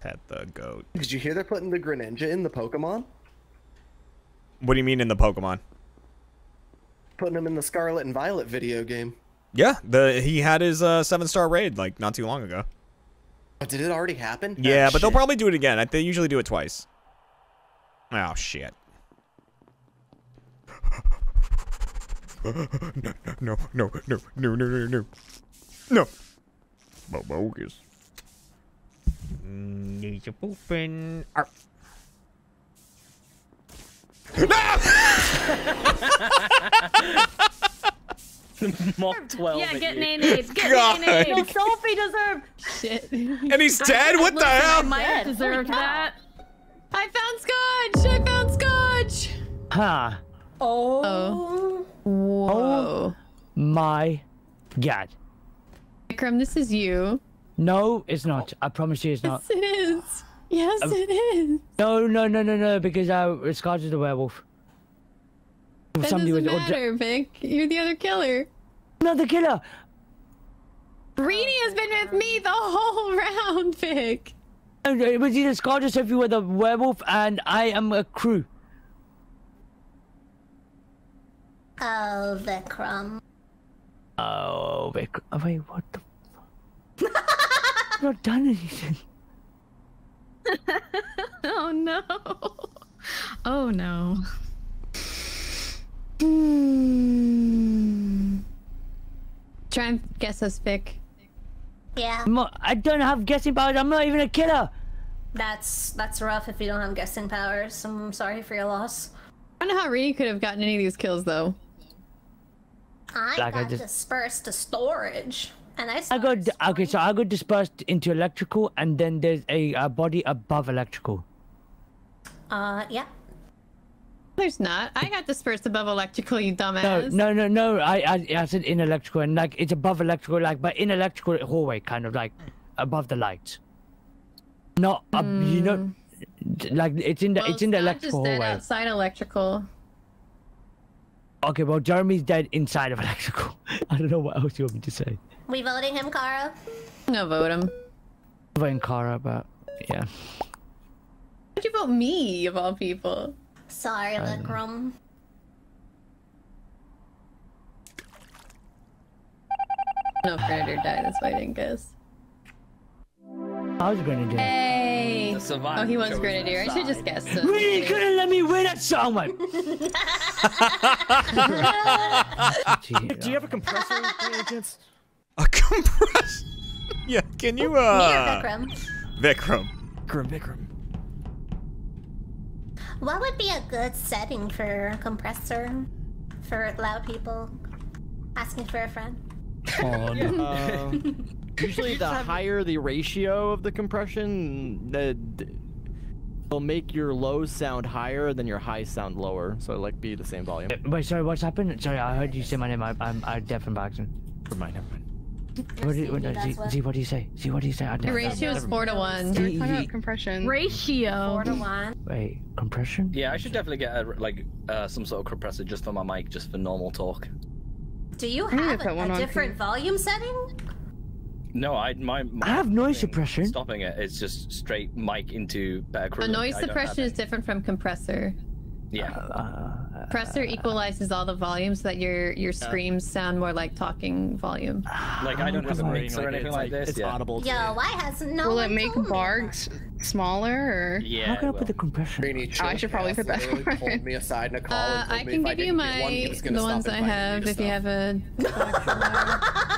Pet the goat. Did you hear they're putting the Greninja in the Pokemon? What do you mean in the Pokemon? Putting him in the Scarlet and Violet video game. Yeah, the he had his uh, seven star raid like not too long ago. But did it already happen? Yeah, Ah, but they'll probably do it again. I- They usually do it twice. Oh shit. no, no, no, no, no, no, no, no. No. Bogus. Need to poopin'. Arf. Mock 12 Yeah, get you. nay-nays. Get God. nay-nays. No, Sophie deserved. Shit. And he's dead? What the Listen, I hell? might have deserved Holy cow. that. I found Scotch. I found Scotch. Huh. Oh. Oh. oh. Whoa. My God. Vikram, this is you. No, it's not. I promise you, it's not. Yes, it is. Yes, Um, it is. No, no, no, no, no. Because uh, Scott is the werewolf. That Somebody doesn't was- matter, Vik. You're the other killer. Not the killer. Reeny has been with me the whole round, Vik. Uh, It was either Scott or Sophie were the werewolf, and I am a crew. Oh, Vikram. Oh, Vik. Oh, wait, what the? I've not done anything. Oh no. Oh no. Hmm. Try and guess us, Vik. Yeah, I'm not, I don't have guessing powers. I'm not even a killer. that's that's rough if you don't have guessing powers. I'm sorry for your loss. I don't know how Reeny could have gotten any of these kills, though. I Like, I got just- dispersed to storage, and I. I got okay, so I got dispersed into electrical, and then there's a, a body above electrical. Uh, yeah. There's not. I got dispersed above electrical, you No, dumbass. no, no, no. no. I, I, I said in electrical, and like it's above electrical, like but in electrical hallway, kind of like above the lights. Not up, you know, like it's in the Well, it's in the Scotch electrical is dead hallway. outside electrical. Okay, well Jeremy's dead inside of electrical. I don't know what else you want me to say. We voting him, Kara? No, vote him. Voting Kara, but yeah. Why'd you vote me, of all people? Sorry, Vikram. No, Predator died, that's why I didn't guess. I was Grenadier. Hey. The survivor Oh, he was chose Grenadier. I should just side. guess. So. Really couldn't let me win at someone. Do you have a compressor by any chance? A compressor. yeah, can you uh Vikram. Vikram. Vikram, Vikram. What would be a good setting for a compressor for loud people asking for a friend? Oh Uh, usually, the higher the ratio of the compression, the will make your lows sound higher than your highs sound lower. So like be the same volume. Wait, sorry, what's happened? Sorry, I heard you say my name. I, I'm I'm deaf and Baxton. Never mind, never mind. What do you, what, That's Z, what- Z, what do you say? Z, what do you say? I The ratio is four to one. We're talking about compression. Ratio. Four to one. Wait, compression? Yeah, I should definitely get a, like uh, some sort of compressor just for my mic, just for normal talk. Do you I need to have a, one a different too. volume setting? No, I my, my I have noise suppression. Stopping it, it is just straight mic into better A quality. noise I don't have suppression is different from compressor. Yeah. Uh, Compressor equalizes all the volume so that your your screams sound more like talking volume. Like I don't have a Like, mix or anything like, this. It's yeah. audible. Yo, me. why has no Will it make told me barks smaller or? Yeah. how can I put the compression? Rainy Oh, I should probably put that literally on. pulled me aside in a call Uh, and told I me can if I give you didn't one, my the ones I have if you have a.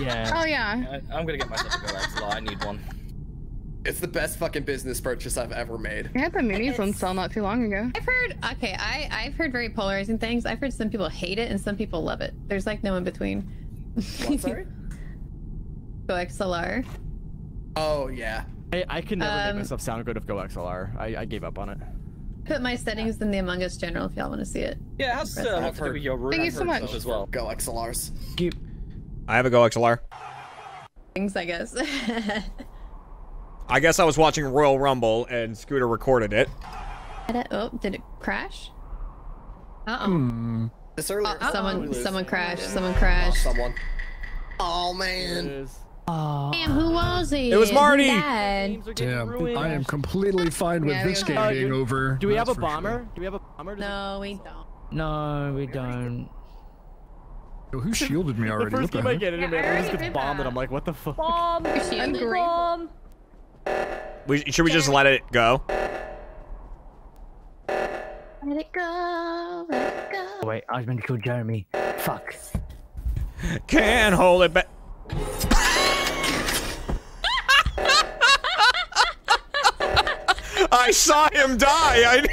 Yeah. Oh yeah. I, I'm gonna get myself a Go XLR. I need one. It's the best fucking business purchase I've ever made. I had the minis on sale not too long ago. I've heard okay, I I've heard very polarizing things. I've heard some people hate it and some people love it. There's like no in between. What, sorry? Go XLR. Oh yeah. I, I can never Um, make myself sound good with Go XLR. I, I gave up on it. Put my settings in the Among Us general if y'all want to see it. Yeah, it has That's to have to do with your room Thank you so much. as well. Go XLRs. Keep. I have a Go XLR. Things I guess. I guess I was watching Royal Rumble and Scooter recorded it. oh, did it crash? Uh oh. Hmm. This earlier. Oh, someone someone crashed. Someone Lost crashed. Someone. Oh man. Oh. Damn, who was it? It was Marty. Who died? Games are getting Damn, ruined. I am completely fine with Yeah, this we- game Uh, being do- over. Do we have a for sure. bomber? Do we have a bomber? Does No, we don't. No, we don't. Yo, who shielded me The already? first What the game I heck? get it, Yeah, and I everyone just already gets did bombed, and that. I'm like, what the fuck? Bomb. Bomb. We, should we just let it go? Let it go. Let it go. Oh, wait, I was meant to kill Jeremy. Fuck. Can't hold it back. I saw him die. I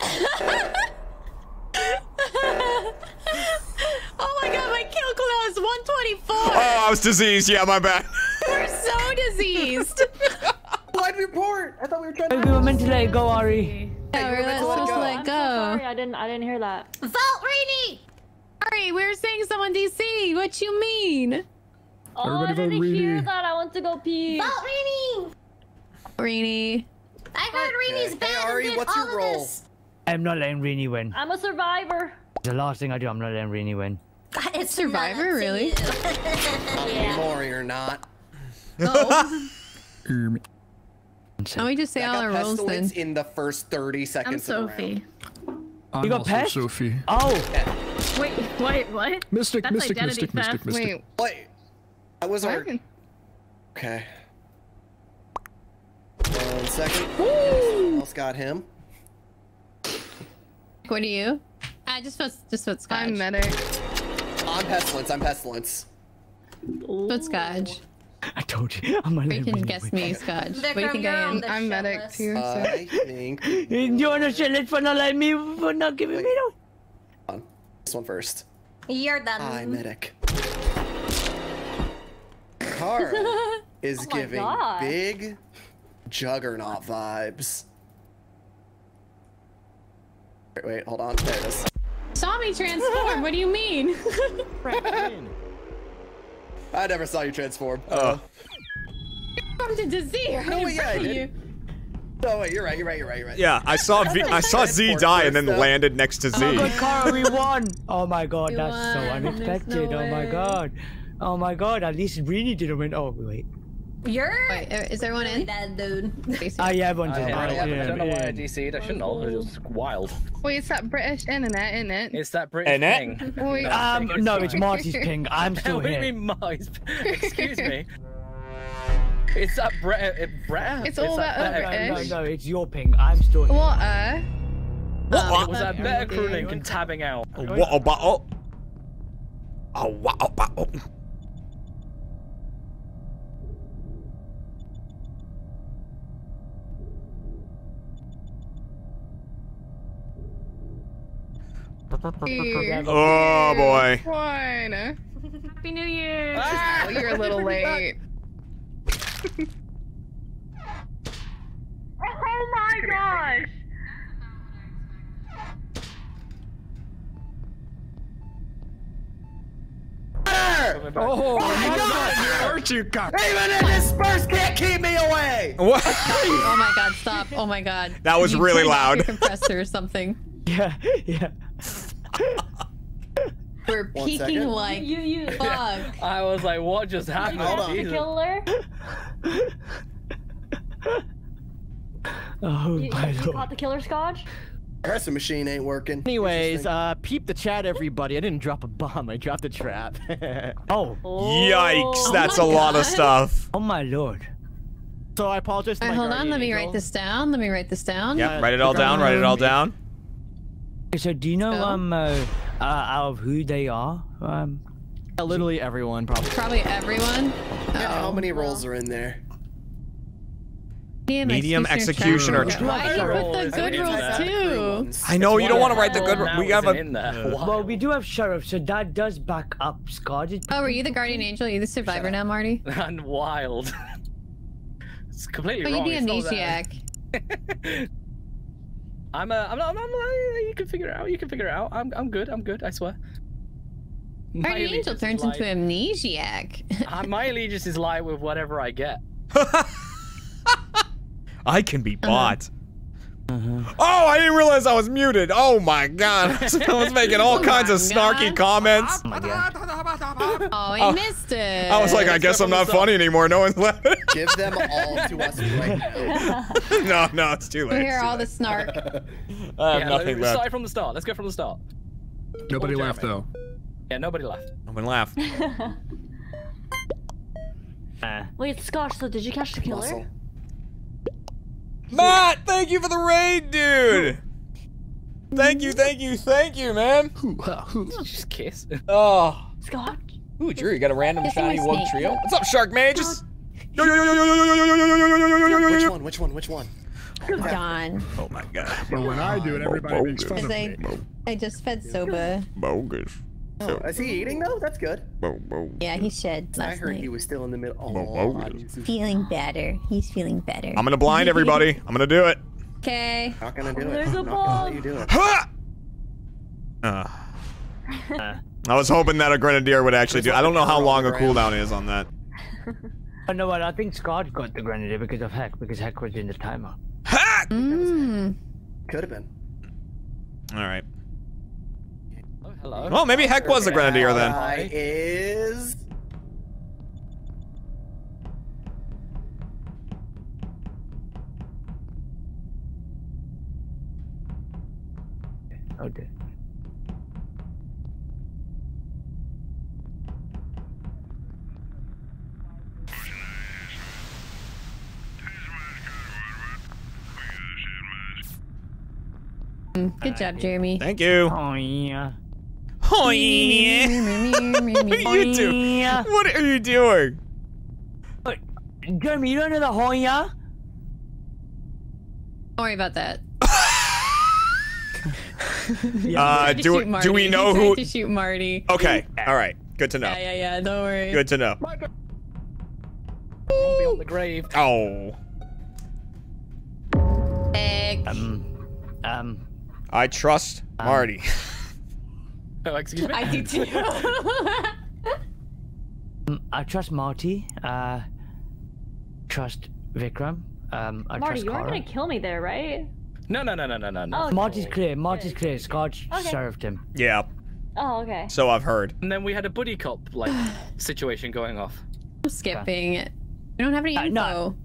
oh my god, my kill cloud is 124. Oh, I was diseased. Yeah, my bad. We're so diseased. Blind report. I thought we were trying Hey, to. we were meant to let it go, Ari. yeah, we're meant to let it supposed go. let I'm go. so sorry. I didn't. I didn't hear that. Vote Rainy! Sorry, we were saying someone DC. What you mean? Oh, Everybody I vote didn't hear Reedy. that. I want to go pee. Vote Rainy! Rainy. I heard Rainy's bad Hey, bad Ari, and did what's all your role? this. I'm not letting Reeny win. I'm a survivor. The last thing I do, I'm not letting Reeny win. It's Survivor, not really? you. Not anymore, not. Oh. Um, Can we just say I all got our rules then? in the first 30 seconds I'm seconds of the round. Sophie. I'm got also pest? Sophie. Oh, Wait, wait, what? Mystic, That's mystic, identity mystic, mystic, theft. mystic. Wait, Wait. That was what our. happened? Okay. One second. Someone else got him. What are you? I just put just put scotch. I'm medic. I'm pestilence. I'm pestilence. Put scotch. I told you. I'm not You letting can guess win. me, scotch. What do you think I am? I'm medic list. too. So. I think. You want to shit it for not letting me, for not giving me no? on. This one first. You're done. Hi, medic. Car is Oh giving God. big juggernaut vibes. Wait, wait, hold on. There it is. Saw me transform. what do you mean? I never saw you transform. Oh. Come to Desir. No, I wait, yeah, I didn't did. you. No, wait, you're right. You're right. You're right. You're right. Yeah, I saw v- I saw Z die and then landed next to Oh my Z. god, Kara, we won! Oh my god, We that's so won. There's unexpected. no oh my god. Oh my god, at least Reeny didn't win. Oh, wait. You're Wait, uh, is everyone really in? dead, dude. Ah, yeah, everyone's I, in. I, Yeah, I don't know why I yeah. DC'd. I shouldn't have. It was wild. Wait, it's that British internet, isn't it? It's that British Annette? thing. Wait, Um, It's no, it's Marty's ping. I'm still What do you here. mean, Mars? Excuse me. It's that Brett. It, Brett. It's all that about better No, no, it's your ping. I'm still here. Well, uh. What? It was that better crooning and tabbing out. What about? Oh. Oh, wow. Oh, oh. Oh, boy. One. Happy New Year. Oh, you're a little late. Oh my gosh! Oh, oh my God! Aren't you cock? Even in this Spurs can't keep me away. What? Oh my god, stop. Oh my god. That was You really loud. Compressor or something. Yeah, yeah. We're One peeking second. like You you fuck. I was like, what just happened? Hold on. the Jesus. killer? Oh You, my you lord. caught the killer Skadj? Compressor machine ain't working. Anyways, uh, peep the chat, everybody. I didn't drop a bomb. I dropped a trap. Oh, Yikes. That's my a lot of stuff. oh my lord. so I apologize to Alright, my hold on. guardian Let me write this down. Let me write this down. Yep, write it all down. Write it all down. Okay, so do you know Phil? um uh, uh of who they are? Um, Yeah, literally everyone, probably. Probably everyone. How Oh, many well. roles are in there? Medium executioner Why trap. do you put Roll the good in rolls too? I know you don't want to write the good. now We have a. in well, we do have sheriff, so that does back up Scarlet. Oh, were you the guardian angel? Are you the survivor now, Marty? and wild. it's completely Oh, wrong. you'd be it's not there. amnesiac. I'm, uh, I'm, not, I'm, not- you can figure it out. You can figure it out. I'm, I'm good. I'm good. I swear. My Guardian angel turns is into lie- amnesiac. Uh, my allegiance is lie with whatever I get. I can be bought. Oh, I didn't realize I was muted. Oh my god. I was making all Oh kinds of my snarky God. comments. Oh my god. oh, he Oh. missed it. I was like, I guess I'm not funny anymore. No one's left. Give them all to us right now. no, no, it's too late. We late. hear It's too all the snark. I have yeah, nothing let's left. start from the start. Let's go from the start. Nobody Oh, left though. Yeah, nobody left. No one laughed. Uh, Wait, Skadj, so did you catch the killer? Muscle. Matt, thank you for the raid, dude. Thank you, thank you, thank you, man. Just kiss. Oh. Skadj? Ooh, Drew, you got a random Kissing shiny my woke snake. trio. What's up, Shark Mages? Yo yo yo yo yo yo yo yo yo yo yo yo yo yo yo Which yo. one? Which one? Which one? John. Oh my god. But when I do it, everybody makes fun Because of I, me. I just fed Soba. Bogus. Oh, is he eating though? That's good. Yeah, he shed I heard night. he was still in the middle. Oh, bogus. I'm Feeling better. He's feeling better. I'm gonna blind everybody. I'm gonna do it. Okay. not gonna do it. There's a I'm not gonna ball. you do it. Ha! Uh, I was hoping that a grenadier would actually do. I don't know how long a cooldown is on that. oh no, what? I think Scott got the grenadier because of Heck, because Heck was in the timer. Ha! Mmm. Could have been. All right. Oh, hello. Well, maybe Heck was a grenadier then. Guy is. Oh, okay. Good job, Jeremy. Thank you. Oh yeah. Yeah. What are you doing? What are you doing? Jeremy, you don't know the Hoya? Don't worry about that. Uh, Tried to do shoot do we know who? to shoot Marty. Okay. All right. Good to know. Yeah, yeah, yeah. Don't worry. Good to know. Be on the grave. Oh. Heck. Um, um, I trust Marty. Oh, excuse me. I do too. um, I trust Marty. Uh, trust Vikram. Um, I Marty, trust you aren't gonna kill me there, right? No, no, no, no, no, no, no. Oh, Marty's clear. Marty's clear. Scott Okay. served him. Yeah. Oh, okay. So I've heard. And then we had a buddy cop like situation going off. I'm skipping it. We don't have any Uh, info. no.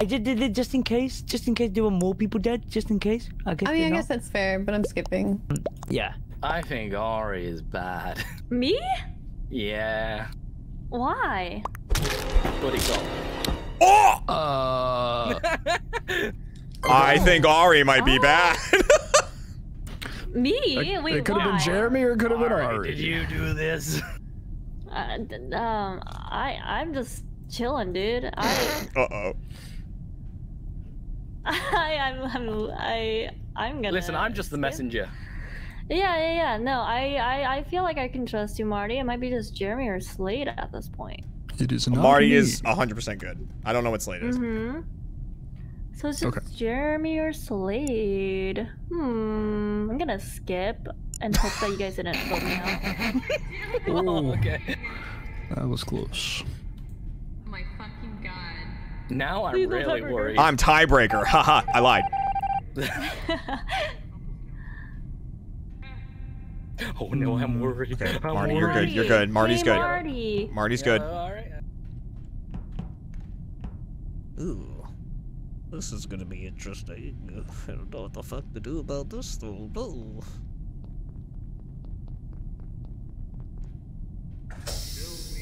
I did, did it just in case. Just in case there were more people dead. Just in case. I guess. I mean, I know? guess that's fair, but I'm skipping. Yeah. I think Ari is bad. Me? yeah. Why? Buddy cop. Oh! Uh, I think Ari might Oh. be bad. Me? it, Wait, it could have been? Jeremy or it could have been Ari, Ari. did you do this? Uh, d- um, I I'm just chilling, dude. I Uh oh. I I'm, I'm I I'm gonna Listen, I'm just the skip. messenger. Yeah, yeah, yeah. No, I, I I feel like I can trust you, Marty. It might be just Jeremy or Slayed at this point. It is not Marty me. is 100% good. I don't know what Slayed is. Mm-hmm. So it's just Okay. Jeremy or Slayed. Hmm. I'm gonna skip and hope that you guys didn't vote me out. Oh, okay. That was close. my fucking god. Now I'm Please really have worried. I'm tiebreaker. Haha, I lied. oh no, I'm mm, worried. Okay, I'm Marty, you're good. You're good. Marty's hey, good. Marty. Marty's Yeah, good. alright. Ooh. This is gonna be interesting. I don't know what the fuck to do about this though. No.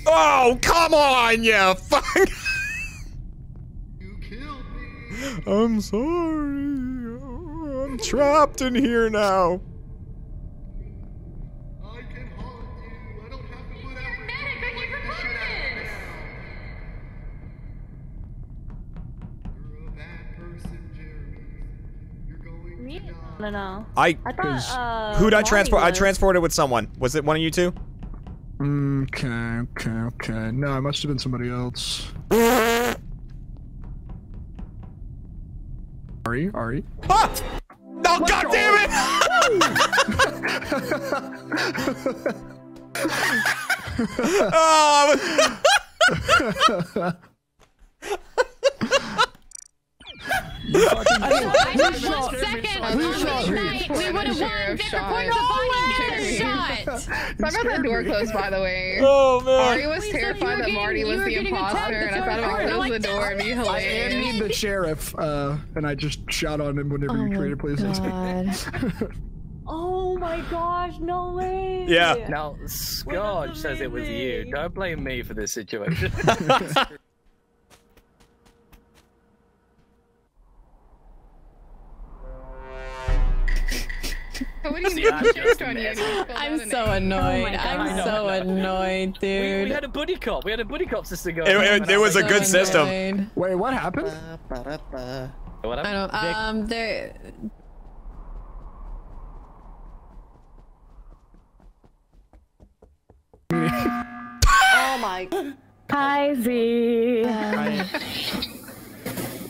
Oh, come on, you fuck. I'm sorry. I'm trapped in here now. No, no. I. I thought. Uh, Who'd I transport? I transported with someone. Was it one of you two? Okay, okay, okay. No, it must have been somebody else. Ari, Ari. Ah! No, God damn it! oh, I know one Who second shot on who? midnight we would have won. Vik Shot. reported the body Jeremy. shot. Sorry about that door closed, by the way. Oh man. Ari was Well, you said you terrified that Marty getting- was you were the getting imposter, and I thought about. I'm close the door and be hilarious. I hilarious. am the sheriff, uh, and I just shot on him whenever you created places. Oh my gosh! No way. Yeah. Now, Scourge says it was you. Don't blame me for this situation. What do you mean? I'm Just just a on you. mess. You just called out I'm so annoyed. God. I'm so annoyed, we, dude. we had a buddy cop. We had a buddy cop system going. It- on, it- it was a like, good system. annoyed. Wait, what happened? What happened? I don't. Um, there. Oh my. Hi Z.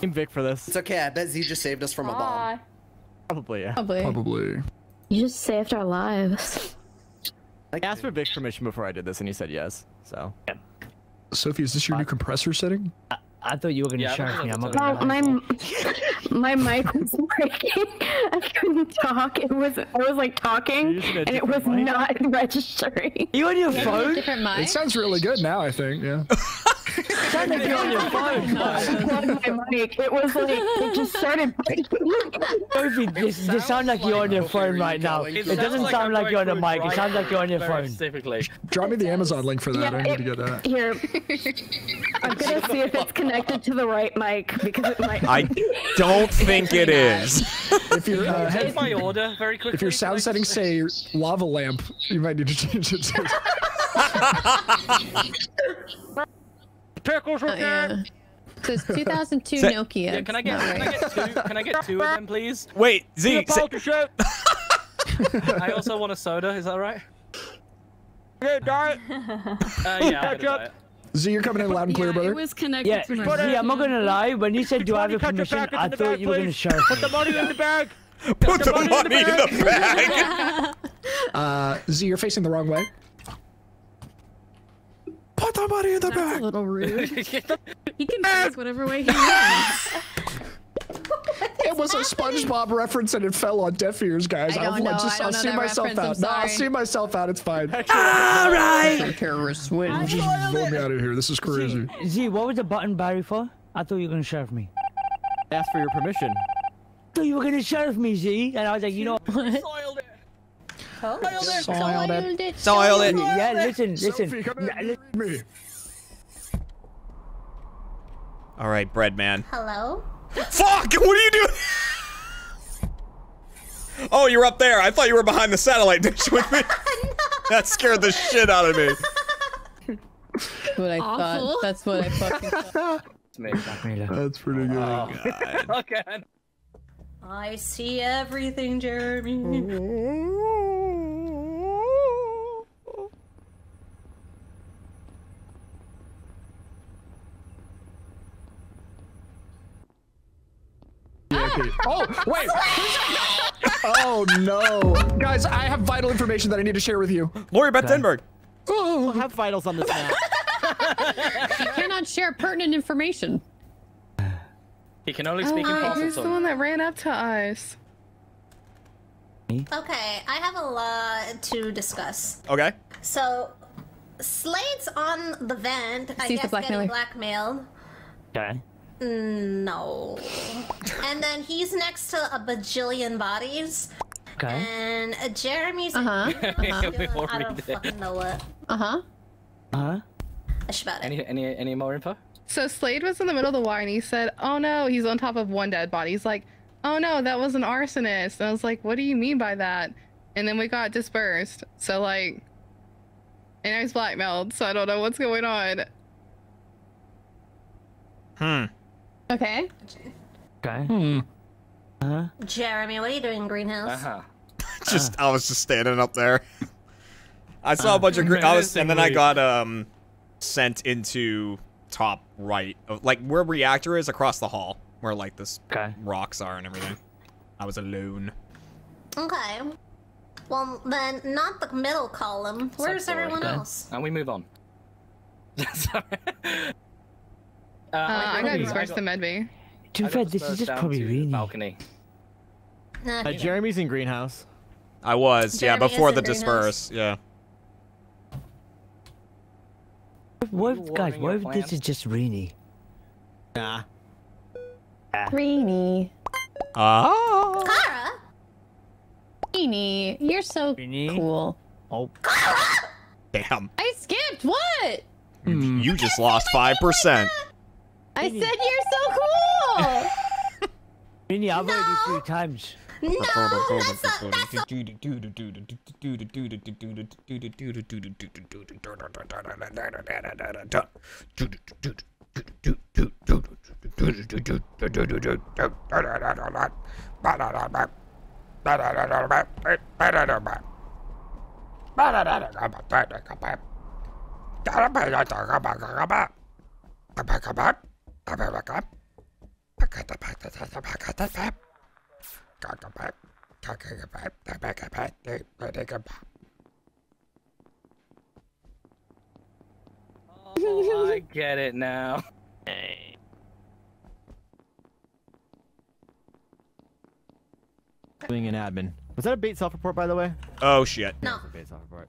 Team Vik for this. It's okay. I bet Z just saved us from a bomb. Probably, yeah. Probably. Probably. You just saved our lives. I asked for Vik's permission before I did this, and he said yes. So. Sophie, is this your new compressor setting? I thought you were gonna Yeah, I me. I'm if not it's gonna my my mic was breaking. I couldn't talk. It was I was like talking, and it was mic? not registering. You on your phone? a different mic. It sounds really good now, I think, yeah. Sound like you're on your phone. My mic. It was like it just started breaking. Sophie, this, this sound like you're on your phone right now. going It doesn't sounds sound like you're on a mic. It sounds like you're on your phone. Specifically. Drop me the Amazon link for that. Yeah, I need it- to get that. Here, I'm gonna see if it's connected to the right mic because it might. I don't think it is. If your uh, Take head, my order very quickly. if your Can sound just- settings say lava lamp, you might need to change it to. Pickles Oh, yeah. So it's 2002 Say- Nokia. Yeah, can I get? Can I get two? Can I get two of them, please? Wait, Z. say- I also want a soda. Is that right? Okay, diet. Uh, yeah. I'll get diet. Z, you're coming in loud and clear, yeah, brother. it was connected Yeah, to my see, I'm not gonna lie. When you said, "Do I have your permission?" I thought bag, you were gonna please. sheriff Put the money in the bag. Put the money in the money in the bag. Uh, Z, you're facing the wrong way. Put the money in the That's a little rude. he can face whatever way he wants. It was a SpongeBob reference and it fell on deaf ears, guys. I don't will know, just, I I'll don't see that myself reference, out. I'm No, I'll see myself out. It's fine. All right. Terrorists win. Just vote me out of here. This is crazy. Z, what was the button Barry for? I thought you were gonna sheriff me. Ask for your permission. I thought you were gonna sheriff me, Z, and I was like, you know. what? Soiled it. Soiled it. Soiled it. Yeah, listen, listen. Sophie, come N- in. Me. All right, bread man. Hello? Fuck! What are you doing? Oh, you're up there. I thought you were behind the satellite dish with me. That scared the shit out of me. That's what I Awful. thought. That's what I fucking thought. That's pretty good. Oh, God. I see everything, Jeremy. Oh. Okay. Oh, wait. oh, no. Guys, I have vital information that I need to share with you. Lori Beth Denberg. Oh. We'll have vitals on this map. You cannot share pertinent information. He can only Oh, speak in wait, parcel who's the one that ran up to us? Okay, I have a lot to discuss. Okay. So, Slayed's on the vent, I He's the guess getting blackmailer. blackmailed. Okay. Mm, No. and then he's next to a bajillion bodies. Okay. And uh, Jeremy's. Uh-huh. Uh-huh. I don't did. fucking know what. Uh huh. Uh Huh? That's about it. Any, any, any more info? So Slayed was in the middle of the Y and he said, "Oh no, he's on top of one dead body." He's like, "Oh no, that was an arsonist." And I was like, "What do you mean by that?" And then we got dispersed. So like, and I was blackmailed. So I don't know what's going on. Hmm. Okay. Okay. Hmm. Huh? Jeremy, what are you doing in Greenhouse? Uh-huh. Just I was just standing up there. I saw a bunch of green. I was, and then I got um sent into top right, of, like where reactor is across the hall, where like this Okay. rocks are and everything. I was alone. Okay. Well, then, not the middle column. Where's everyone Okay. else? And we move on. Sorry. Uh, Uh, I got got- dispersed to Medbay. To I be got this is just probably to the really. balcony. Nah, Uh, Jeremy's in greenhouse. I was, yeah, Jeremy is before in the greenhouse. disperse, yeah. What you guys? watering What if this is just Reeny? Nah. Greeny. Ah. Kara? Greeny. You're so Greeny? cool. Oh. Damn. I skipped. What? You just lost five percent. I said you're so cool. Reeny, I've voted you three times. No, that's not. That's not. Oh, I get it now. Doing an admin. Was that a bait self report, by the way? Oh shit. No. It's a bait self report.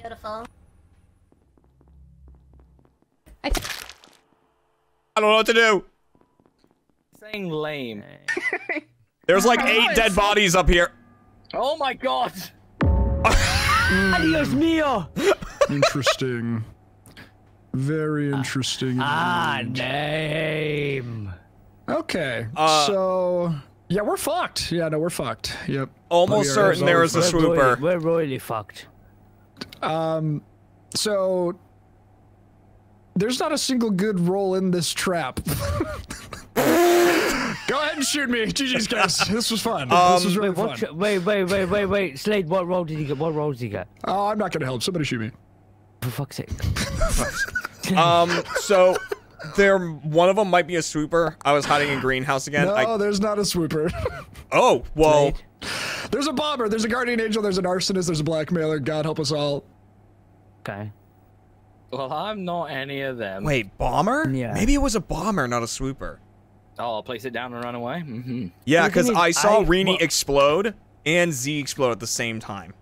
Beautiful. I I don't know what to do. Saying lame. There's like eight dead bodies up here. Oh my god! Adios mio. Interesting. Very interesting. Ah, indeed. name. Okay. Uh, so yeah, we're fucked. Yeah, no, we're fucked. Yep. Almost We are- certain there is a We're royally, swooper. we're really fucked. Um, so there's not a single good role in this trap. Go ahead and shoot me. GG's guys. This was fun. this was really Wait, what? fun. Wait, wait, wait, wait, wait. Slayed, what role did he get? What role did he get? Oh, I'm not gonna help. Somebody shoot me. For fuck's sake. Um, so there, one of them might be a swooper. I was hiding in greenhouse again. No, I, there's not a swooper. oh, well, there's a bomber. There's a guardian angel. There's an arsonist. There's a blackmailer. God help us all. Okay. Well, I'm not any of them. wait, bomber? Yeah. Maybe it was a bomber, not a swooper. Oh, I'll place it down and run away? Mm-hmm. Yeah, because I saw I- Reeny well- explode and Z explode at the same time.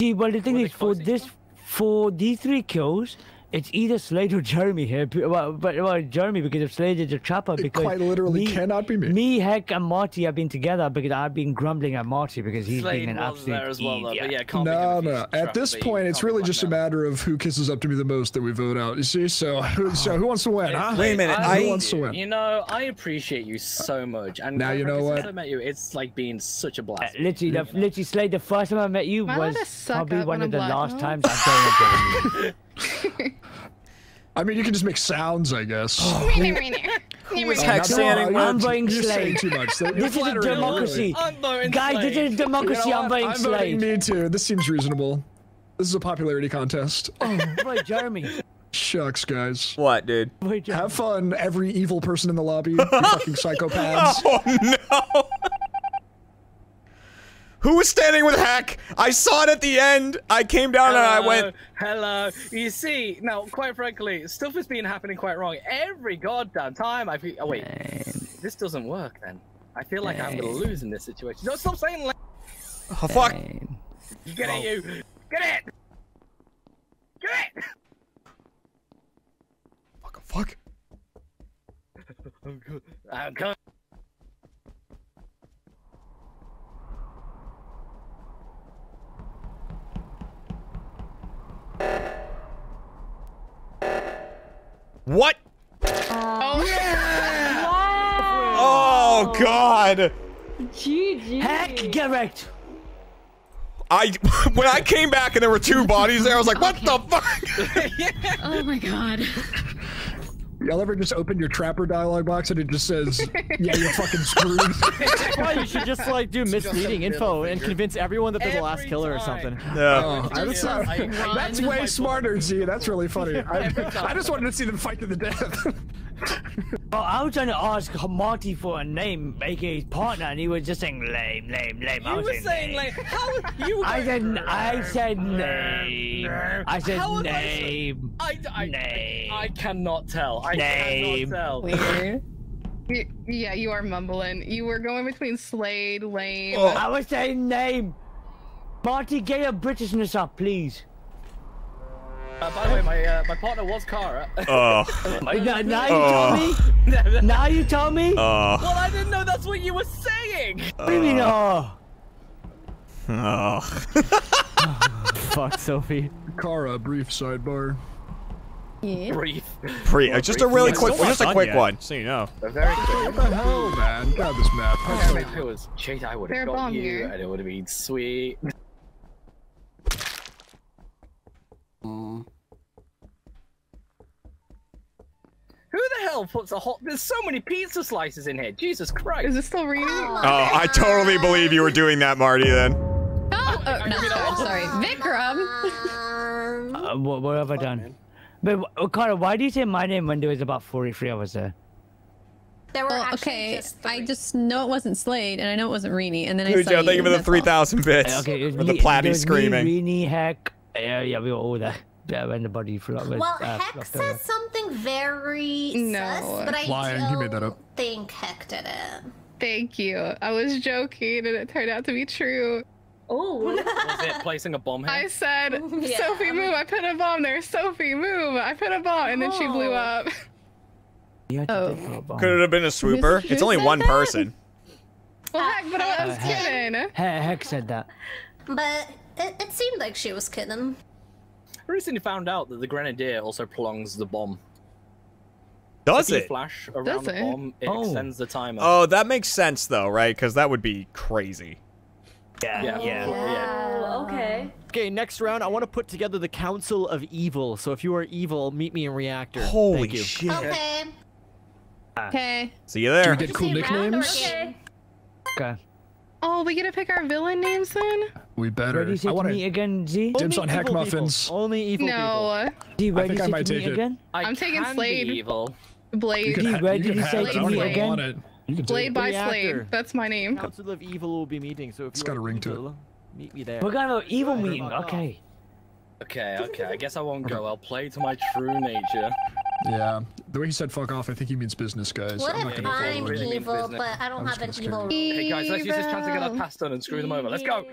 See, well, the thing Were is, for this, for these three kills, it's either Slayed or Jeremy here. Well, but well, Jeremy because if Slayed is a trapper, because quite literally cannot be me. Me, Heck, and Marty have been together because I've been grumbling at Marty because he's Slayed been an absolute there as well, though, but idiot. yeah, No, no. At this point, it's really just a matter of who kisses up to me the most that we vote out. You see? So, who, so who wants to win, huh? Wait a minute, Who wants to win? You know, I appreciate you so much, and Now you know frankly, what? Since I met you, it's like being such a blast. Uh, literally, the, literally, Slayed. The first time I met you Am was probably one of the last times I've done it. I mean, you can just make sounds, I guess. Oh, who was Heck I'm with- voting you're saying Slayed. too much. You're This is a democracy. Guys, this is a democracy. You know I'm what? voting I'm voting me too. This seems reasonable. This is a popularity contest. Oh, boy, Jeremy. Shucks, guys. What, dude? Have fun, every evil person in the lobby. You fucking psychopaths. Oh no! Who was standing with Heck? I saw it at the end. I came down and I went. Hello. You see, now, quite frankly, stuff has been happening quite wrong every goddamn time. I feel. Oh wait, this doesn't work. Then I feel like I'm gonna lose in this situation. No, stop saying. la- Oh fuck! Get it, you. Get it. Get it. Fuck! Fuck! I'm good. I'm coming. What? Oh, Oh god! GG. Heck, correct. I when I came back and there were two bodies there, I was like, what the fuck? Oh my god. Y'all ever just open your trapper dialogue box and it just says, "Yeah, you're fucking screwed." Well, you should just like do misleading info and convince everyone that they're the last Every killer or time. something. Oh, that's, not- that's way smarter, Z. That's really funny. I, I just wanted to see them fight to the death. Well, I was trying to ask Marty for a name, aka his partner, and he was just saying lame, lame, lame. I was were saying saying lame. like how you. I said, I said name. I said How am I- name. I, I, I, I cannot tell. I Name. cannot tell. Weird. Yeah, you are mumbling. You were going between Slade, Lane. Oh, I was saying name. Marty, get your Britishness up, please. Uh, by the way, my uh, my partner was Kara. Oh. Now, now you Oh. told me. Now you told me. Oh. Well, I didn't know that's what you were saying. What do you mean? Oh. Oh. Fuck, Sophie. Kara, brief sidebar. Brief. Pre, just a really It's quick, still just a quick yet. one, so you know. Very What the hell, man? God, this map. Damn, if it was Jade, I would have got bomb you, here. and it would have been sweet. Who the hell puts a hot? There's so many pizza slices in here. Jesus Christ! Is this still reading? Oh, I totally believe you were doing that, Marty. Then. Oh, oh no, sorry, sorry. Vikram. Uh, what, what have I done? But uh, Carter, why do you say my name when there was about 43 of us there? There were Well, okay, just I just know it wasn't Slayed, and I know it wasn't Reeny, and then I Dude, saw Joe, you. thank you for the three thousand bits. Okay, it was for the me- platy there was screaming. Me, Reeny, Heck. Yeah, yeah, we were all there. Yeah, when the body flew up. Well, uh, Heck flopped says over. something very No. sus, but I Lying, he don't made that up. think Heck did it. Thank you. I was joking, and it turned out to be true. Oh. Was it placing a bomb I said, Yeah. Sophie, move. I put a bomb there. Sophie, move. I put a bomb, and then she blew Oh. up. You Oh. take a bomb. Could it have been a swooper? who It's only one that? person. Well, heck, but I was Uh, heck. kidding. He- Heck said that. But it, it seemed like she was kidding. I recently found out that the grenadier also prolongs the bomb. Does if you it? flash around Does the it? bomb, it Oh. extends the timer. Oh, that makes sense though, right? Because that would be crazy. Yeah, Yeah. yeah. Oh, yeah. Oh, okay. Okay, next round, I want to put together the Council of Evil. So if you are evil, meet me in Reactor. Holy Thank you. shit! Okay. Ah. Okay. See you there. Do there. we get cool Say round or nicknames? game? Okay. Oh, we get to pick our villain names then? We better. Ready to I want meet to. again, Z? Dibs Only on heck evil people. muffins. Only evil No. Z, ready think I to might meet take it. again? I I'm taking can Slayed. Be evil. Blade. Gee, where did you say have to it. I again? want it. You can take Blade by Slayed. That's my name. people. Council of Evil will be meeting. So if It's you got are a ring to it. meet me there. We're gonna have an evil meeting. Okay. Okay, okay. I guess I won't go. I'll play to my true nature. Yeah. The way he said "fuck off," I think he means business, guys. What I'm not if gonna follow I'm him. Evil, business. but I don't I'm have an just gonna evil? Hey guys, let's use this chance to get our past pass done and screw them over. Let's go.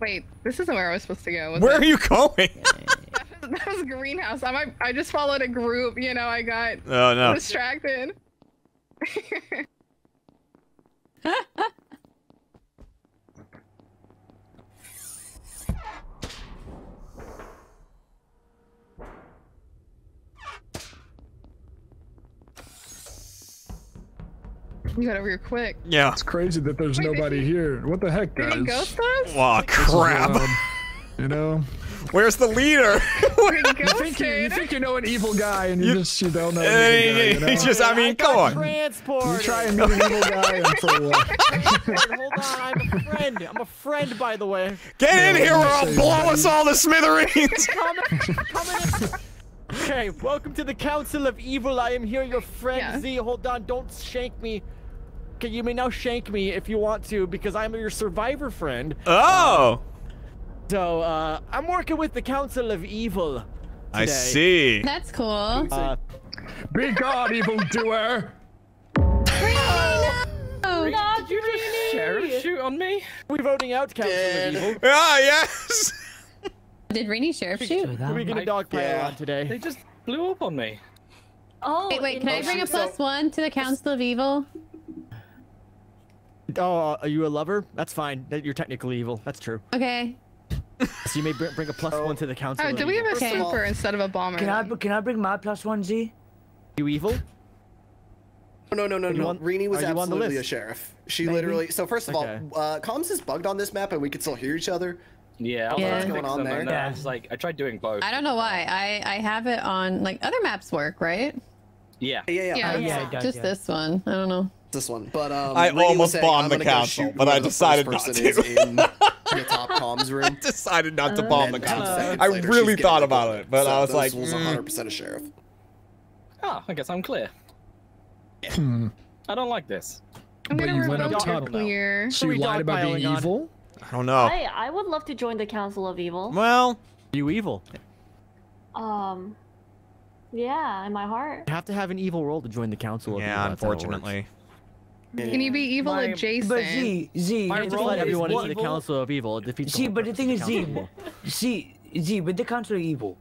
Wait, this isn't where I was supposed to go. was Where it? are you going? That was greenhouse. I might, I just followed a group. You know, I got Oh, no. distracted. you got over here quick. Yeah. It's crazy that there's nobody here. What the heck, Did guys? he ghost us? Aw, This is crap. Um, you know? Where's the leader? You think you, you think you know an evil guy and you, just you don't know an Hey, evil guy, you know? it's just, I mean, come on. Transport. You try and meet an evil guy and for what? Hold on, I'm a friend. I'm a friend, by the way. Get in here or I'll blow that. us all to smithereens. Come in, come in. Okay, welcome to the Council of Evil. I am here, your friend Yeah. Z. Hold on, don't shank me. Okay, you may now shank me if you want to, because I'm your survivor friend. Oh. So, uh, I'm working with the Council of Evil. I see. That's cool. Uh, Be God, evil doer! Oh, Did you just sheriff shoot on me? we voting out Council of Evil. Ah, yes. did Rainy Sheriff shoot? Who are we gonna I- dog pile yeah. on today? They just blew up on me. Oh, Wait, wait, can I bring a interesting. plus one to the Council of Evil? Oh, uh, are you a lover? That's fine. You're technically evil. That's true. Okay. So you may br- bring a plus one to the Council Oh, do we have a Okay. swooper instead of a bomber? Can I can I bring my plus one Z? You evil? No, no, no, no. on- Reeny was are you on the absolutely a sheriff. She Maybe? literally. So first of Okay. all, uh, comms is bugged on this map, and we can still hear each other. Yeah, I Yeah. What's going on there? Yeah. I was like, I tried doing both. I don't know why. I I have it on like other maps work, right? Yeah. Yeah, yeah, yeah. Yeah. uh, Yeah, Just yeah. this one. I don't know. This one, but um, I Reeny almost saying, bombed the council, but I decided not to. in the top comms room. Decided not to bomb the council. seconds I really thought about it, but so I was this like, was mm. 100% a sheriff. Ah, I guess I'm clear. Hmm. I don't like this. I'm But you went up top. clear. So you lied about being dogpiling on? evil? I don't know. I I would love to join the Council of Evil. Well, You evil. Um, yeah, in my heart. You have to have an evil role to join the Council of Evil. yeah, That's how it works. unfortunately. Can you be evil My- adjacent? But Z Z. You the just thing let is, everyone into what- the Council of Evil. It defeats See, whole but the thing is, the Z, Council of Evil. see, Z, with the Council of Evil,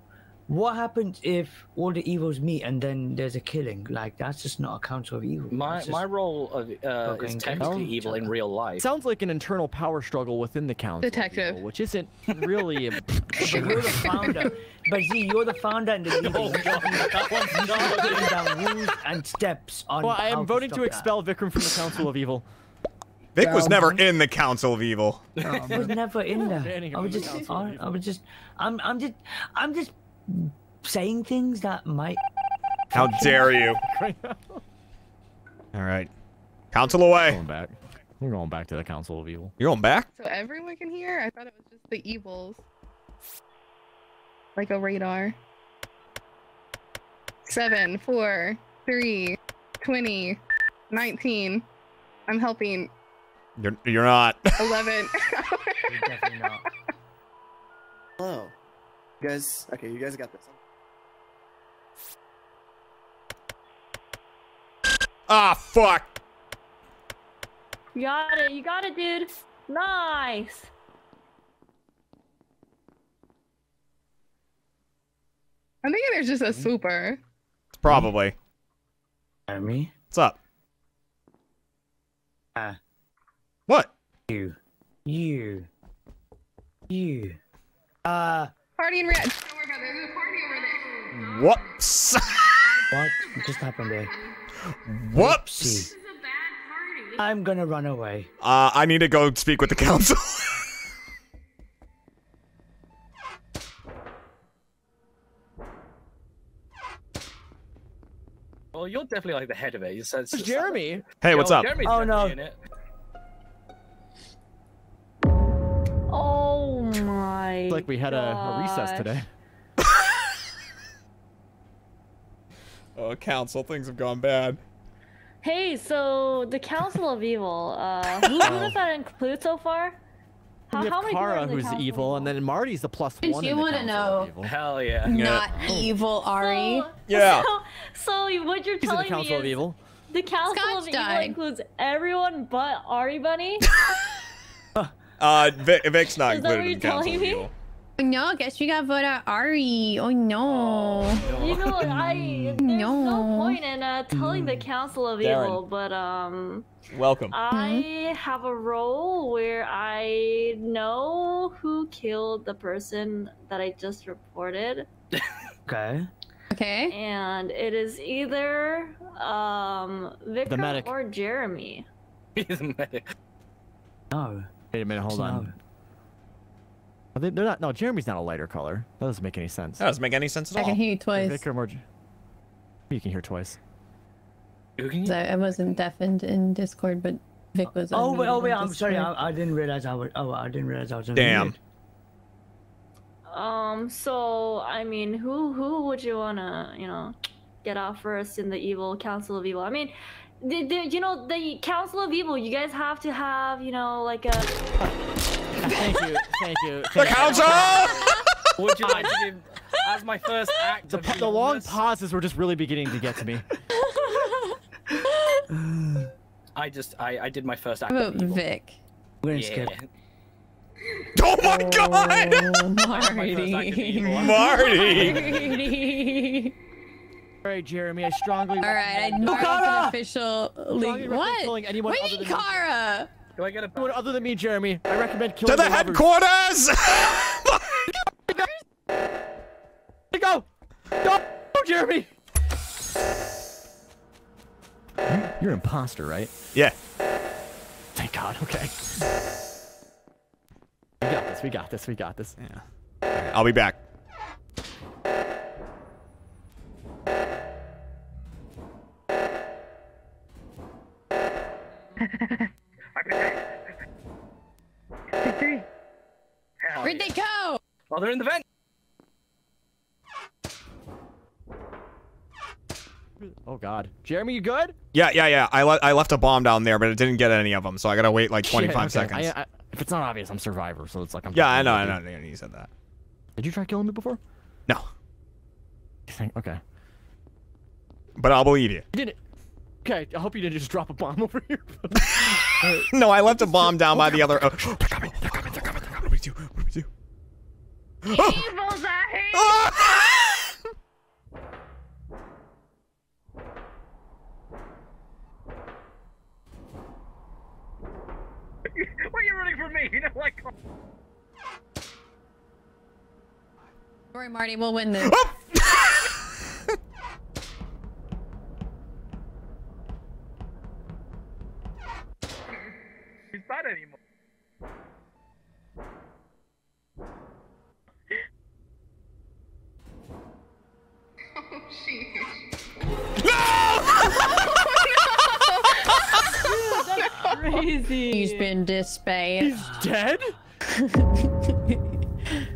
what happens if all the evils meet and then there's a killing? Like, that's just not a Council of Evil. My my role of, uh, is technically evil in real life. Sounds like an internal power struggle within the Council. of Detective. Evil, which isn't really. a- But you're the founder. But Z, you're the founder and the leader. You are putting down rules and steps on. well, I am voting to stop that. expel Vikram from the Council of Evil. Vik was never in the Council of Evil. I was never in there. I was just, the Council of I, I was just, I'm, I'm just, I'm just saying things that might. How dare you? All right. Council away. going back. We're going back to the Council of Evil. You're going back? So everyone can hear? I thought it was just the evils. Like a radar. Seven, four, three, 20, 19. I'm helping. You're you're not. 11. Definitely not. Oh, you guys. Okay, you guys got this. Ah, fuck. You got it. You got it, dude. Nice. I think thinking there's just a swooper. Probably. Jeremy, What's up? Ah. What? you, you, you. Uh, Party and red. Don't worry about it. There's a party over there. Whoops. what just happened there? Whoops. See, I'm gonna run away. Uh, I need to go speak with the council. Well, you're definitely like the head of it. You said It's Jeremy. hey, what's Yo, up? Jeremy's Oh, no. My. It's like we had a, a recess today. Oh, council, things have gone bad. Hey, so the Council of Evil. Uh, who, who does that include so far? How, we have many people are Kara, in who's Council of evil, and then Marty's the plus Since one. you wanna know. Hell yeah. Not evil, Ari. So, Yeah. So, so what you're He's in the telling Council me of is Evil. the Council Skadj of Evil includes everyone but Ari Bunny? Uh, Vik, Vik's not Is that what included you're in Council telling me? No, I guess we got vote out Ari. Oh no. You know, I there's no, point in uh, telling the Council of Darren. Evil, but um, Welcome. I have a role where I know who killed the person that I just reported, Okay. Okay. and it is either um Victor medic. or Jeremy. He's a medic. No. Wait a minute, hold on. Are they, they're not. No, Jeremy's not a lighter color. That doesn't make any sense. That doesn't make any sense at I all. I can hear you twice. Vik or Morg- You can hear twice. Who can you? 'Cause I, I wasn't deafened in Discord, but Vik was. Oh, wait, oh, wait, I'm sorry. I, I didn't realize I was. Oh, I didn't realize I was. Damn. unmuted. Um, so I mean, who who would you wanna you know get out first in the evil Council of Evil? I mean. The, the, you know the Council of Evil. You guys have to have, you know, like a. Thank you. Thank you. The thank you. council! Would you like to give as my first act? The, of the long pauses were just really beginning to get to me. I just I I did my first act. About. Vik? We're gonna Yeah. skip. Oh my oh, god! Oh, That's my first act of evil. Marty! Marty. All right, Jeremy. I strongly. All right, I recommend- marked Kara! an official Strongly league. What? killing anyone Wait, other than me. Kara. Do I get a Anyone other than me, Jeremy. I recommend killing. To killing the headquarters! Go! Go! Go, Jeremy! You're, you're an imposter, right? yeah. Thank God. Okay. We got this. We got this. We got this. Yeah. I'll be back. Where'd they go? Oh, they're in the vent. Oh God. Jeremy, you good? Yeah, yeah, yeah. I, le- I left a bomb down there, but it didn't get any of them, so I gotta wait like 25 okay. seconds. I, I, if it's not obvious, I'm Survivor, so it's like I'm. yeah, I know, I know. You said that. Did you try killing me before? No, You think? Okay. but I'll believe you. You didn't. Okay. I hope you didn't just drop a bomb over here. No, I left a bomb down by the other. Oh, they're coming! They're coming! They're coming! They're coming! What do we do? What do we do? Evils, I hate. Ah! Why are you running from me? You know, like. Don't worry, Marty. We'll win this. He's Crazy. He's been dispatched. Dead?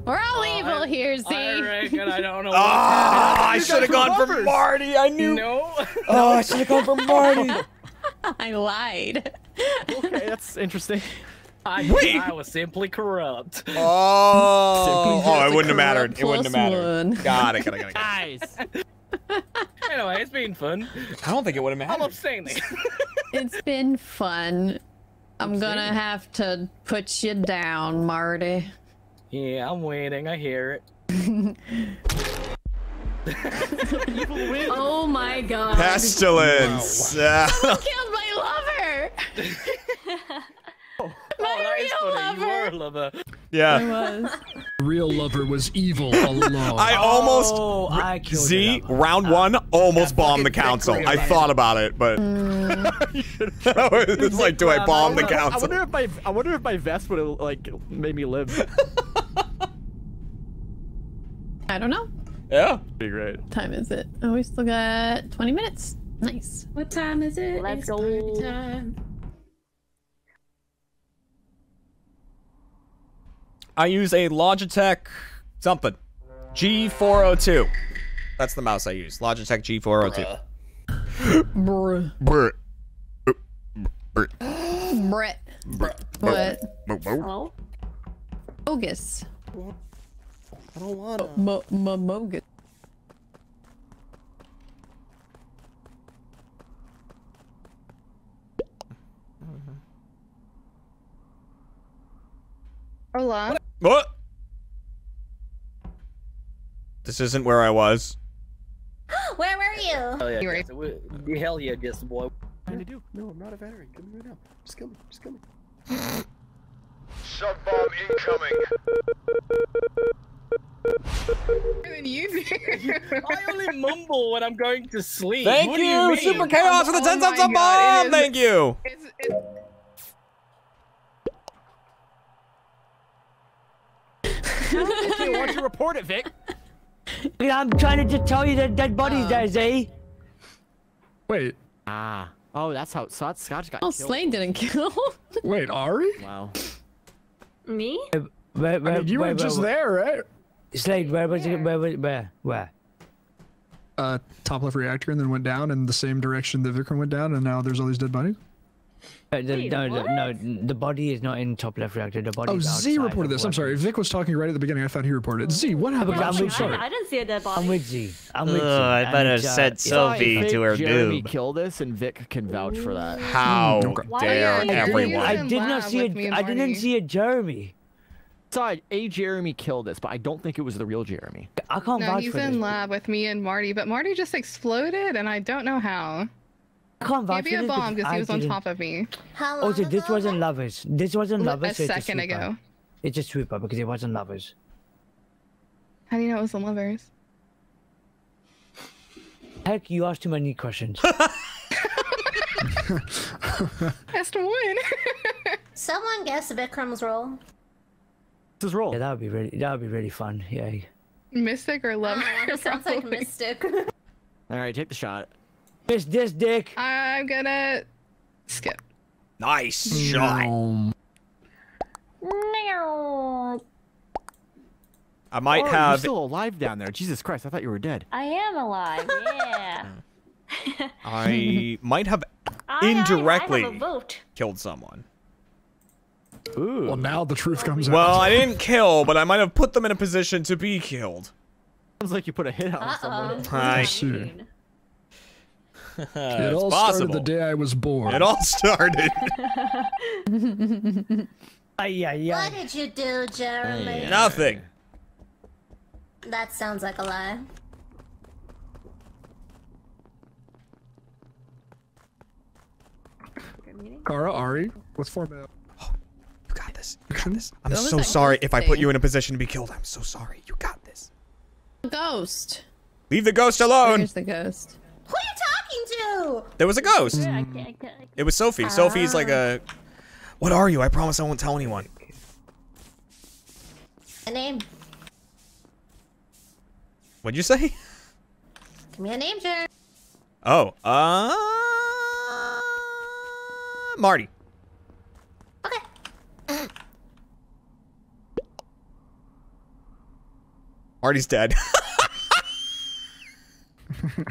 We're all evil here, Z. I reckon I don't know. Ah, I should have gone for lovers. Marty. I knew. No. Oh, I should have gone for Marty. I lied. Okay, that's interesting. I, Wait. I was simply corrupt. Oh, Simply oh, it wouldn't have mattered. It wouldn't have mattered. one. Got it. Got it. Got it. Got Guys. Anyway, it's been fun. I don't think it would have mattered. I'm mattered. abstaining. It's been fun. I'm gonna have to put you down, Marty. yeah, I'm waiting. I hear it. Oh my god. Pestilence. Yeah. Killed my lover. Oh, My that is real funny. You were a lover. lover. I yeah. was. Real lover was evil all along. I almost. Oh, I killed Z it up. round uh, one almost bombed the council. I ring. thought about it, but mm. it's like, do I bomb the council? I wonder if my I wonder if my vest would have like made me live. I don't know. Yeah. Be great. What time is it? Oh, we still got 20 minutes. Nice. What time is it? Let's It's go. party time. I use a Logitech something. G402. That's the mouse I use. Logitech G402. Bruh. Brr. Brett. What? Hello? Bogus. I don't wanna. Mo- mo- mogus. Hola. What? This isn't where I was. Where were you? Hell yeah, You were- Jess, we- hell yeah, just boy. Trying to do? No, I'm not a veteran. Kill me right now. Just kill me. Just kill me. Sub bomb incoming. More than you do. I only mumble when I'm going to sleep. Thank What do you. Super Chaos, for the Oh 10 my subs up God, bomb. Thank you. It's, it's, Okay, why don't you report it, Vik? I'm trying to just tell you that dead bodies there, Z. Wait, Ah. Oh, that's how so Scott Skadj got Oh, killed. Slayed didn't kill. wait, Ari? Wow. Me? Where, I mean, you where, were just where, there, right? Slayed, where was it? Where, where, where? Where? Uh, top left reactor, and then went down in the same direction that Vikram went down, and now there's all these dead bodies. Uh, the, Wait, no, the, no, the body is not in top left reactor. The body Oh, is Z reported this. I'm sorry. Vik was talking right at the beginning. I thought he reported it. Z, what happened? but I'm I'm so with you. sorry. I, I didn't see a dead body. I'm with Z. I'm with Z. Ugh, I and, better uh, said it's- so. I Sophie think to her Jeremy doob. killed this, and Vik can vouch for that. How okay. Why dare are you I everyone? didn't, I in did not lab see with me a, and I didn't Marty. see a Jeremy. Side, a Jeremy killed this, but I don't think it was the real Jeremy. I can't no, vouch he's for in this. lab with me and Marty, but Marty just exploded, and I don't know how. I can't vouch Maybe for a bomb because he was on top of me. How long Also, this ago? wasn't lovers. This wasn't lovers. a so it's second sweeper. ago. It's a sweeper because it wasn't lovers. How do you know it was the lovers? Heck, you asked too many questions. Asked one. Someone guess Vikram's role. This is roll. yeah, that would be really, that would be really fun. Yeah. Mystic or lover? Uh, sounds like. Mystic. All right, take the shot. Miss this dick. I'm gonna skip. Nice shot. No. I might oh, You're still alive down there. Jesus Christ, I thought you were dead. I am alive. Yeah. I might have I- I- indirectly I have vote. killed someone. Ooh. well, now the truth comes out. Well, I didn't kill, but I might have put them in a position to be killed. Sounds like you put a hit on Uh someone. oh. I, see. Mean. it it's all possible. started the day I was born. It all started. Ay, ay, What did you do, Jeremy? Nothing. That sounds like a lie. Kara, Ari, what's format? You got this. You got this. I'm That so sorry if I put you in a position to be killed. I'm so sorry. You got this. Ghost. Leave the ghost alone. Where's the ghost? Who are you talking to? There was a ghost. It was Sophie. Sophie's like a. What are you? I promise I won't tell anyone. A name. What'd you say? Give me a name, Jeremy. Oh, uh, Marty. Okay. Marty's dead.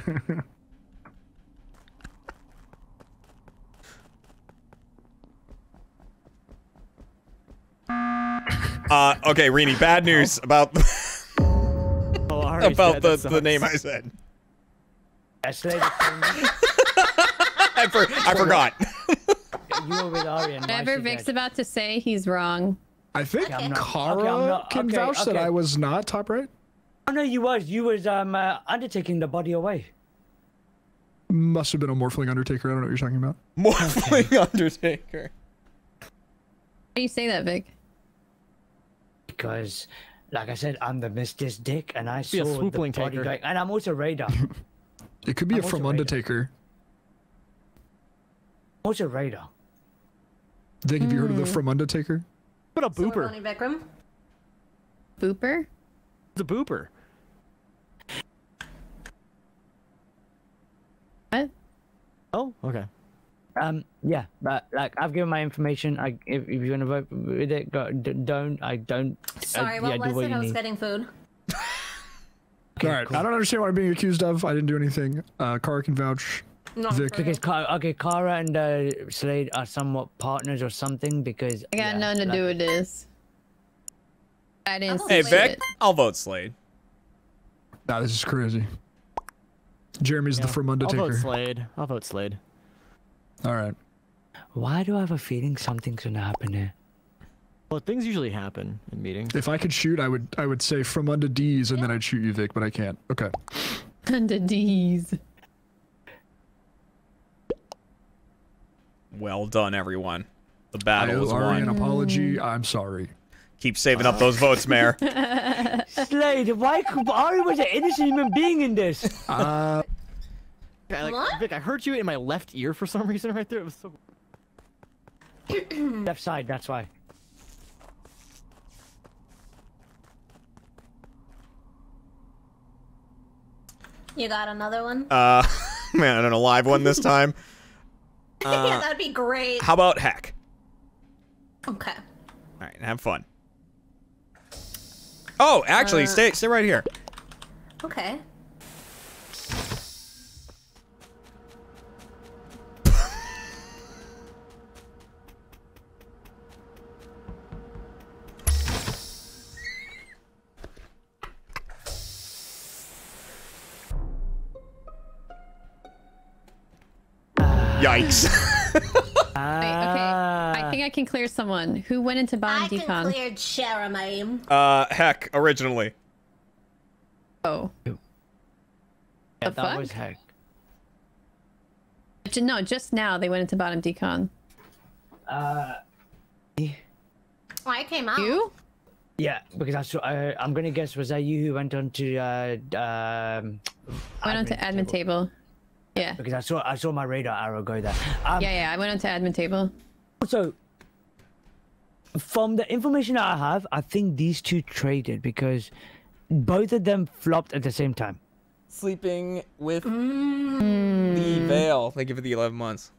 uh, okay, Reeny, bad news about Oh, Ari's about dead, the, the name I said. Yeah, I, for, I forgot. you were with Ari and Whatever Vik's dead. about to say, he's wrong. I think Okay, I'm not- Kara okay, not- can okay, vouch that. I was not top right. Oh no, you was. You was um uh, undertaking the body away. Must have been a Morphling Undertaker. I don't know what you're talking about. Morphling Undertaker. How do you say that, Vik? Because, like I said, I'm the Mistress Dick, and I Be a saw the swoopling body taker. going, and I'm also Raider. It could be I'm a also From Raider. Undertaker. also Raider. Vik, have you heard of the Hmm. From Undertaker? What a So we're booper. voting Vikram. Booper? The booper. What? Oh, okay. Um, yeah, but like I've given my information. I if, if you want to vote with it, go, d- don't. I don't. Sorry, uh, what yeah, do was it? I was getting food. All right. I don't understand what I'm being accused of. I didn't do anything. Uh, Kara can vouch. No, Vik. Because Ka- okay, Kara and uh, Slayed are somewhat partners or something. Because I got yeah, nothing to like- do with this. I didn't Oh, Hey, Slayed. Vik, it. I'll vote Slayed. Nah, this is crazy. Jeremy's the Yeah. From I'll vote Slayed. I'll vote Slayed. All right. Why do I have a feeling something's gonna happen here? Well, things usually happen in meetings. If I could shoot, I would I would say from under D's and then I'd shoot you, Vik, but I can't. Okay. Under D's. Well done, everyone. The I battle owe is Ari an apology. I'm sorry. Keep saving up those votes, Mayor. Slayed, why could Ari was an innocent human being in this? Uh, I, like, Vik, I heard you in my left ear for some reason right there. It was so. Left side, that's why. You got another one? Uh, man, I don't know, live one this time. yeah, Uh, that'd be great. how about heck? Okay. All right, have fun. Oh, actually, Uh, stay stay right here. Okay. Yikes. Wait, okay. I think I can clear someone. Who went into bottom decon? I can decon? clear Jeremy. uh, heck, originally. Oh. Yeah, The that fuck? was heck. No, just now they went into bottom decon. Uh, I came out. You? yeah, because I saw. Uh, I'm gonna guess was that you who went on to uh, um, Went onto admin table. Yeah. because I saw I saw my radar arrow go there. Um, yeah, yeah. I went onto admin table. So, from the information that I have, I think these two traded because both of them flopped at the same time. Sleeping with Mm. the veil. Thank you for the 11 months.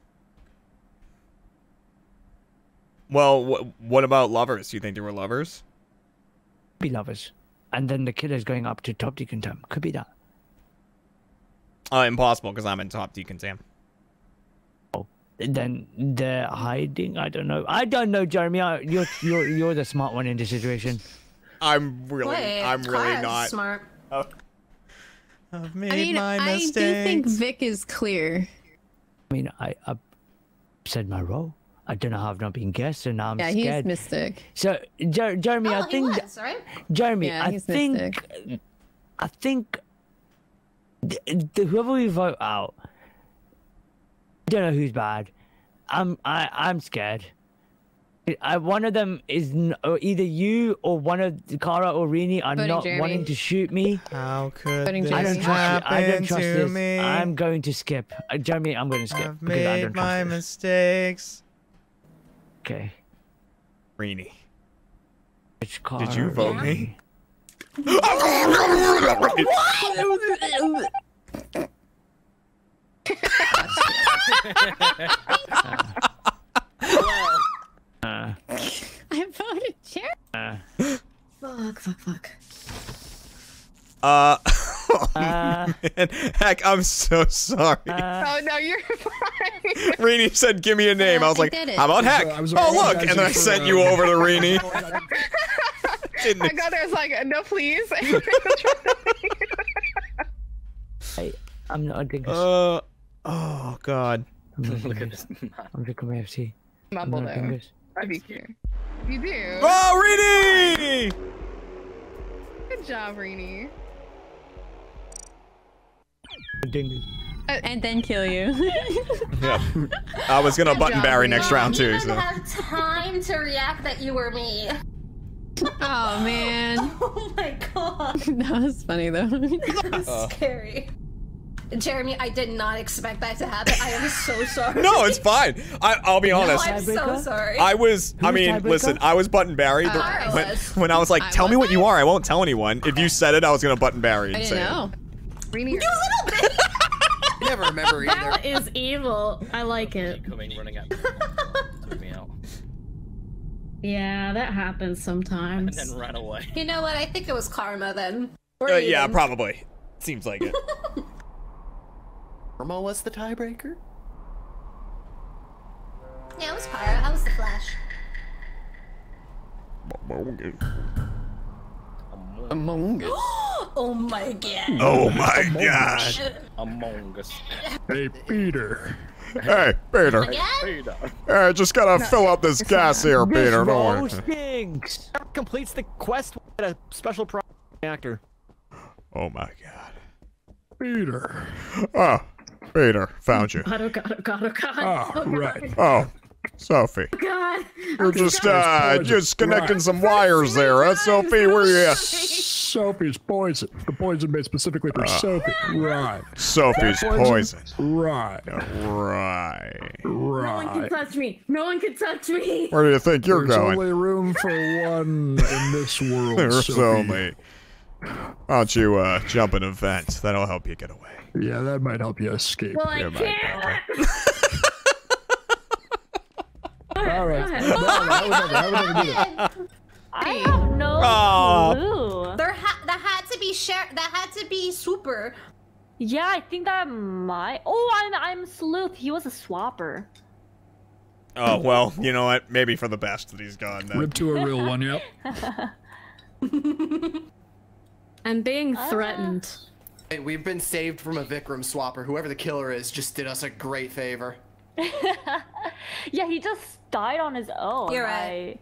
Well, wh- what about lovers? Do you think they were lovers? Be lovers, and then the killer's going up to top decon term. Could be that. Uh, impossible because I'm in top decon Sam. Oh, then they're hiding. I don't know. I don't know, Jeremy. I, you're you're you're the smart one in this situation. I'm really, Wait, I'm really not. smart. Oh. I've I mean, my I mistakes. do think Vik is clear. I mean, I, I said my role. I don't know how I've not been guessed, and now I'm yeah, scared. he's Mystic. So, Jer- Jeremy, Oh, I think. he was, right? Jeremy, Yeah, I think, Mystic. I think, th- th- whoever we vote out, I don't know who's bad. I'm, I, I'm scared. I, one of them is n- or either you or one of Kara or Reeny are Voting not Jeremy. wanting to shoot me. How could Voting this I don't trust. you. I don't trust to this. me? I'm going to skip. Uh, Jeremy, I'm going to skip I've because I don't my trust this. mistakes. Okay. Reeny. Did you vote or me? Uh, I voted Jeremy. uh, Fuck, fuck, fuck. Uh, Uh, man. Heck, I'm so sorry. uh, Oh no, you're fine. Reeny said, "Give me a name." I was I like, "How about Heck?" oh, look, and then I sent uh, you over to Reeny. Didn't I ex- got there. It's like no, please. I, I'm not a dingus. uh, oh God. I'm a Look at dingus. this. I'm drinking my FC. I'm Mumble not a though. dingus. I'd be cute. You do. Oh, Reeny! Good job, Reeny. A dingus. And then kill you. Yeah. I was gonna Good button job, Barry next round too. didn't So. have time to react that you were me. Oh man, Oh my god. that was funny though. That was Uh. scary. Jeremy, I did not expect that to happen. I am so sorry. No, it's fine. I, I'll be No, honest. I'm so sorry. I was. I mean, tiebreaker? listen. I was button Barry. but I when, was. when I was like, I "Tell me what you are," I won't tell anyone. If you said it, I was gonna button Barry. I and didn't say it. know. Reeny, you little bitch. I never remember either. That is evil. I like it. Coming, running at me. Took me out. Yeah, that happens sometimes. And then run away. You know what? I think it was karma then. Uh, yeah, probably. Seems like it. karma was the tiebreaker. Yeah, it was Kara. I was the Flash. Among Us. oh my god. oh my god. Shit. Among Us. Hey, Peter. Hey, Peter. Peter. Hey, just gotta fill up this gas here, Peter. Don't worry. This stinks. Completes the quest with a special pro actor. Oh my god. Peter. Oh, Peter, found you. God, oh God, oh God, oh God. Oh, ah, oh, right. Oh, Sophie. God. You're just uh, just connecting some wires there, huh, Sophie? Where are you at? Sophie's poison. The poison made specifically for Uh, Sophie. Right. Sophie's That poison. Right. Right. Right. No one can touch me. No one can touch me. Where do you think you're There's going? only room for one in this world. There's Sophie. only. Why don't you uh, jump an event? That'll help you get away. Yeah, that might help you escape. Well, I Yeah, might can't. All right. Go ahead. No, no, I would never, I would never do that. I have no Aw. clue. There ha- that had to be share. That had to be super. Yeah, I think that might. Oh, I'm I'm sleuth. He was a swapper. Oh well, you know what? Maybe for the best that he's gone. Then. Rip to a real one, yep. I'm being uh, threatened. Hey, we've been saved from a Vikram swapper. Whoever the killer is just did us a great favor. yeah, he just died on his own. You're right.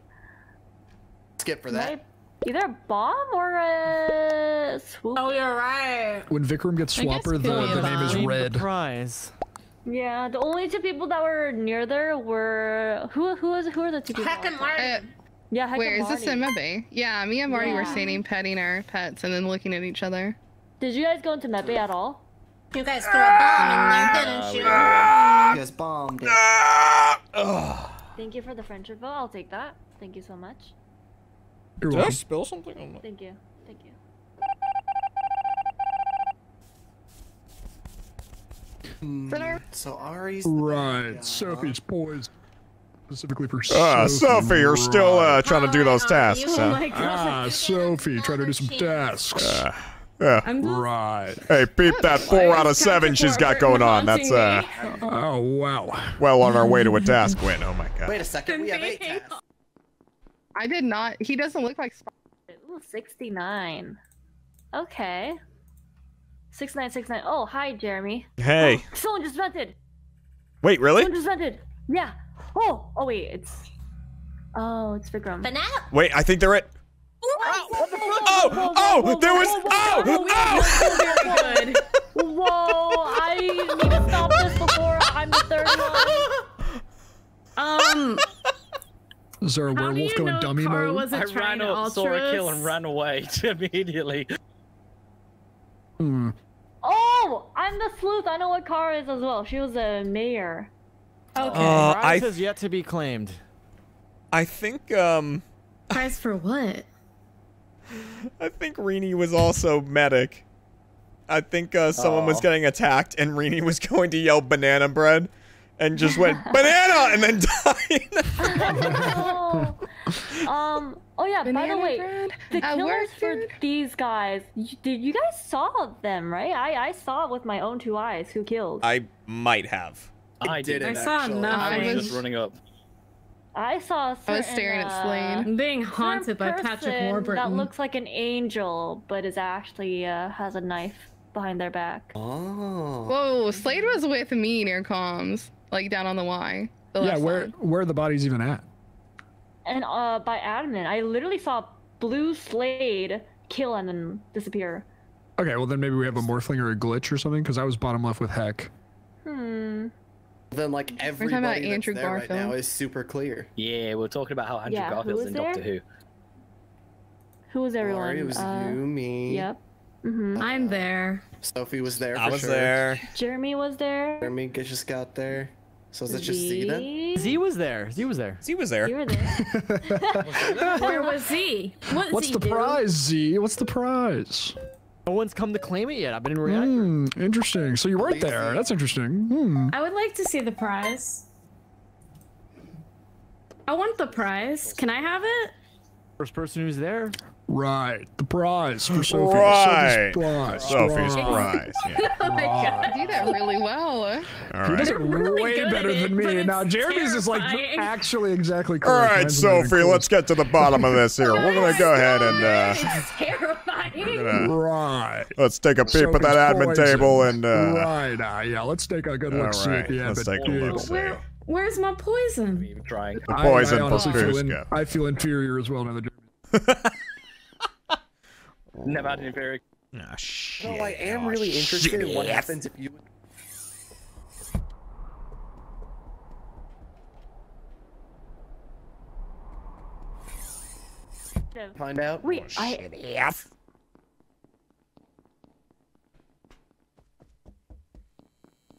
Skip for that. Either a bomb or a swoop. Oh, you're right. When Vikram gets I guess Swapper, the, Billy the name is. Red. Prize. Yeah, the only two people that were near there were who who was who are the two people? Heck and Martin. Uh, Yeah, Heck where and is this Marty. in Mepe? Yeah, me and Marty were standing petting our pets and then looking at each other. Did you guys go into Mepe at all? You guys threw a bomb in there, didn't you? You guys bombed it. Thank you for the friendship vote. I'll take that. Thank you so much. Did I spill something? Thank you. Thank you. So Ari's. Right. Sophie's poison. Specifically for Uh, Sophie. Sophie, you're still uh, trying to do those tasks, Oh huh? Ah, Sophie, try to do some tasks. Uh, yeah. I'm just Right. Hey, peep that four out of seven she's got going on. That's uh, Oh, wow. well on our way to a task win. Oh my god. Wait a second. We have eight tasks. I did not. He doesn't look like. Sp- Ooh, 69. Okay. 6969. Oh, hi, Jeremy. Hey, Someone just vented. wait, really? Someone just vented. Yeah. Oh, oh wait, it's. Oh, it's Vikram. Banana. Wait, I think they're at. Oh, oh, there was- oh, oh! Whoa, I need to stop this before I'm the third one. Um, Is there a werewolf going know dummy Kara mode? wasn't I ran to up, saw a kill, and altruist? ran away immediately. Hmm. Oh, I'm the sleuth. I know what Kara is as well. She was a mayor. Okay. Uh, Prize I has yet to be claimed. I think um Prize for what? I think Reeny was also medic. I think uh, someone was Oh. getting attacked and Reeny was going to yell banana bread and just went banana and then died. oh. Um. Oh yeah. by the way, bread, the killers for these guys. You, did you guys saw them right? I I saw it with my own two eyes. Who killed? I might have. I didn't I saw actually. nothing. I I was was- just running up. I saw. I was staring at uh, Slayed. I'm being haunted by Patrick person That looks like an angel, but is actually uh, has a knife behind their back. Oh. Whoa, Slayed was with me near comms, like down on the Y. The Yeah, where side. where are the bodies even at? And uh, by admin, I literally saw Blue Slayed kill and then disappear. Okay, well then maybe we have a morphling or a glitch or something, because I was bottom left with Heck. Hmm. Then like talking about that's Andrew there right now is super clear. Yeah, we're talking about how Andrew Yeah, who Garfield's was in Doctor? Who. Who was everyone? Ari, it was Uh, you, me. Yep. hmm I'm there. Sophie was there. I was sure. there. Jeremy was there. Jeremy just got there. So is it just Z then? Z. Z was there. Z was there. Z was there. You were there. Where was Z? What What's Z the do? prize, Z? What's the prize? No one's come to claim it yet. I've been in reactor. Hmm, interesting. So you weren't there. That's interesting. Hmm. I would like to see the prize. I want the prize. Can I have it? First person who's there. Right. The prize for Sophie. Right. Sophie's prize. Sophie's Right. prize. Yeah. Oh my god. I do that really well. All He does it really way better at than me. Now Jeremy's is like actually exactly correct. right, Mine's not even Sophie. Let's get to the bottom of this here. We're gonna go ahead and uh, It's terrifying. We're gonna- Right. Let's take a peep at that Sophie's admin poison. table and. Uh, right. Uh, yeah. Let's take a good look. All see at the let's admin take a table. look. Where, where's my poison? Even trying. The I- poison I, honestly for feel in, I feel inferior as well now. The Never had any very. Ah, shit. No, I am really interested in what happens if you. Find out. Wait, I.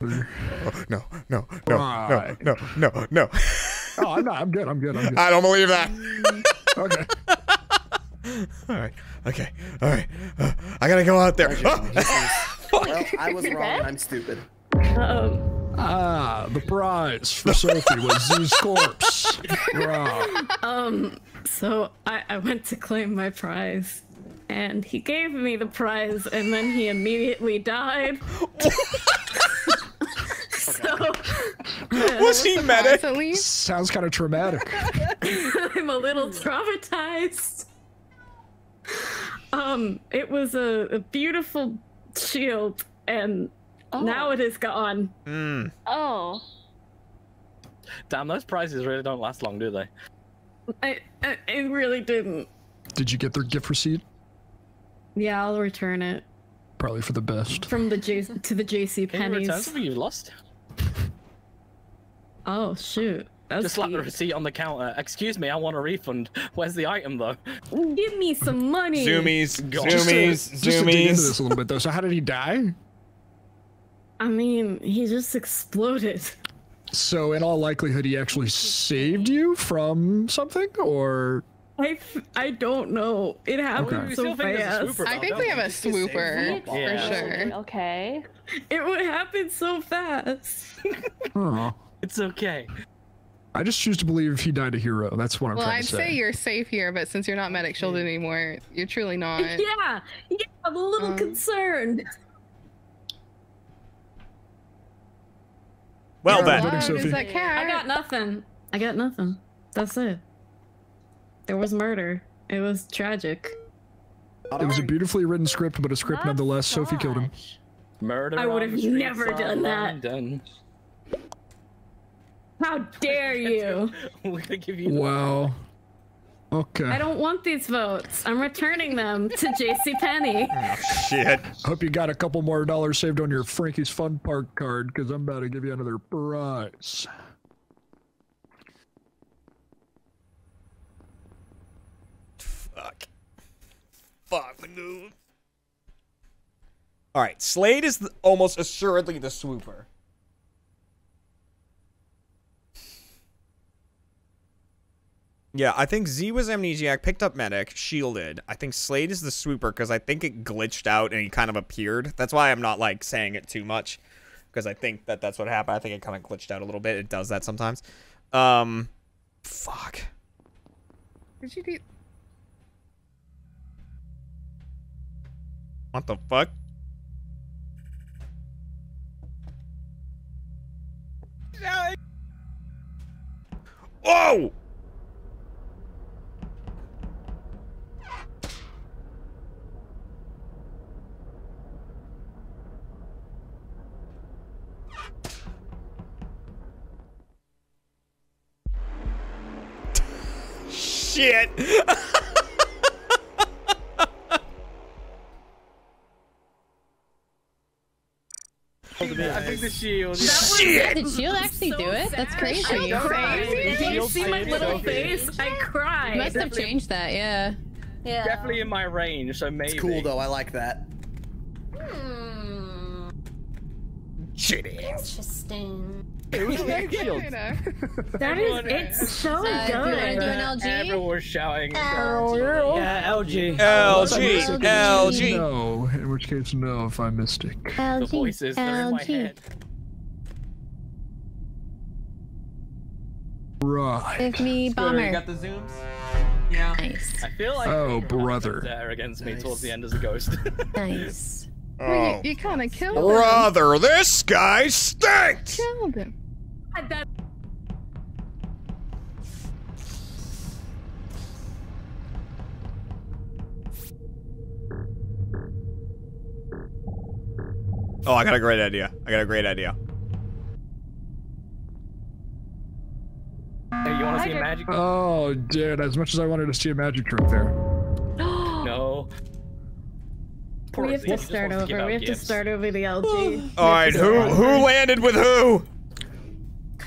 Oh, no, no, no, Right. no, no, no, no. oh, I'm not. I'm good. I'm good. I'm good. I don't believe that. okay. All right. Okay. All right. Uh, I gotta go out there. Well, I was wrong. I'm stupid. Um, Ah, the prize for Sophie was Z's corpse. Right. um, so I, I went to claim my prize, and he gave me the prize, and then he immediately died. so Was he medic? Sounds kind of traumatic. I'm a little traumatized. Um, it was a, a beautiful shield, and now it is gone. Hmm. Oh. Damn, those prizes really don't last long, do they? I, I it really didn't. Did you get their gift receipt? Yeah, I'll return it Probably for the best. from the J to the JC Can you return something you lost? Oh shoot, that's Just slap the receipt on the counter. Excuse me, I want a refund. Where's the item though? Give me some money. Zoomies, God. Just to- zoomies, Just to dig into this a little bit, though. So, how did he die? I mean, he just exploded. So, in all likelihood, he actually saved you from something, or I, f- I don't know. It happened Okay. So still think fast. swooper, I think don't we we? have a Just swooper from Yeah. for sure. Okay. It would happen so fast. oh, It's okay. I just choose to believe he died a hero. That's what I'm Well, trying I'd to say you're safe here, but since you're not medic shielded anymore, you're truly not. yeah, yeah, I'm a little Um, concerned. Well Yeah, then. voting What that cat? I got nothing. I got nothing. That's it. There was murder. It was tragic. It was a beautifully written script, but a script nonetheless. Sophie killed him. Murder. I would have never done that. London. How dare you? We're gonna give you. Wow. Okay. I don't want these votes. I'm returning them to JC Penney. Oh, shit. Hope you got a couple more dollars saved on your Frankie's Fun Park card, because I'm about to give you another prize. Fuck. Fuck, dude. All right, Slayed is the, almost assuredly the swooper. Yeah, I think Z was amnesiac, picked up medic, shielded. I think Slayed is the swooper because I think it glitched out and he kind of appeared. That's why I'm not like saying it too much because I think that that's what happened. I think it kind of glitched out a little bit. It does that sometimes. Um, fuck. Did you do? What the fuck? Whoa! Shit! I think the shield. Did Shield actually do it? That's crazy. I cried. Did you see my little face? I cried. Must have changed that, yeah. Yeah. Definitely in my range, so maybe. It's cool though. I like that. Hmm. Shitty. Interesting. It was a shield. That is, it's so Uh, do you wanna good. do an LG? Everyone was shouting. Yeah, LG. LG, LG. No, in which case, no, if I'm Mystic. The voices, they're in my head. Right. Give me bomber. the zooms? Yeah. Nice. I feel like Oh, brother. there against me towards the end as a ghost. Nice. Oh, you, kind of killed brother, him. Brother, this guy stinks! Killed him. Oh, I got a great idea. I got a great idea. Hey, you want to see a magic? Oh, dude! As much as I wanted to see a magic trick there. no. Poor we have Z, to start wants over. We have to start over the LG. All right, who who landed with who?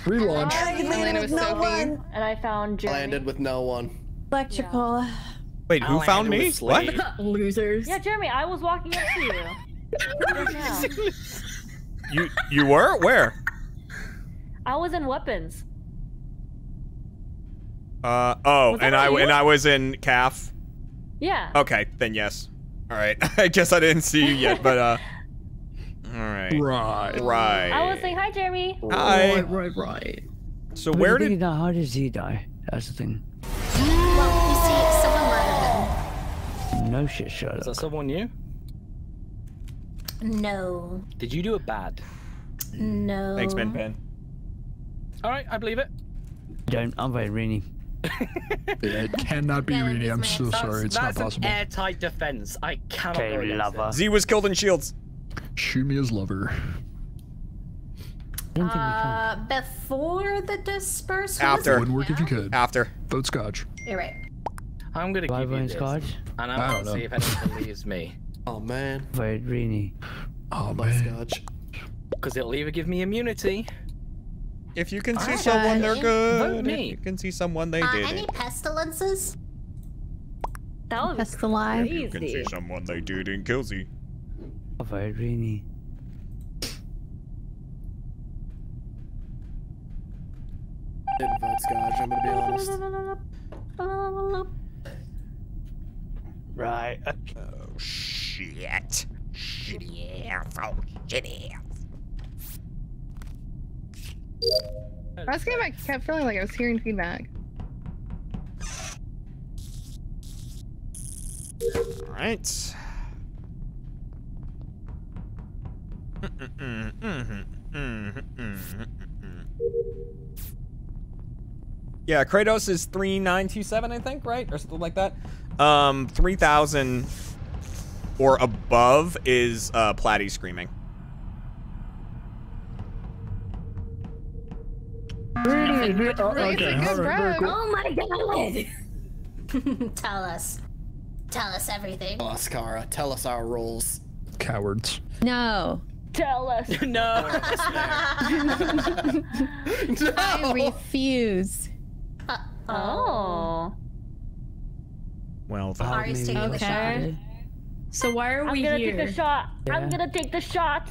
Relaunch. I landed with no one. And I found Jeremy. Landed with no one. Electrical. Wait, who I found me? What? Losers. Yeah, Jeremy, I was walking up to you. You you were where? I was in weapons. Uh oh, and I you? and I was in calf. Yeah. Okay, then yes. All right. I guess I didn't see you yet, but uh. All right. Right. Right. I will say hi, Jeremy. Hi. right, right. Right. So But where the thing did? is, How does he die? That's the thing. Well, you see, someone murdered No shit, Sherlock. Is that someone new? No. Did you do it bad? No. Thanks, Ben Pen. All right, I believe it. Don't. I'm very Reeny. It cannot be Yeah, Reeny. I'm so my- sorry. It's not That's an possible. airtight defense. I cannot go Okay, against lover. it. Z was killed in Shields. Shoot me as lover. I don't think we Uh, before the dispersal. After. Wouldn't work if you could. After. Vote Skadj. You're right. I'm gonna can. give you this, Skadj. and I I'm don't gonna see if anyone believes me. Oh man. Very Reeny. Oh My man. Skadj. Because it'll either give me immunity. If you can see Alright. someone, they're good. Vote If you can see someone, they Uh, did any it. pestilences? That was Pest alive. You can see someone, they did in Killsy. Very Reeny. Didn't vote Skadj. I'm gonna be honest. Right. Oh, shit. Shitty ass. Oh, Last game, I kept feeling like I was hearing feedback. All right. Yeah, Kratos is 3927, I think, right? Or something like that. Um, 3000 or above is uh, Platy screaming. Really? It's a Okay. good all right, very cool. Oh my god! Tell us. Tell us everything. Tell us, Kara. Tell us our roles. Cowards. No. Tell us. no. I refuse. Oh. Well, then. Ari's maybe taking the shot. So why are I'm we gonna here? take the shot. I'm gonna take the shot.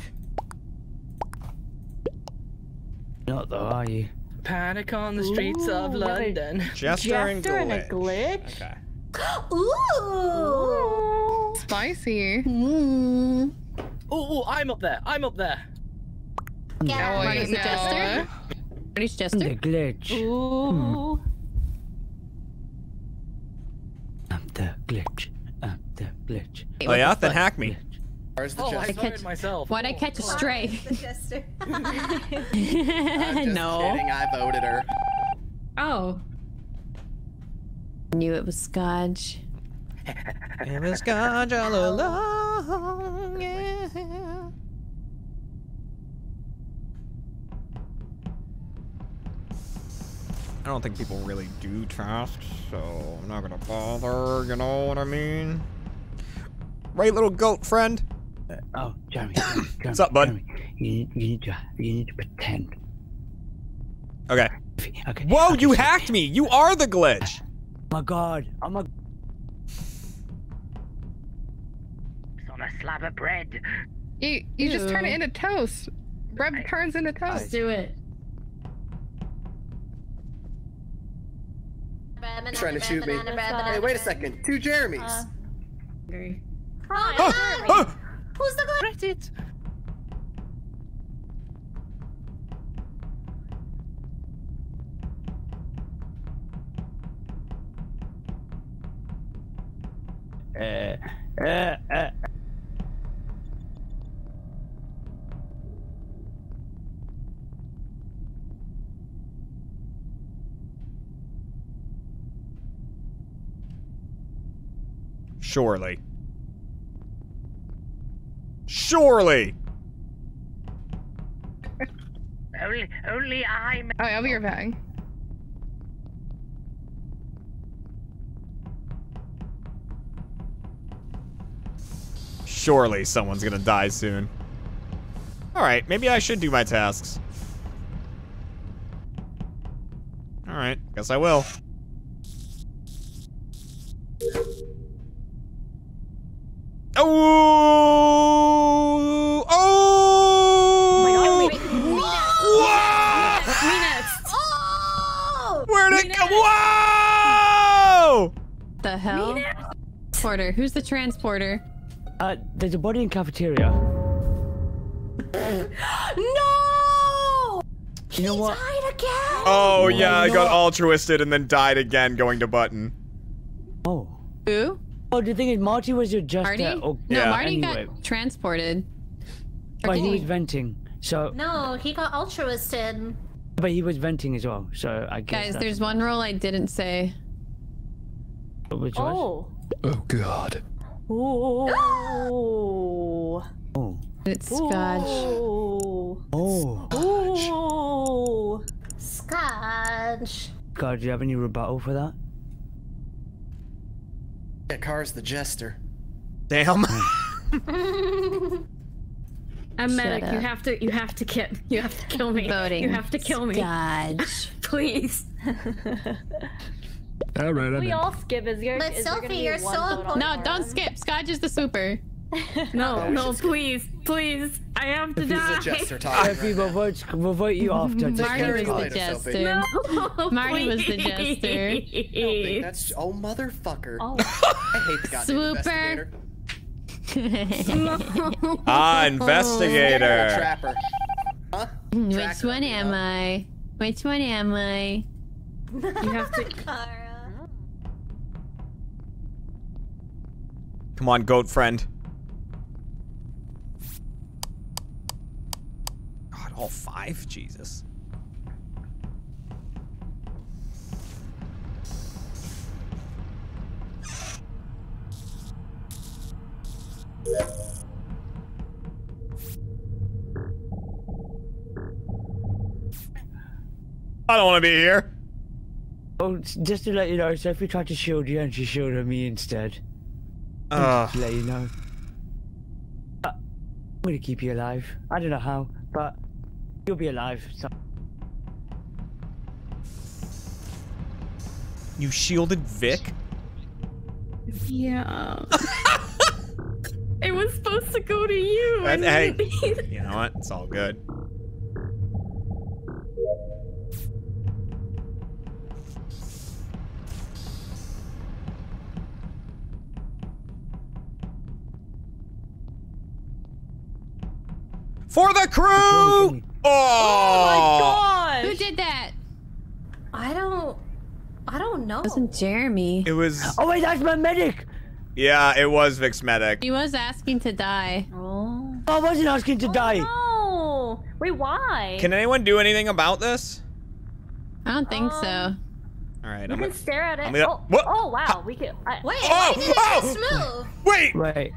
Not though, are you? Panic on the streets of Ooh, what a London. Jester, and Jester and a glitch. glitch? Okay. shot. Ooh! Spicy. Mm. Ooh, ooh, I'm up there. I'm up there. Yeah, Oh, wait, Marty's the no. jester? Marty's The glitch. Ooh. I'm the glitch. I'm the glitch. Oh yeah, then hack me. Where's the Oh, I chest? catch- myself. Why'd I catch a oh. stray? I'm no. kidding. I voted her. Oh. Knew it was Skadj. It was God all oh. along, yeah. I don't think people really do tasks, so I'm not gonna bother, you know what I mean? Right, little goat friend? Oh, Jeremy. Jeremy What's up, bud? Jeremy, you, need, you need to you need to pretend. Okay. Okay. Whoa, okay, you so- hacked me! You are the glitch! Oh my god. Oh my. It's on a slab of bread. You you just turn it into toast. Bread turns into toast. Let's toast. do it. Trying to shoot me. Hey, wait a second. Two Jeremys. Uh, Agree. Hi, Jeremy. Ah! Who's the glitch? Reddit. Uh, uh, uh. Surely. Surely! Only, only I. Oh, I'll be right back. Surely someone's gonna die soon. Alright, maybe I should do my tasks. Alright, guess I will. Oh! Oh! Oh! Where'd it go? Whoa! The hell? Porter. Who's the transporter? Uh, there's a body in cafeteria. No! You know what? Died again. Oh yeah, I no. got altruisted and then died again going to button. Oh. Who? Oh, the thing is, Marty was your just. Marty? Uh, oh, no, Yeah. Marty Anyway. got transported. But he was venting. So, No, he got altruisted. but he was venting as well. So I guess. Guys, there's one rule I didn't say. Which was? Oh. Oh god. Ooh. Oh. It's Skadj. Ooh. Oh. Ooh. Skadj. God, do you have any rebuttal for that? Yeah, Car's the jester. Damn. I'm medic. Shut You have to. You have to kill. You have to kill me. Voting. You have to kill me. Skadj. Please. All right, I we know. all skip. Is there? But is gonna Sophie, be you're one so vote on important. No, Laura? don't skip. Skadj is the super. No, no, please, please. I have to He's die. a jester talking. Sophie, we'll vote, we'll vote you off. To Marty was the jester. No, Marty was the jester. please. That's oh motherfucker. Oh. I hate the goddamn Swooper. investigator. ah, Oh, investigator. Trapper. Huh? Which Tracker, one you am know? I? Which one am I? You have to. Come on, goat friend. God, all five? Jesus. I don't want to be here. Oh, just to let you know, Sophie tried to shield you and she shielded me instead. Ugh. Just to let you know. Uh, I'm gonna keep you alive. I don't know how, but you'll be alive. So You shielded Vik? Yeah. it was supposed to go to you. That- and hey, you- you know what? It's all good. For the crew! Oh! Oh my oh god! Who did that? I don't. I don't know. wasn't Jeremy. It was. Oh wait, that's my medic. Yeah, it was Vik's medic. He was asking to die. Oh. I wasn't asking to oh, die. No. Wait, why? Can anyone do anything about this? I don't think so. Um, All right, We I'm can gonna. stare at it. I'm gonna- oh, oh wow, we can. I, Wait, Oh, why did it oh! so smooth? Wait! Wait,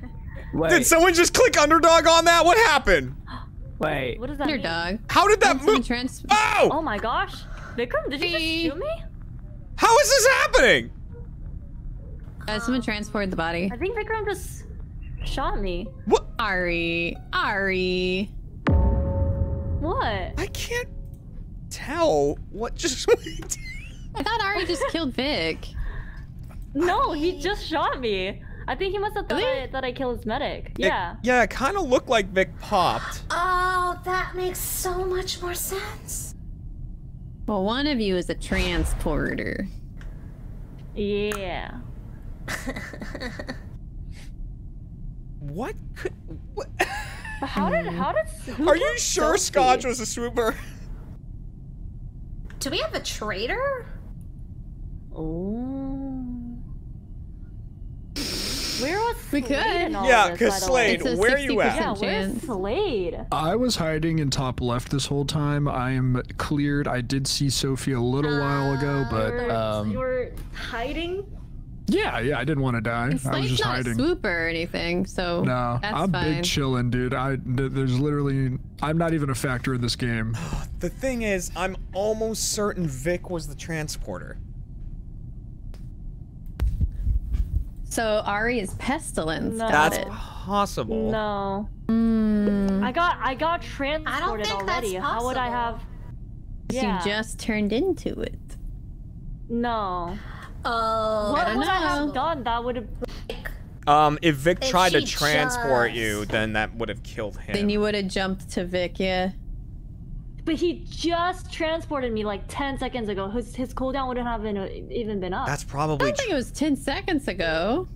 wait, Did someone just click underdog on that? What happened? wait. what does that mean? Underdog. How did that move? Trans- Oh! Oh my gosh, Vikram, did you just shoot me? How is this happening? uh, someone transported the body. I think Vikram just shot me. What? Ari. Ari. What? I can't tell what just. I thought Ari just killed Vik. No, he just shot me. I think he must have thought Really? I, that I killed his medic. It- Yeah. yeah, it kind of looked like Vik popped. Oh, that makes so much more sense. Well, one of you is a transporter. Yeah. What could? What? But how did how did? Are you sure Sophie? Skadj was a swooper? Do we have a traitor? Oh. Where was We could. in all Yeah, because Slayed, way? It's a where you at? 60% Yeah, where's. Slayed? I was hiding in top left this whole time. I am cleared. I did see Sophie a little while ago, but um, you were hiding. Yeah, yeah, I didn't want to die. And I was just not hiding. a swooper or anything, so No, that's I'm fine. big chillin', dude. I there's literally I'm not even a factor in this game. The thing is, I'm almost certain Vik was the transporter. So Ari is pestilence. No. That's it. possible. No. Mm. I got I got transported think already. that's How would I have? Yeah. You just turned into it. No. Oh, What I don't would I have done? That would have. Um, if Vik If tried to transport just- you, then that would have killed him. Then you would have jumped to Vik, yeah. But he just transported me like 10 seconds ago. His his cooldown wouldn't have been, even been up. That's I probably don't think it was 10 seconds ago.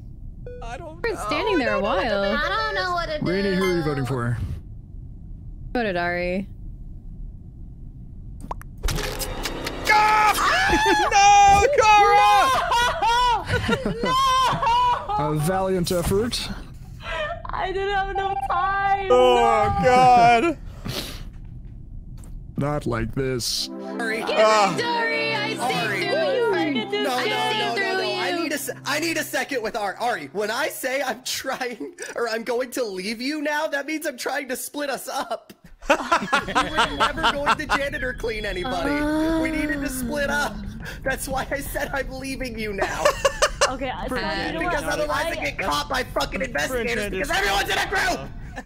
I don't We were standing there a while. I don't know what to do. Reeny, who are you voting for? Voted Ari. Ah! no, Kara! No! A valiant effort. I didn't have enough time. Oh God! Not like this. Ari. Ari, ah. I see Ari. through you. I get No, no, no, no, no. I need a, se- I need a second with Ari. Ari, when I say I'm trying or I'm going to leave you now, that means I'm trying to split us up. we were never going to janitor clean anybody. we needed to split up. That's why I said I'm leaving you now. Okay, I so you know because what? otherwise I, get caught by fucking investigators because everyone's in a group.